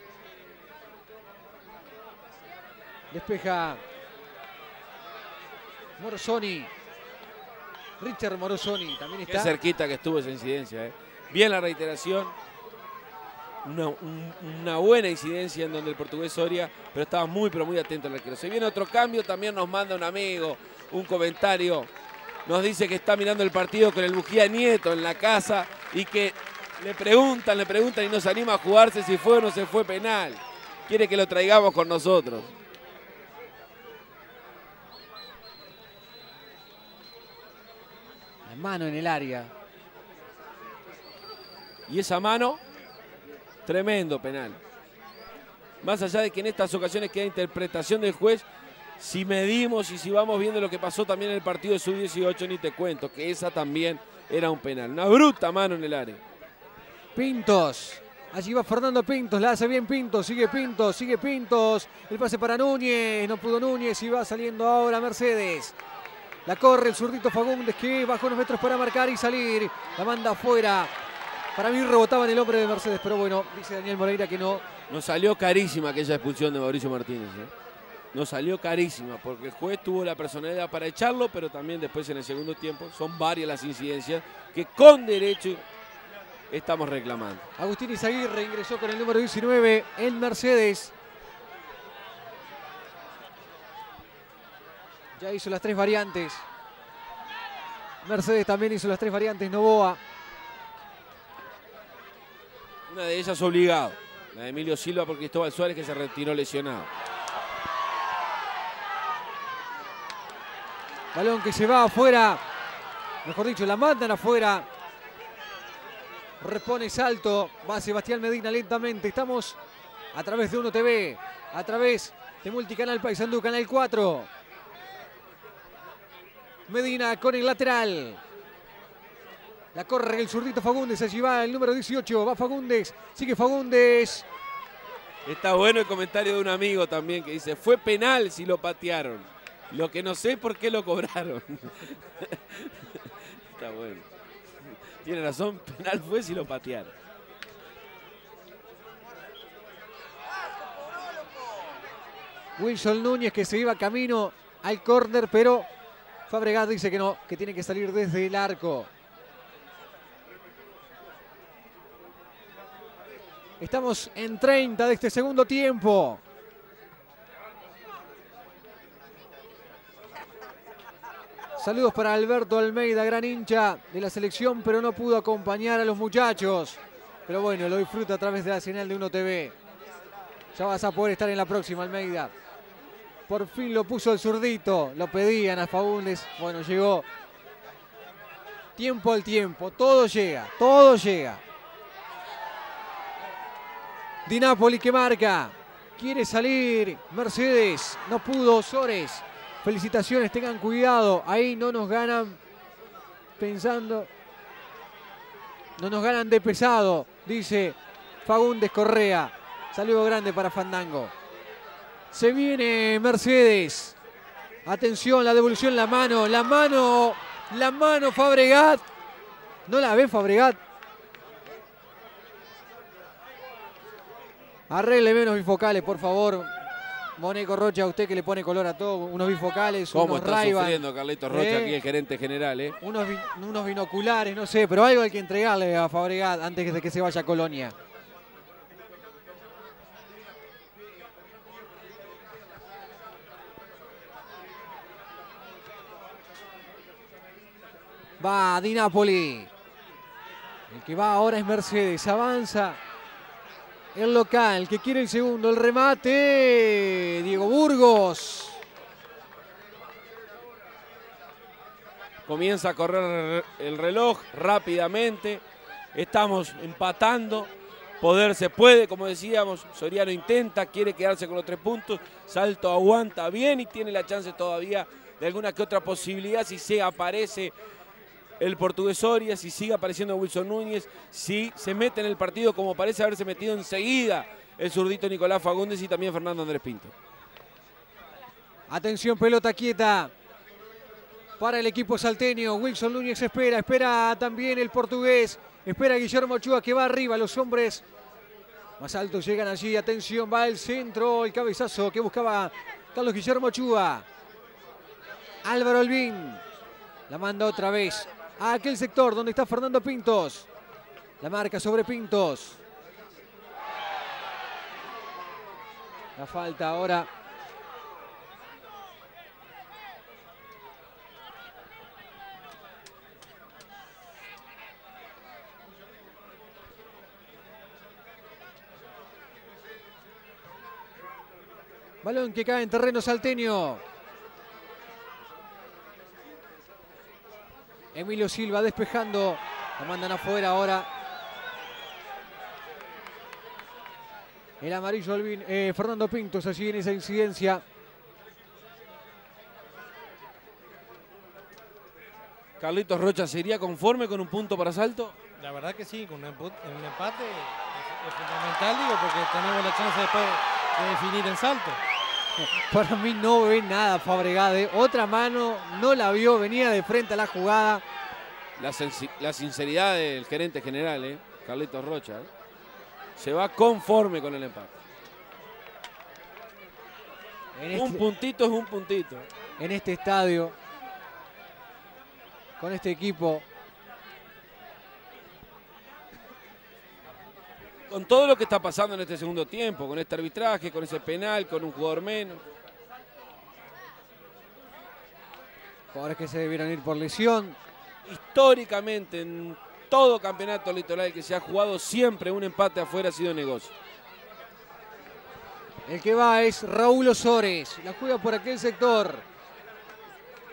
Despeja Morosoni. Richard Morosoni también Qué está. cerquita que estuvo esa incidencia. ¿eh? Bien la reiteración. Una, un- una buena incidencia en donde el portugués Soria, pero estaba muy, pero muy atento al arquero. Se viene otro cambio, también nos manda un amigo un comentario. Nos dice que está mirando el partido con el Bujía Nieto en la casa y que le preguntan, le preguntan y nos anima a jugarse si fue o no se fue penal. Quiere que lo traigamos con nosotros. La mano en el área. Y esa mano, tremendo penal. Más allá de que en estas ocasiones queda interpretación del juez, si medimos y si vamos viendo lo que pasó también en el partido de sub-18, ni te cuento, que esa también era un penal. Una bruta mano en el área. Pintos. Allí va Fernando Pintos, la hace bien Pintos, sigue Pintos, sigue Pintos. El pase para Núñez, no pudo Núñez y va saliendo ahora Mercedes. La corre el zurdito Fagundes que bajó unos metros para marcar y salir. La manda afuera. Para mí rebotaba en el hombre de Mercedes, pero bueno, dice Daniel Moreira que no. Nos salió carísima aquella expulsión de Mauricio Martínez. ¿eh? Nos salió carísima porque el juez tuvo la personalidad para echarlo, pero también después en el segundo tiempo son varias las incidencias que con derecho estamos reclamando. Agustín Izaguirre ingresó con el número 19 en Mercedes. Ya hizo las tres variantes. Mercedes también hizo las tres variantes. Novoa. Una de ellas obligado, la de Emilio Silva por Cristóbal Suárez que se retiró lesionado. Balón que se va afuera. Mejor dicho, la mandan afuera. Repone salto. Va Sebastián Medina lentamente. Estamos a través de Uno TV. A través de Multicanal Paisandú, Canal 4. Medina con el lateral. La corre el zurdito Fagundes. Allí va el número 18. Va Fagundes. Sigue Fagundes. Está bueno el comentario de un amigo también que dice, fue penal si lo patearon. Lo que no sé por qué lo cobraron. Está bueno. Tiene razón, penal fue si lo patearon. Wilson Núñez que se iba camino al córner, pero Fabregat dice que no, que tiene que salir desde el arco. Estamos en 30 de este segundo tiempo. Saludos para Alberto Almeida, gran hincha de la selección, pero no pudo acompañar a los muchachos. Pero bueno, lo disfruta a través de la señal de Uno TV. Ya vas a poder estar en la próxima, Almeida. Por fin lo puso el zurdito. Lo pedían a Fagundes. Bueno, llegó. Tiempo al tiempo. Todo llega. Todo llega. Di Napoli que marca. Quiere salir Mercedes. No pudo Sores. Felicitaciones, tengan cuidado. Ahí no nos ganan pensando. No nos ganan de pesado, dice Fagundes Correa. Saludo grande para Fandango. Se viene Mercedes. Atención, la devolución, la mano, la mano, la mano Fabregat. ¿No la ve Fabregat? Arregle menos bifocales, por favor. Moneco Rocha, usted que le pone color a todo, unos bifocales, ¿Cómo unos está sufriendo Carlitos Rocha ¿eh? aquí, el gerente general? ¿eh? unos, unos binoculares, no sé, pero algo hay que entregarle a Fabregat antes de que se vaya a Colonia. Va Di Napoli. El que va ahora es Mercedes. Avanza el local, que quiere el segundo. El remate. Diego Burgos. Comienza a correr el reloj rápidamente. Estamos empatando. Poder se puede, como decíamos. Soriano intenta, quiere quedarse con los tres puntos. Salto aguanta bien y tiene la chance todavía de alguna que otra posibilidad si se aparece el portugués Soria, si sigue apareciendo Wilson Núñez, si se mete en el partido como parece haberse metido enseguida el zurdito Nicolás Fagundes y también Fernando Andrés Pinto. Atención, pelota quieta para el equipo salteño. Wilson Núñez espera, espera también el portugués. Espera Guillermo Ochoa que va arriba. Los hombres más altos llegan allí. Atención, va el centro, el cabezazo que buscaba Carlos Guillermo Ochoa. Álvaro Olvin la manda otra vez a aquel sector donde está Fernando Pintos. La marca sobre Pintos. La falta ahora Balón que cae en terreno salteño. Emilio Silva despejando. La mandan afuera ahora. El amarillo Alvin- eh, Fernando Pintos allí en esa incidencia. Carlitos Rocha, ¿sería conforme con un punto para Salto? La verdad que sí, con un empate es, es fundamental, digo, porque tenemos la chance después de definir en salto. Para mí no ve nada Fabregade. Otra mano, no la vio, venía de frente a la jugada. La, sinceridad del gerente general, ¿eh? Carlitos Rocha. ¿eh? Se va conforme con el empate. En Un este, puntito es un puntito. en este estadio, con este equipo, Con todo lo que está pasando en este segundo tiempo, con este arbitraje, con ese penal, con un jugador menos. jugadores que se debieron ir por lesión. Históricamente, en todo campeonato litoral que se ha jugado, siempre un empate afuera ha sido negocio. El que va es Raúl Osores. La juega por aquel sector.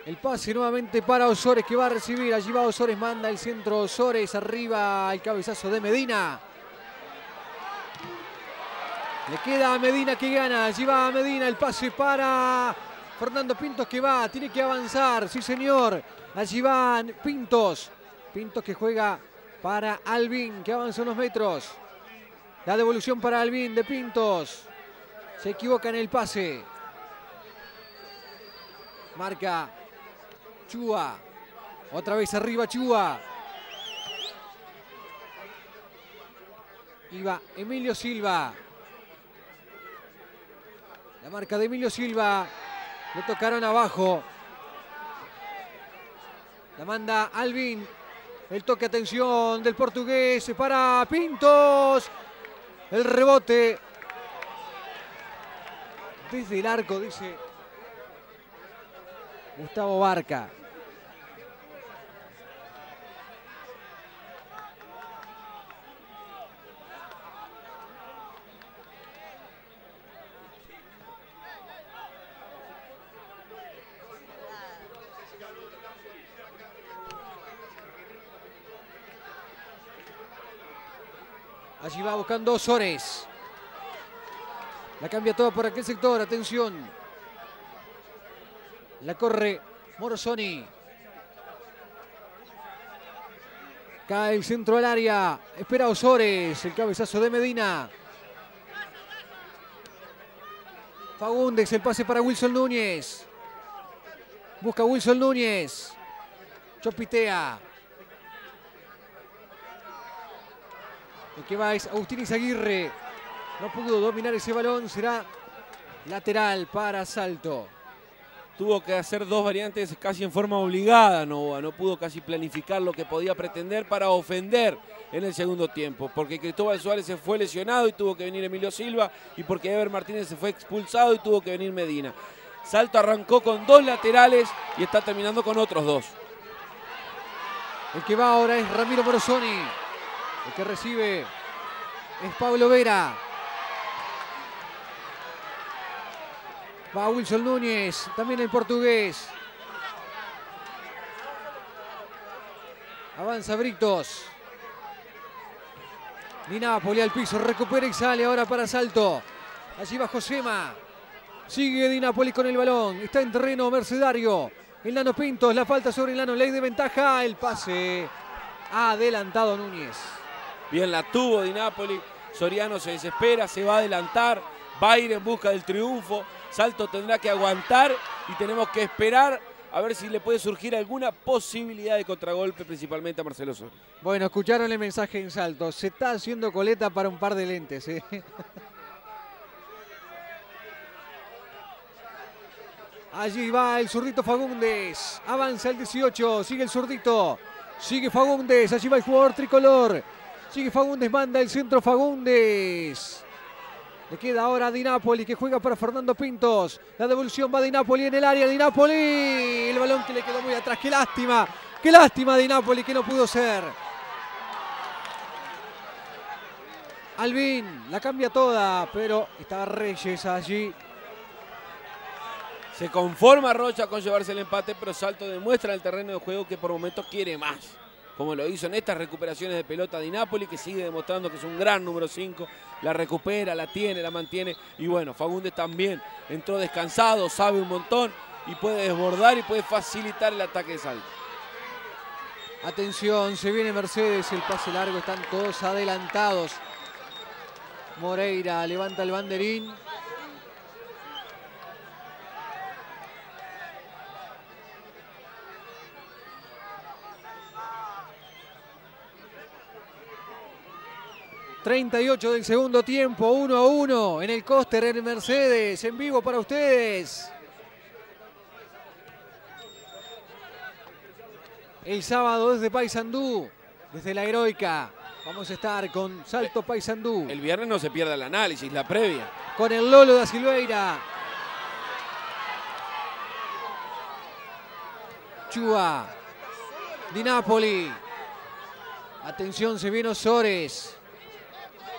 El pase nuevamente para Osores que va a recibir. Allí va Osores, manda el centro Osores. Arriba el cabezazo de Medina. Le queda a Medina que gana. Allí va Medina. El pase para Fernando Pintos que va. Tiene que avanzar. Sí, señor. Allí van Pintos. Pintos que juega para Alvin que avanza unos metros. La devolución para Alvin de Pintos. Se equivoca en el pase. Marca Chua. Otra vez arriba Chua. Iba Emilio Silva. La marca de Emilio Silva. Lo tocaron abajo. La manda Alvin. El toque atención del portugués para Pintos. El rebote desde el arco, dice Gustavo Barca. Allí va buscando Osores. La cambia toda por aquel sector, atención. La corre Morosoni. Cae el centro al área. Espera Osores. El cabezazo de Medina. Fagundes, el pase para Wilson Núñez. Busca Wilson Núñez. Chopitea. El que va es Agustín Izaguirre. No pudo dominar ese balón. Será lateral para Salto. Tuvo que hacer dos variantes casi en forma obligada, Novoa. No pudo casi planificar lo que podía pretender para ofender en el segundo tiempo. Porque Cristóbal Suárez se fue lesionado y tuvo que venir Emilio Silva. Y porque Ever Martínez se fue expulsado y tuvo que venir Medina. Salto arrancó con dos laterales y está terminando con otros dos. El que va ahora es Ramiro Morosoni. El que recibe es Pablo Vera. Va Wilson Núñez, también el portugués. Avanza Britos. Di Napoli al piso, recupera y sale ahora para Salto. Allí va Josema. Sigue Di Napoli con el balón. Está en terreno mercedario. El Nano Pintos, la falta sobre el Nano, ley de ventaja. El pase adelantado Núñez. Bien la tuvo Di Napoli. Soriano se desespera, se va a adelantar. Va a ir en busca del triunfo. Salto tendrá que aguantar y tenemos que esperar a ver si le puede surgir alguna posibilidad de contragolpe, principalmente a Marcelo Soria. Bueno, escucharon el mensaje en Salto. Se está haciendo coleta para un par de lentes. ¿eh? Allí va el zurdito Fagundes. Avanza el 18. Sigue el zurdito. Sigue Fagundes. Allí va el jugador tricolor. Sigue Fagundes. Manda el centro Fagundes. Le queda ahora a Di Napoli que juega para Fernando Pintos. La devolución va a Di Napoli en el área. Di Napoli. El balón que le quedó muy atrás. Qué lástima. Qué lástima Di Napoli que no pudo ser. Alvin la cambia toda, pero está Reyes allí. Se conforma Rocha con llevarse el empate, pero Salto demuestra en el terreno de juego que por momentos quiere más. Como lo hizo en estas recuperaciones de pelota de Napoli, que sigue demostrando que es un gran número 5. La recupera, la tiene, la mantiene. Y bueno, Fagundes también entró descansado, sabe un montón y puede desbordar y puede facilitar el ataque de Salto. Atención, se viene Mercedes, el pase largo, están todos adelantados. Moreira levanta el banderín. ...38 del segundo tiempo, 1 a 1 en el Coster, en Mercedes, en vivo para ustedes. El sábado desde Paysandú, desde la Heroica. Vamos a estar con Salto Paysandú. El viernes no se pierda el análisis, la previa. Con el Lolo da Silveira. Chua. Di Napoli. Atención, se viene Osores.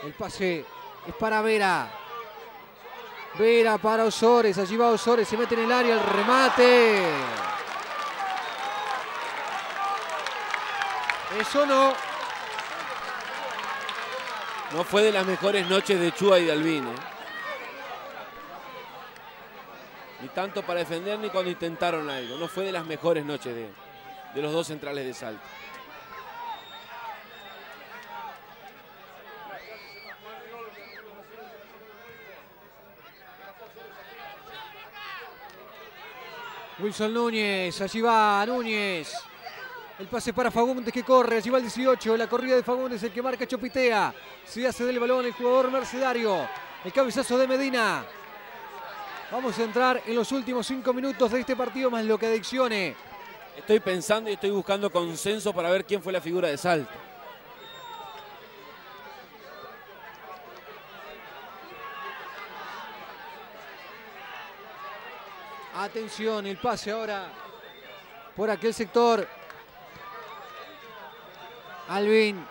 El pase es para Vera. Vera para Osores. Allí va Osores. Se mete en el área el remate. Eso no. No fue de las mejores noches de Chua y de Albín. ¿eh? Ni tanto para defender ni cuando intentaron algo. No fue de las mejores noches de, de los dos centrales de Salto. Wilson Núñez, allí va Núñez. El pase para Fagundes que corre, allí va el 18, la corrida de Fagundes, el que marca Chopitea. Se hace del balón el jugador mercedario. El cabezazo de Medina. Vamos a entrar en los últimos cinco minutos de este partido más lo que adiccione. Estoy pensando y estoy buscando consenso para ver quién fue la figura de Salto. Atención, el pase ahora por aquel sector. Alvin.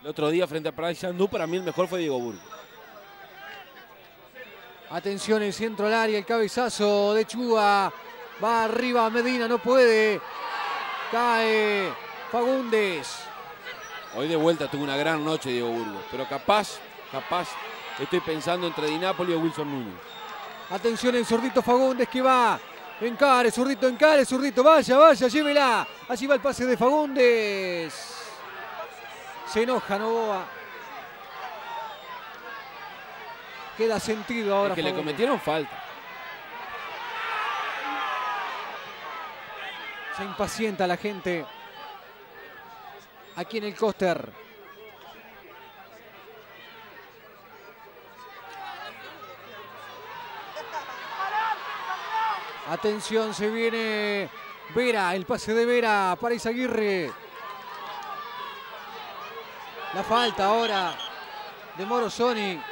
El otro día frente a Paysandú para mí el mejor fue Diego Burgo. Atención, el centro al área, el cabezazo de Chua. Va arriba Medina, no puede. Cae Fagundes. Hoy de vuelta tuvo una gran noche Diego Burgos, pero capaz, capaz, estoy pensando entre Di Napoli o Wilson Núñez. Atención el zurdito Fagundes que va. Encare, zurdito, encare, zurdito. Vaya, vaya, llévela. Allí va el pase de Fagundes. Se enoja Novoa. Queda sentido ahora. Es que le cometieron falta. Se impacienta la gente. Aquí en el Coster. Atención, se viene Vera, el pase de Vera para Izaguirre. La falta ahora de Morosoni.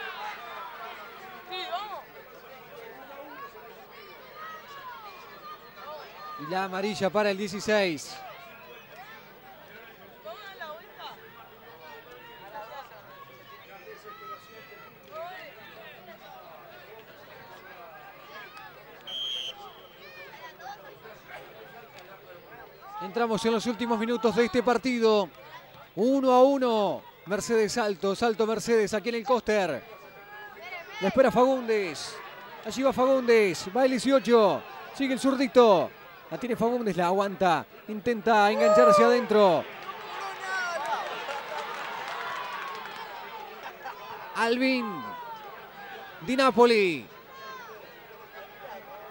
Y la amarilla para el 16. Entramos en los últimos minutos de este partido. Uno a uno. Mercedes Salto, Salto Mercedes aquí en el Coster. La espera Fagundes. Allí va Fagundes. Va el 18. Sigue el zurdito. La tiene Fagundes, la aguanta. Intenta enganchar hacia adentro. Alvin. Di Napoli.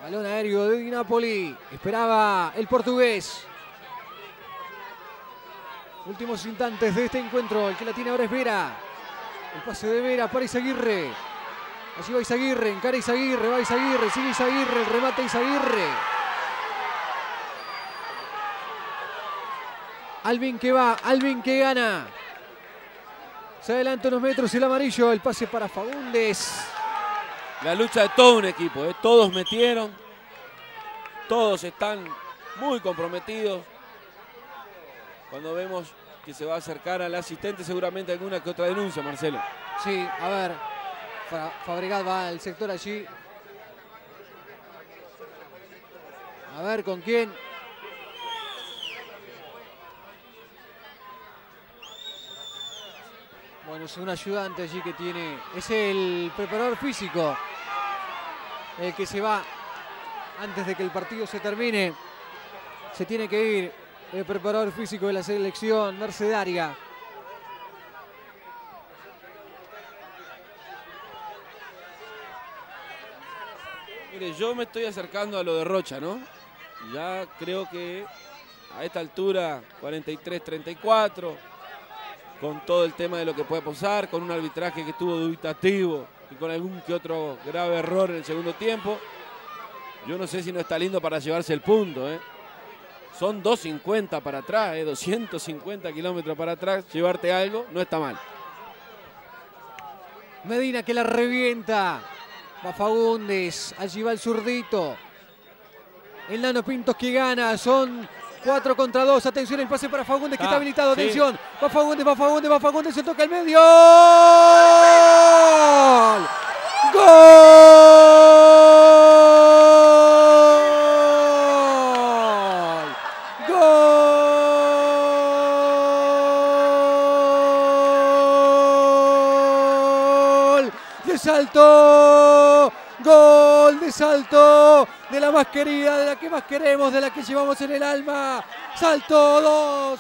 Balón aéreo de Di Napoli. Esperaba el portugués. Últimos instantes de este encuentro. El que la tiene ahora es Vera. El pase de Vera para Izaguirre. Allí va Izaguirre. Encara Izaguirre. Va Izaguirre. Sigue Izaguirre. El remate Izaguirre. Alvin que va. Alvin que gana. Se adelanta unos metros el amarillo. El pase para Fagundes. La lucha de todo un equipo, ¿eh? todos metieron, todos están muy comprometidos. Cuando vemos que se va a acercar al asistente, seguramente alguna que otra denuncia, Marcelo. Sí, a ver. Fa- Fabregat va al sector allí. A ver con quién. Bueno, es un ayudante allí que tiene. Es el preparador físico. El que se va antes de que el partido se termine. Se tiene que ir el preparador físico de la selección mercedaria. Mire, yo me estoy acercando a lo de Rocha, ¿no? Ya creo que a esta altura, 43-34, con todo el tema de lo que puede pasar, con un arbitraje que estuvo dubitativo y con algún que otro grave error en el segundo tiempo, yo no sé si no está lindo para llevarse el punto, ¿eh? Son 250 para atrás, ¿eh? 250 kilómetros para atrás, llevarte algo no está mal. Medina que la revienta. Va Fagundes. Allí va el zurdito. El Nano Pintos que gana. Son 4 contra 2. Atención el pase para Fagundes que Ah, está habilitado. sí. Atención. Va Fagundes, va Fagundes, va Fagundes. Se toca el medio. ¡Gol! ¡Gol! Salto! ¡Gol de salto! De la más querida, de la que más queremos, de la que llevamos en el alma. ¡Salto 2!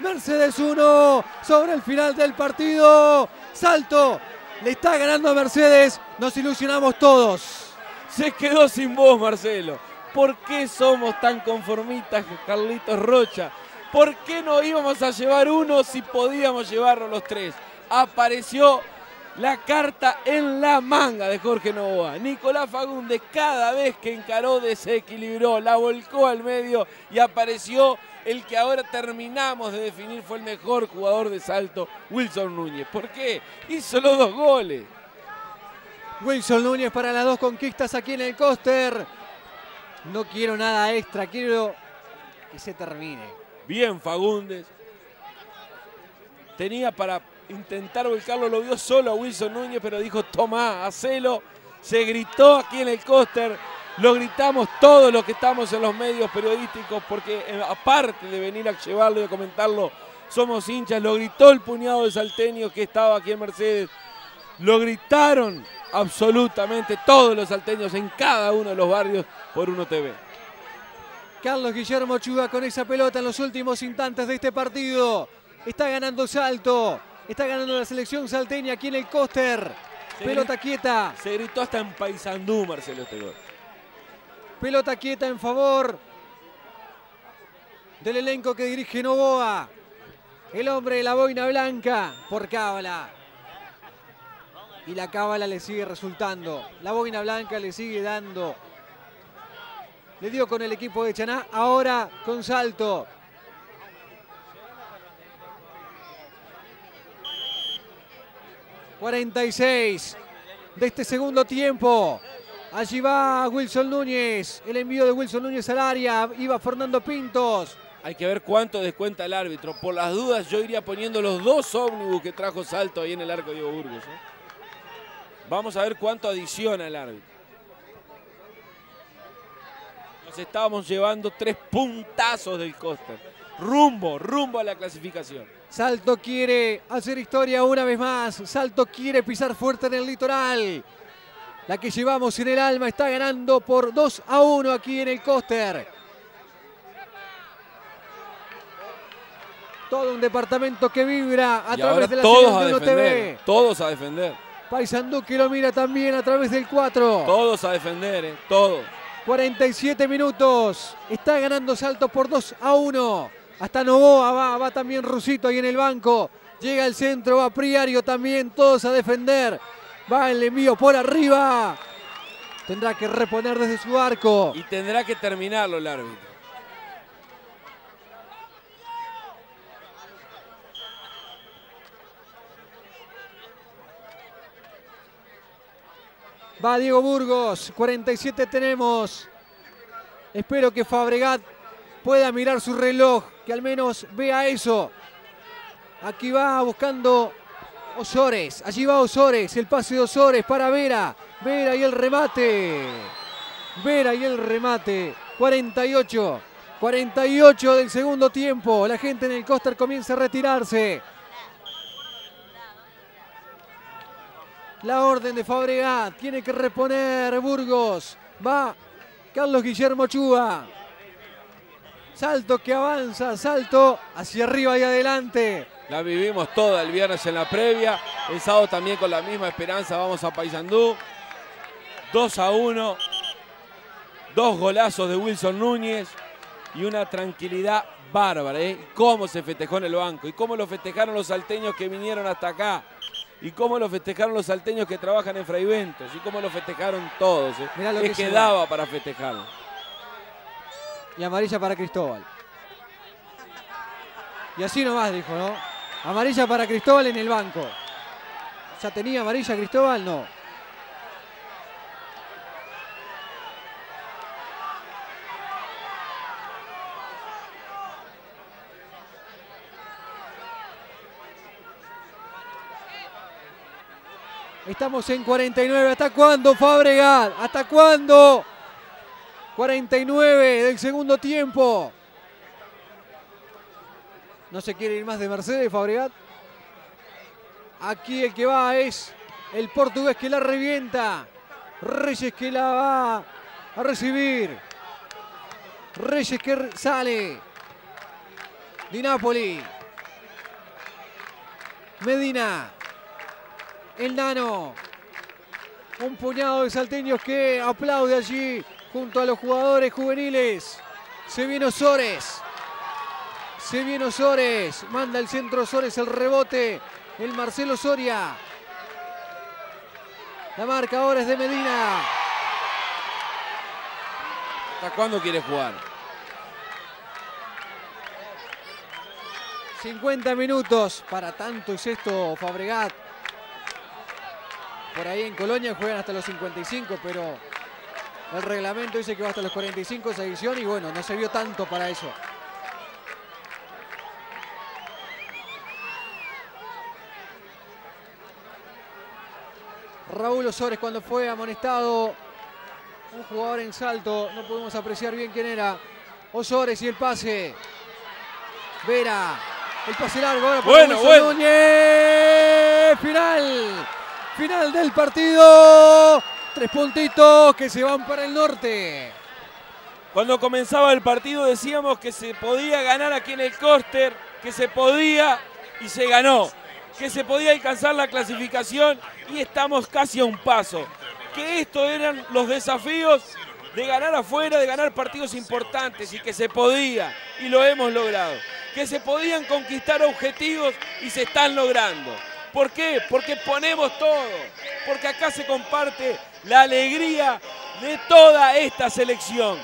Mercedes 1 sobre el final del partido. Salto. Le está ganando a Mercedes. Nos ilusionamos todos. Se quedó sin voz, Marcelo. ¿Por qué somos tan conformistas, Carlitos Rocha? ¿Por qué no íbamos a llevar uno si podíamos llevarlo los tres? Apareció la carta en la manga de Jorge Novoa. Nicolás Fagundes cada vez que encaró desequilibró, la volcó al medio y apareció el que ahora terminamos de definir fue el mejor jugador de salto, Wilson Núñez. ¿Por qué? Hizo los dos goles. Wilson Núñez para las dos conquistas aquí en el Coster. No quiero nada extra, quiero que se termine. Bien Fagundes. Tenía para intentar volcarlo, lo vio solo a Wilson Núñez, pero dijo, toma, hacelo. Se gritó aquí en el Coster Lo gritamos todos los que estamos en los medios periodísticos porque eh, aparte de venir a llevarlo y a comentarlo, somos hinchas. Lo gritó el puñado de salteños que estaba aquí en Mercedes. Lo gritaron absolutamente todos los salteños en cada uno de los barrios por Uno TV. Carlos Guillermo Chuga con esa pelota en los últimos instantes de este partido. Está ganando salto. Está ganando la selección salteña aquí en el Coster. Se Pelota quieta. Se gritó hasta en Paysandú, Marcelo, este gol. Pelota quieta en favor del elenco que dirige Novoa. El hombre de la boina blanca por cábala. Y la cábala le sigue resultando. La boina blanca le sigue dando. Le dio con el equipo de Chaná, ahora con salto. ...46 de este segundo tiempo. Allí va Wilson Núñez. El envío de Wilson Núñez al área. Iba Fernando Pintos. Hay que ver cuánto descuenta el árbitro. Por las dudas, yo iría poniendo los dos ómnibus que trajo Salto ahí en el arco Diego Burgos. ¿eh? Vamos a ver cuánto adiciona el árbitro. Nos estábamos llevando tres puntazos del Coster. Rumbo, rumbo a la clasificación. Salto quiere hacer historia una vez más. Salto quiere pisar fuerte en el litoral. La que llevamos en el alma está ganando por 2 a 1 aquí en el Coster. Todo un departamento que vibra a y través de la todos a defender. TV. Todos a defender. Paysandú que lo mira también a través del 4. Todos a defender, ¿eh? Todos. 47 minutos. Está ganando Salto por 2 a 1. Hasta Novoa va, va también Rusito ahí en el banco. Llega el centro, va Priario también, todos a defender. Va el envío por arriba. Tendrá que reponer desde su arco. Y tendrá que terminarlo el árbitro. Va Diego Burgos, 47 tenemos. Espero que Fabregat pueda mirar su reloj, que al menos vea eso. Aquí va buscando Osores, allí va Osores, el pase de Osores para Vera. Vera y el remate. Vera y el remate. 48, 48 del segundo tiempo. La gente en el Coster comienza a retirarse. La orden de Fabregat. Tiene que reponer Burgos. Va Carlos Guillermo Chúa. Salto que avanza, salto hacia arriba y adelante. La vivimos toda el viernes en la previa. El sábado también con la misma esperanza vamos a Paysandú. 2 a 1. Dos golazos de Wilson Núñez y una tranquilidad bárbara. ¿eh? Cómo se festejó en el banco y cómo lo festejaron los salteños que vinieron hasta acá. Y cómo lo festejaron los salteños que trabajan en Fraiventos. Y cómo lo festejaron todos. ¿eh? Mirá lo es que que se daba para festejarlo. Y amarilla para Cristóbal. Y así nomás dijo, ¿no? Amarilla para Cristóbal en el banco. ¿Ya tenía amarilla Cristóbal? No. Estamos en 49. ¿Hasta cuándo, Fabregat? ¿Hasta cuándo? 49 del segundo tiempo. No se quiere ir más de Mercedes, Fabregat. Aquí el que va es el portugués que la revienta. Reyes que la va a recibir. Reyes que sale. Di Napoli. Medina. El Nano. Un puñado de salteños que aplaude allí junto a los jugadores juveniles. Se viene Osores. Se viene Osores. Manda el centro Osores el rebote. El Marcelo Soria. La marca ahora es de Medina. ¿Hasta cuándo quiere jugar? 50 minutos. Para tanto es esto Fabregat. Por ahí en Colonia juegan hasta los 55, pero el reglamento dice que va hasta los 45 esa edición y bueno, no se vio tanto para eso. Raúl Osores cuando fue amonestado Un jugador en salto, no podemos apreciar bien quién era. Osores y el pase. Vera, el pase largo ahora para Bueno, bueno. Núñez. Final, final del partido. Tres puntitos que se van para el norte. Cuando comenzaba el partido decíamos que se podía ganar aquí en el Coster, que se podía y se ganó, que se podía alcanzar la clasificación y estamos casi a un paso. Que estos eran los desafíos de ganar afuera, de ganar partidos importantes y que se podía y lo hemos logrado. Que se podían conquistar objetivos y se están logrando. ¿Por qué? Porque ponemos todo, porque acá se comparte la alegría de toda esta selección.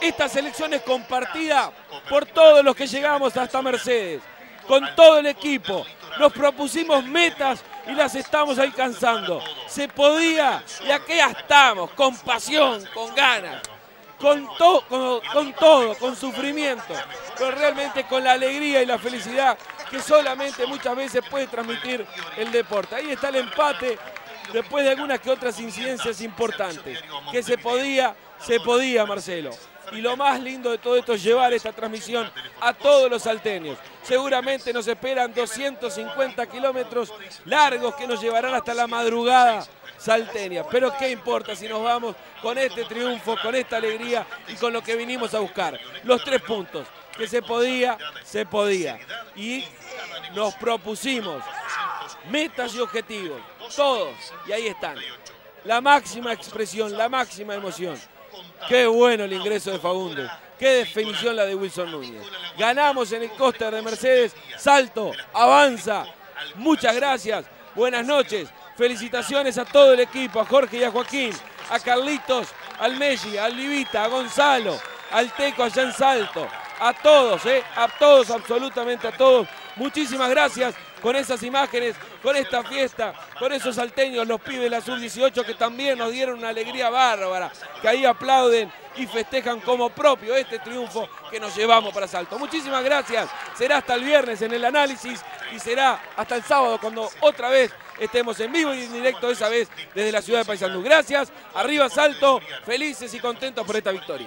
Esta selección es compartida por todos los que llegamos hasta Mercedes, con todo el equipo. Nos propusimos metas y las estamos alcanzando. Se podía y aquí ya estamos, con pasión, con ganas, con, to- con, todo, con sufrimiento, pero realmente con la alegría y la felicidad que solamente muchas veces puede transmitir el deporte. Ahí está el empate después de algunas que otras incidencias importantes. Que se podía, se podía, Marcelo. Y lo más lindo de todo esto es llevar esta transmisión a todos los salteños. Seguramente nos esperan 250 kilómetros largos que nos llevarán hasta la madrugada salteña. Pero qué importa si nos vamos con este triunfo, con esta alegría y con lo que vinimos a buscar. Los tres puntos. Que se podía, se podía. Y nos propusimos metas y objetivos. Todos. Y ahí están. La máxima expresión, la máxima emoción. Qué bueno el ingreso de Fagundes. Qué definición la de Wilson Núñez. Ganamos en el Costa de Mercedes. Salto, avanza. Muchas gracias. Buenas noches. Felicitaciones a todo el equipo, a Jorge y a Joaquín, a Carlitos, al Messi, al Vivita, a Gonzalo, al Teco allá en Salto. A todos, ¿eh? a todos, absolutamente a todos. Muchísimas gracias con esas imágenes, con esta fiesta, con esos salteños, los pibes de la sub-18 que también nos dieron una alegría bárbara, que ahí aplauden y festejan como propio este triunfo que nos llevamos para Salto. Muchísimas gracias. Será hasta el viernes en el análisis y será hasta el sábado cuando otra vez estemos en vivo y en directo, esa vez desde la ciudad de Paysandú. Gracias, arriba Salto, felices y contentos por esta victoria.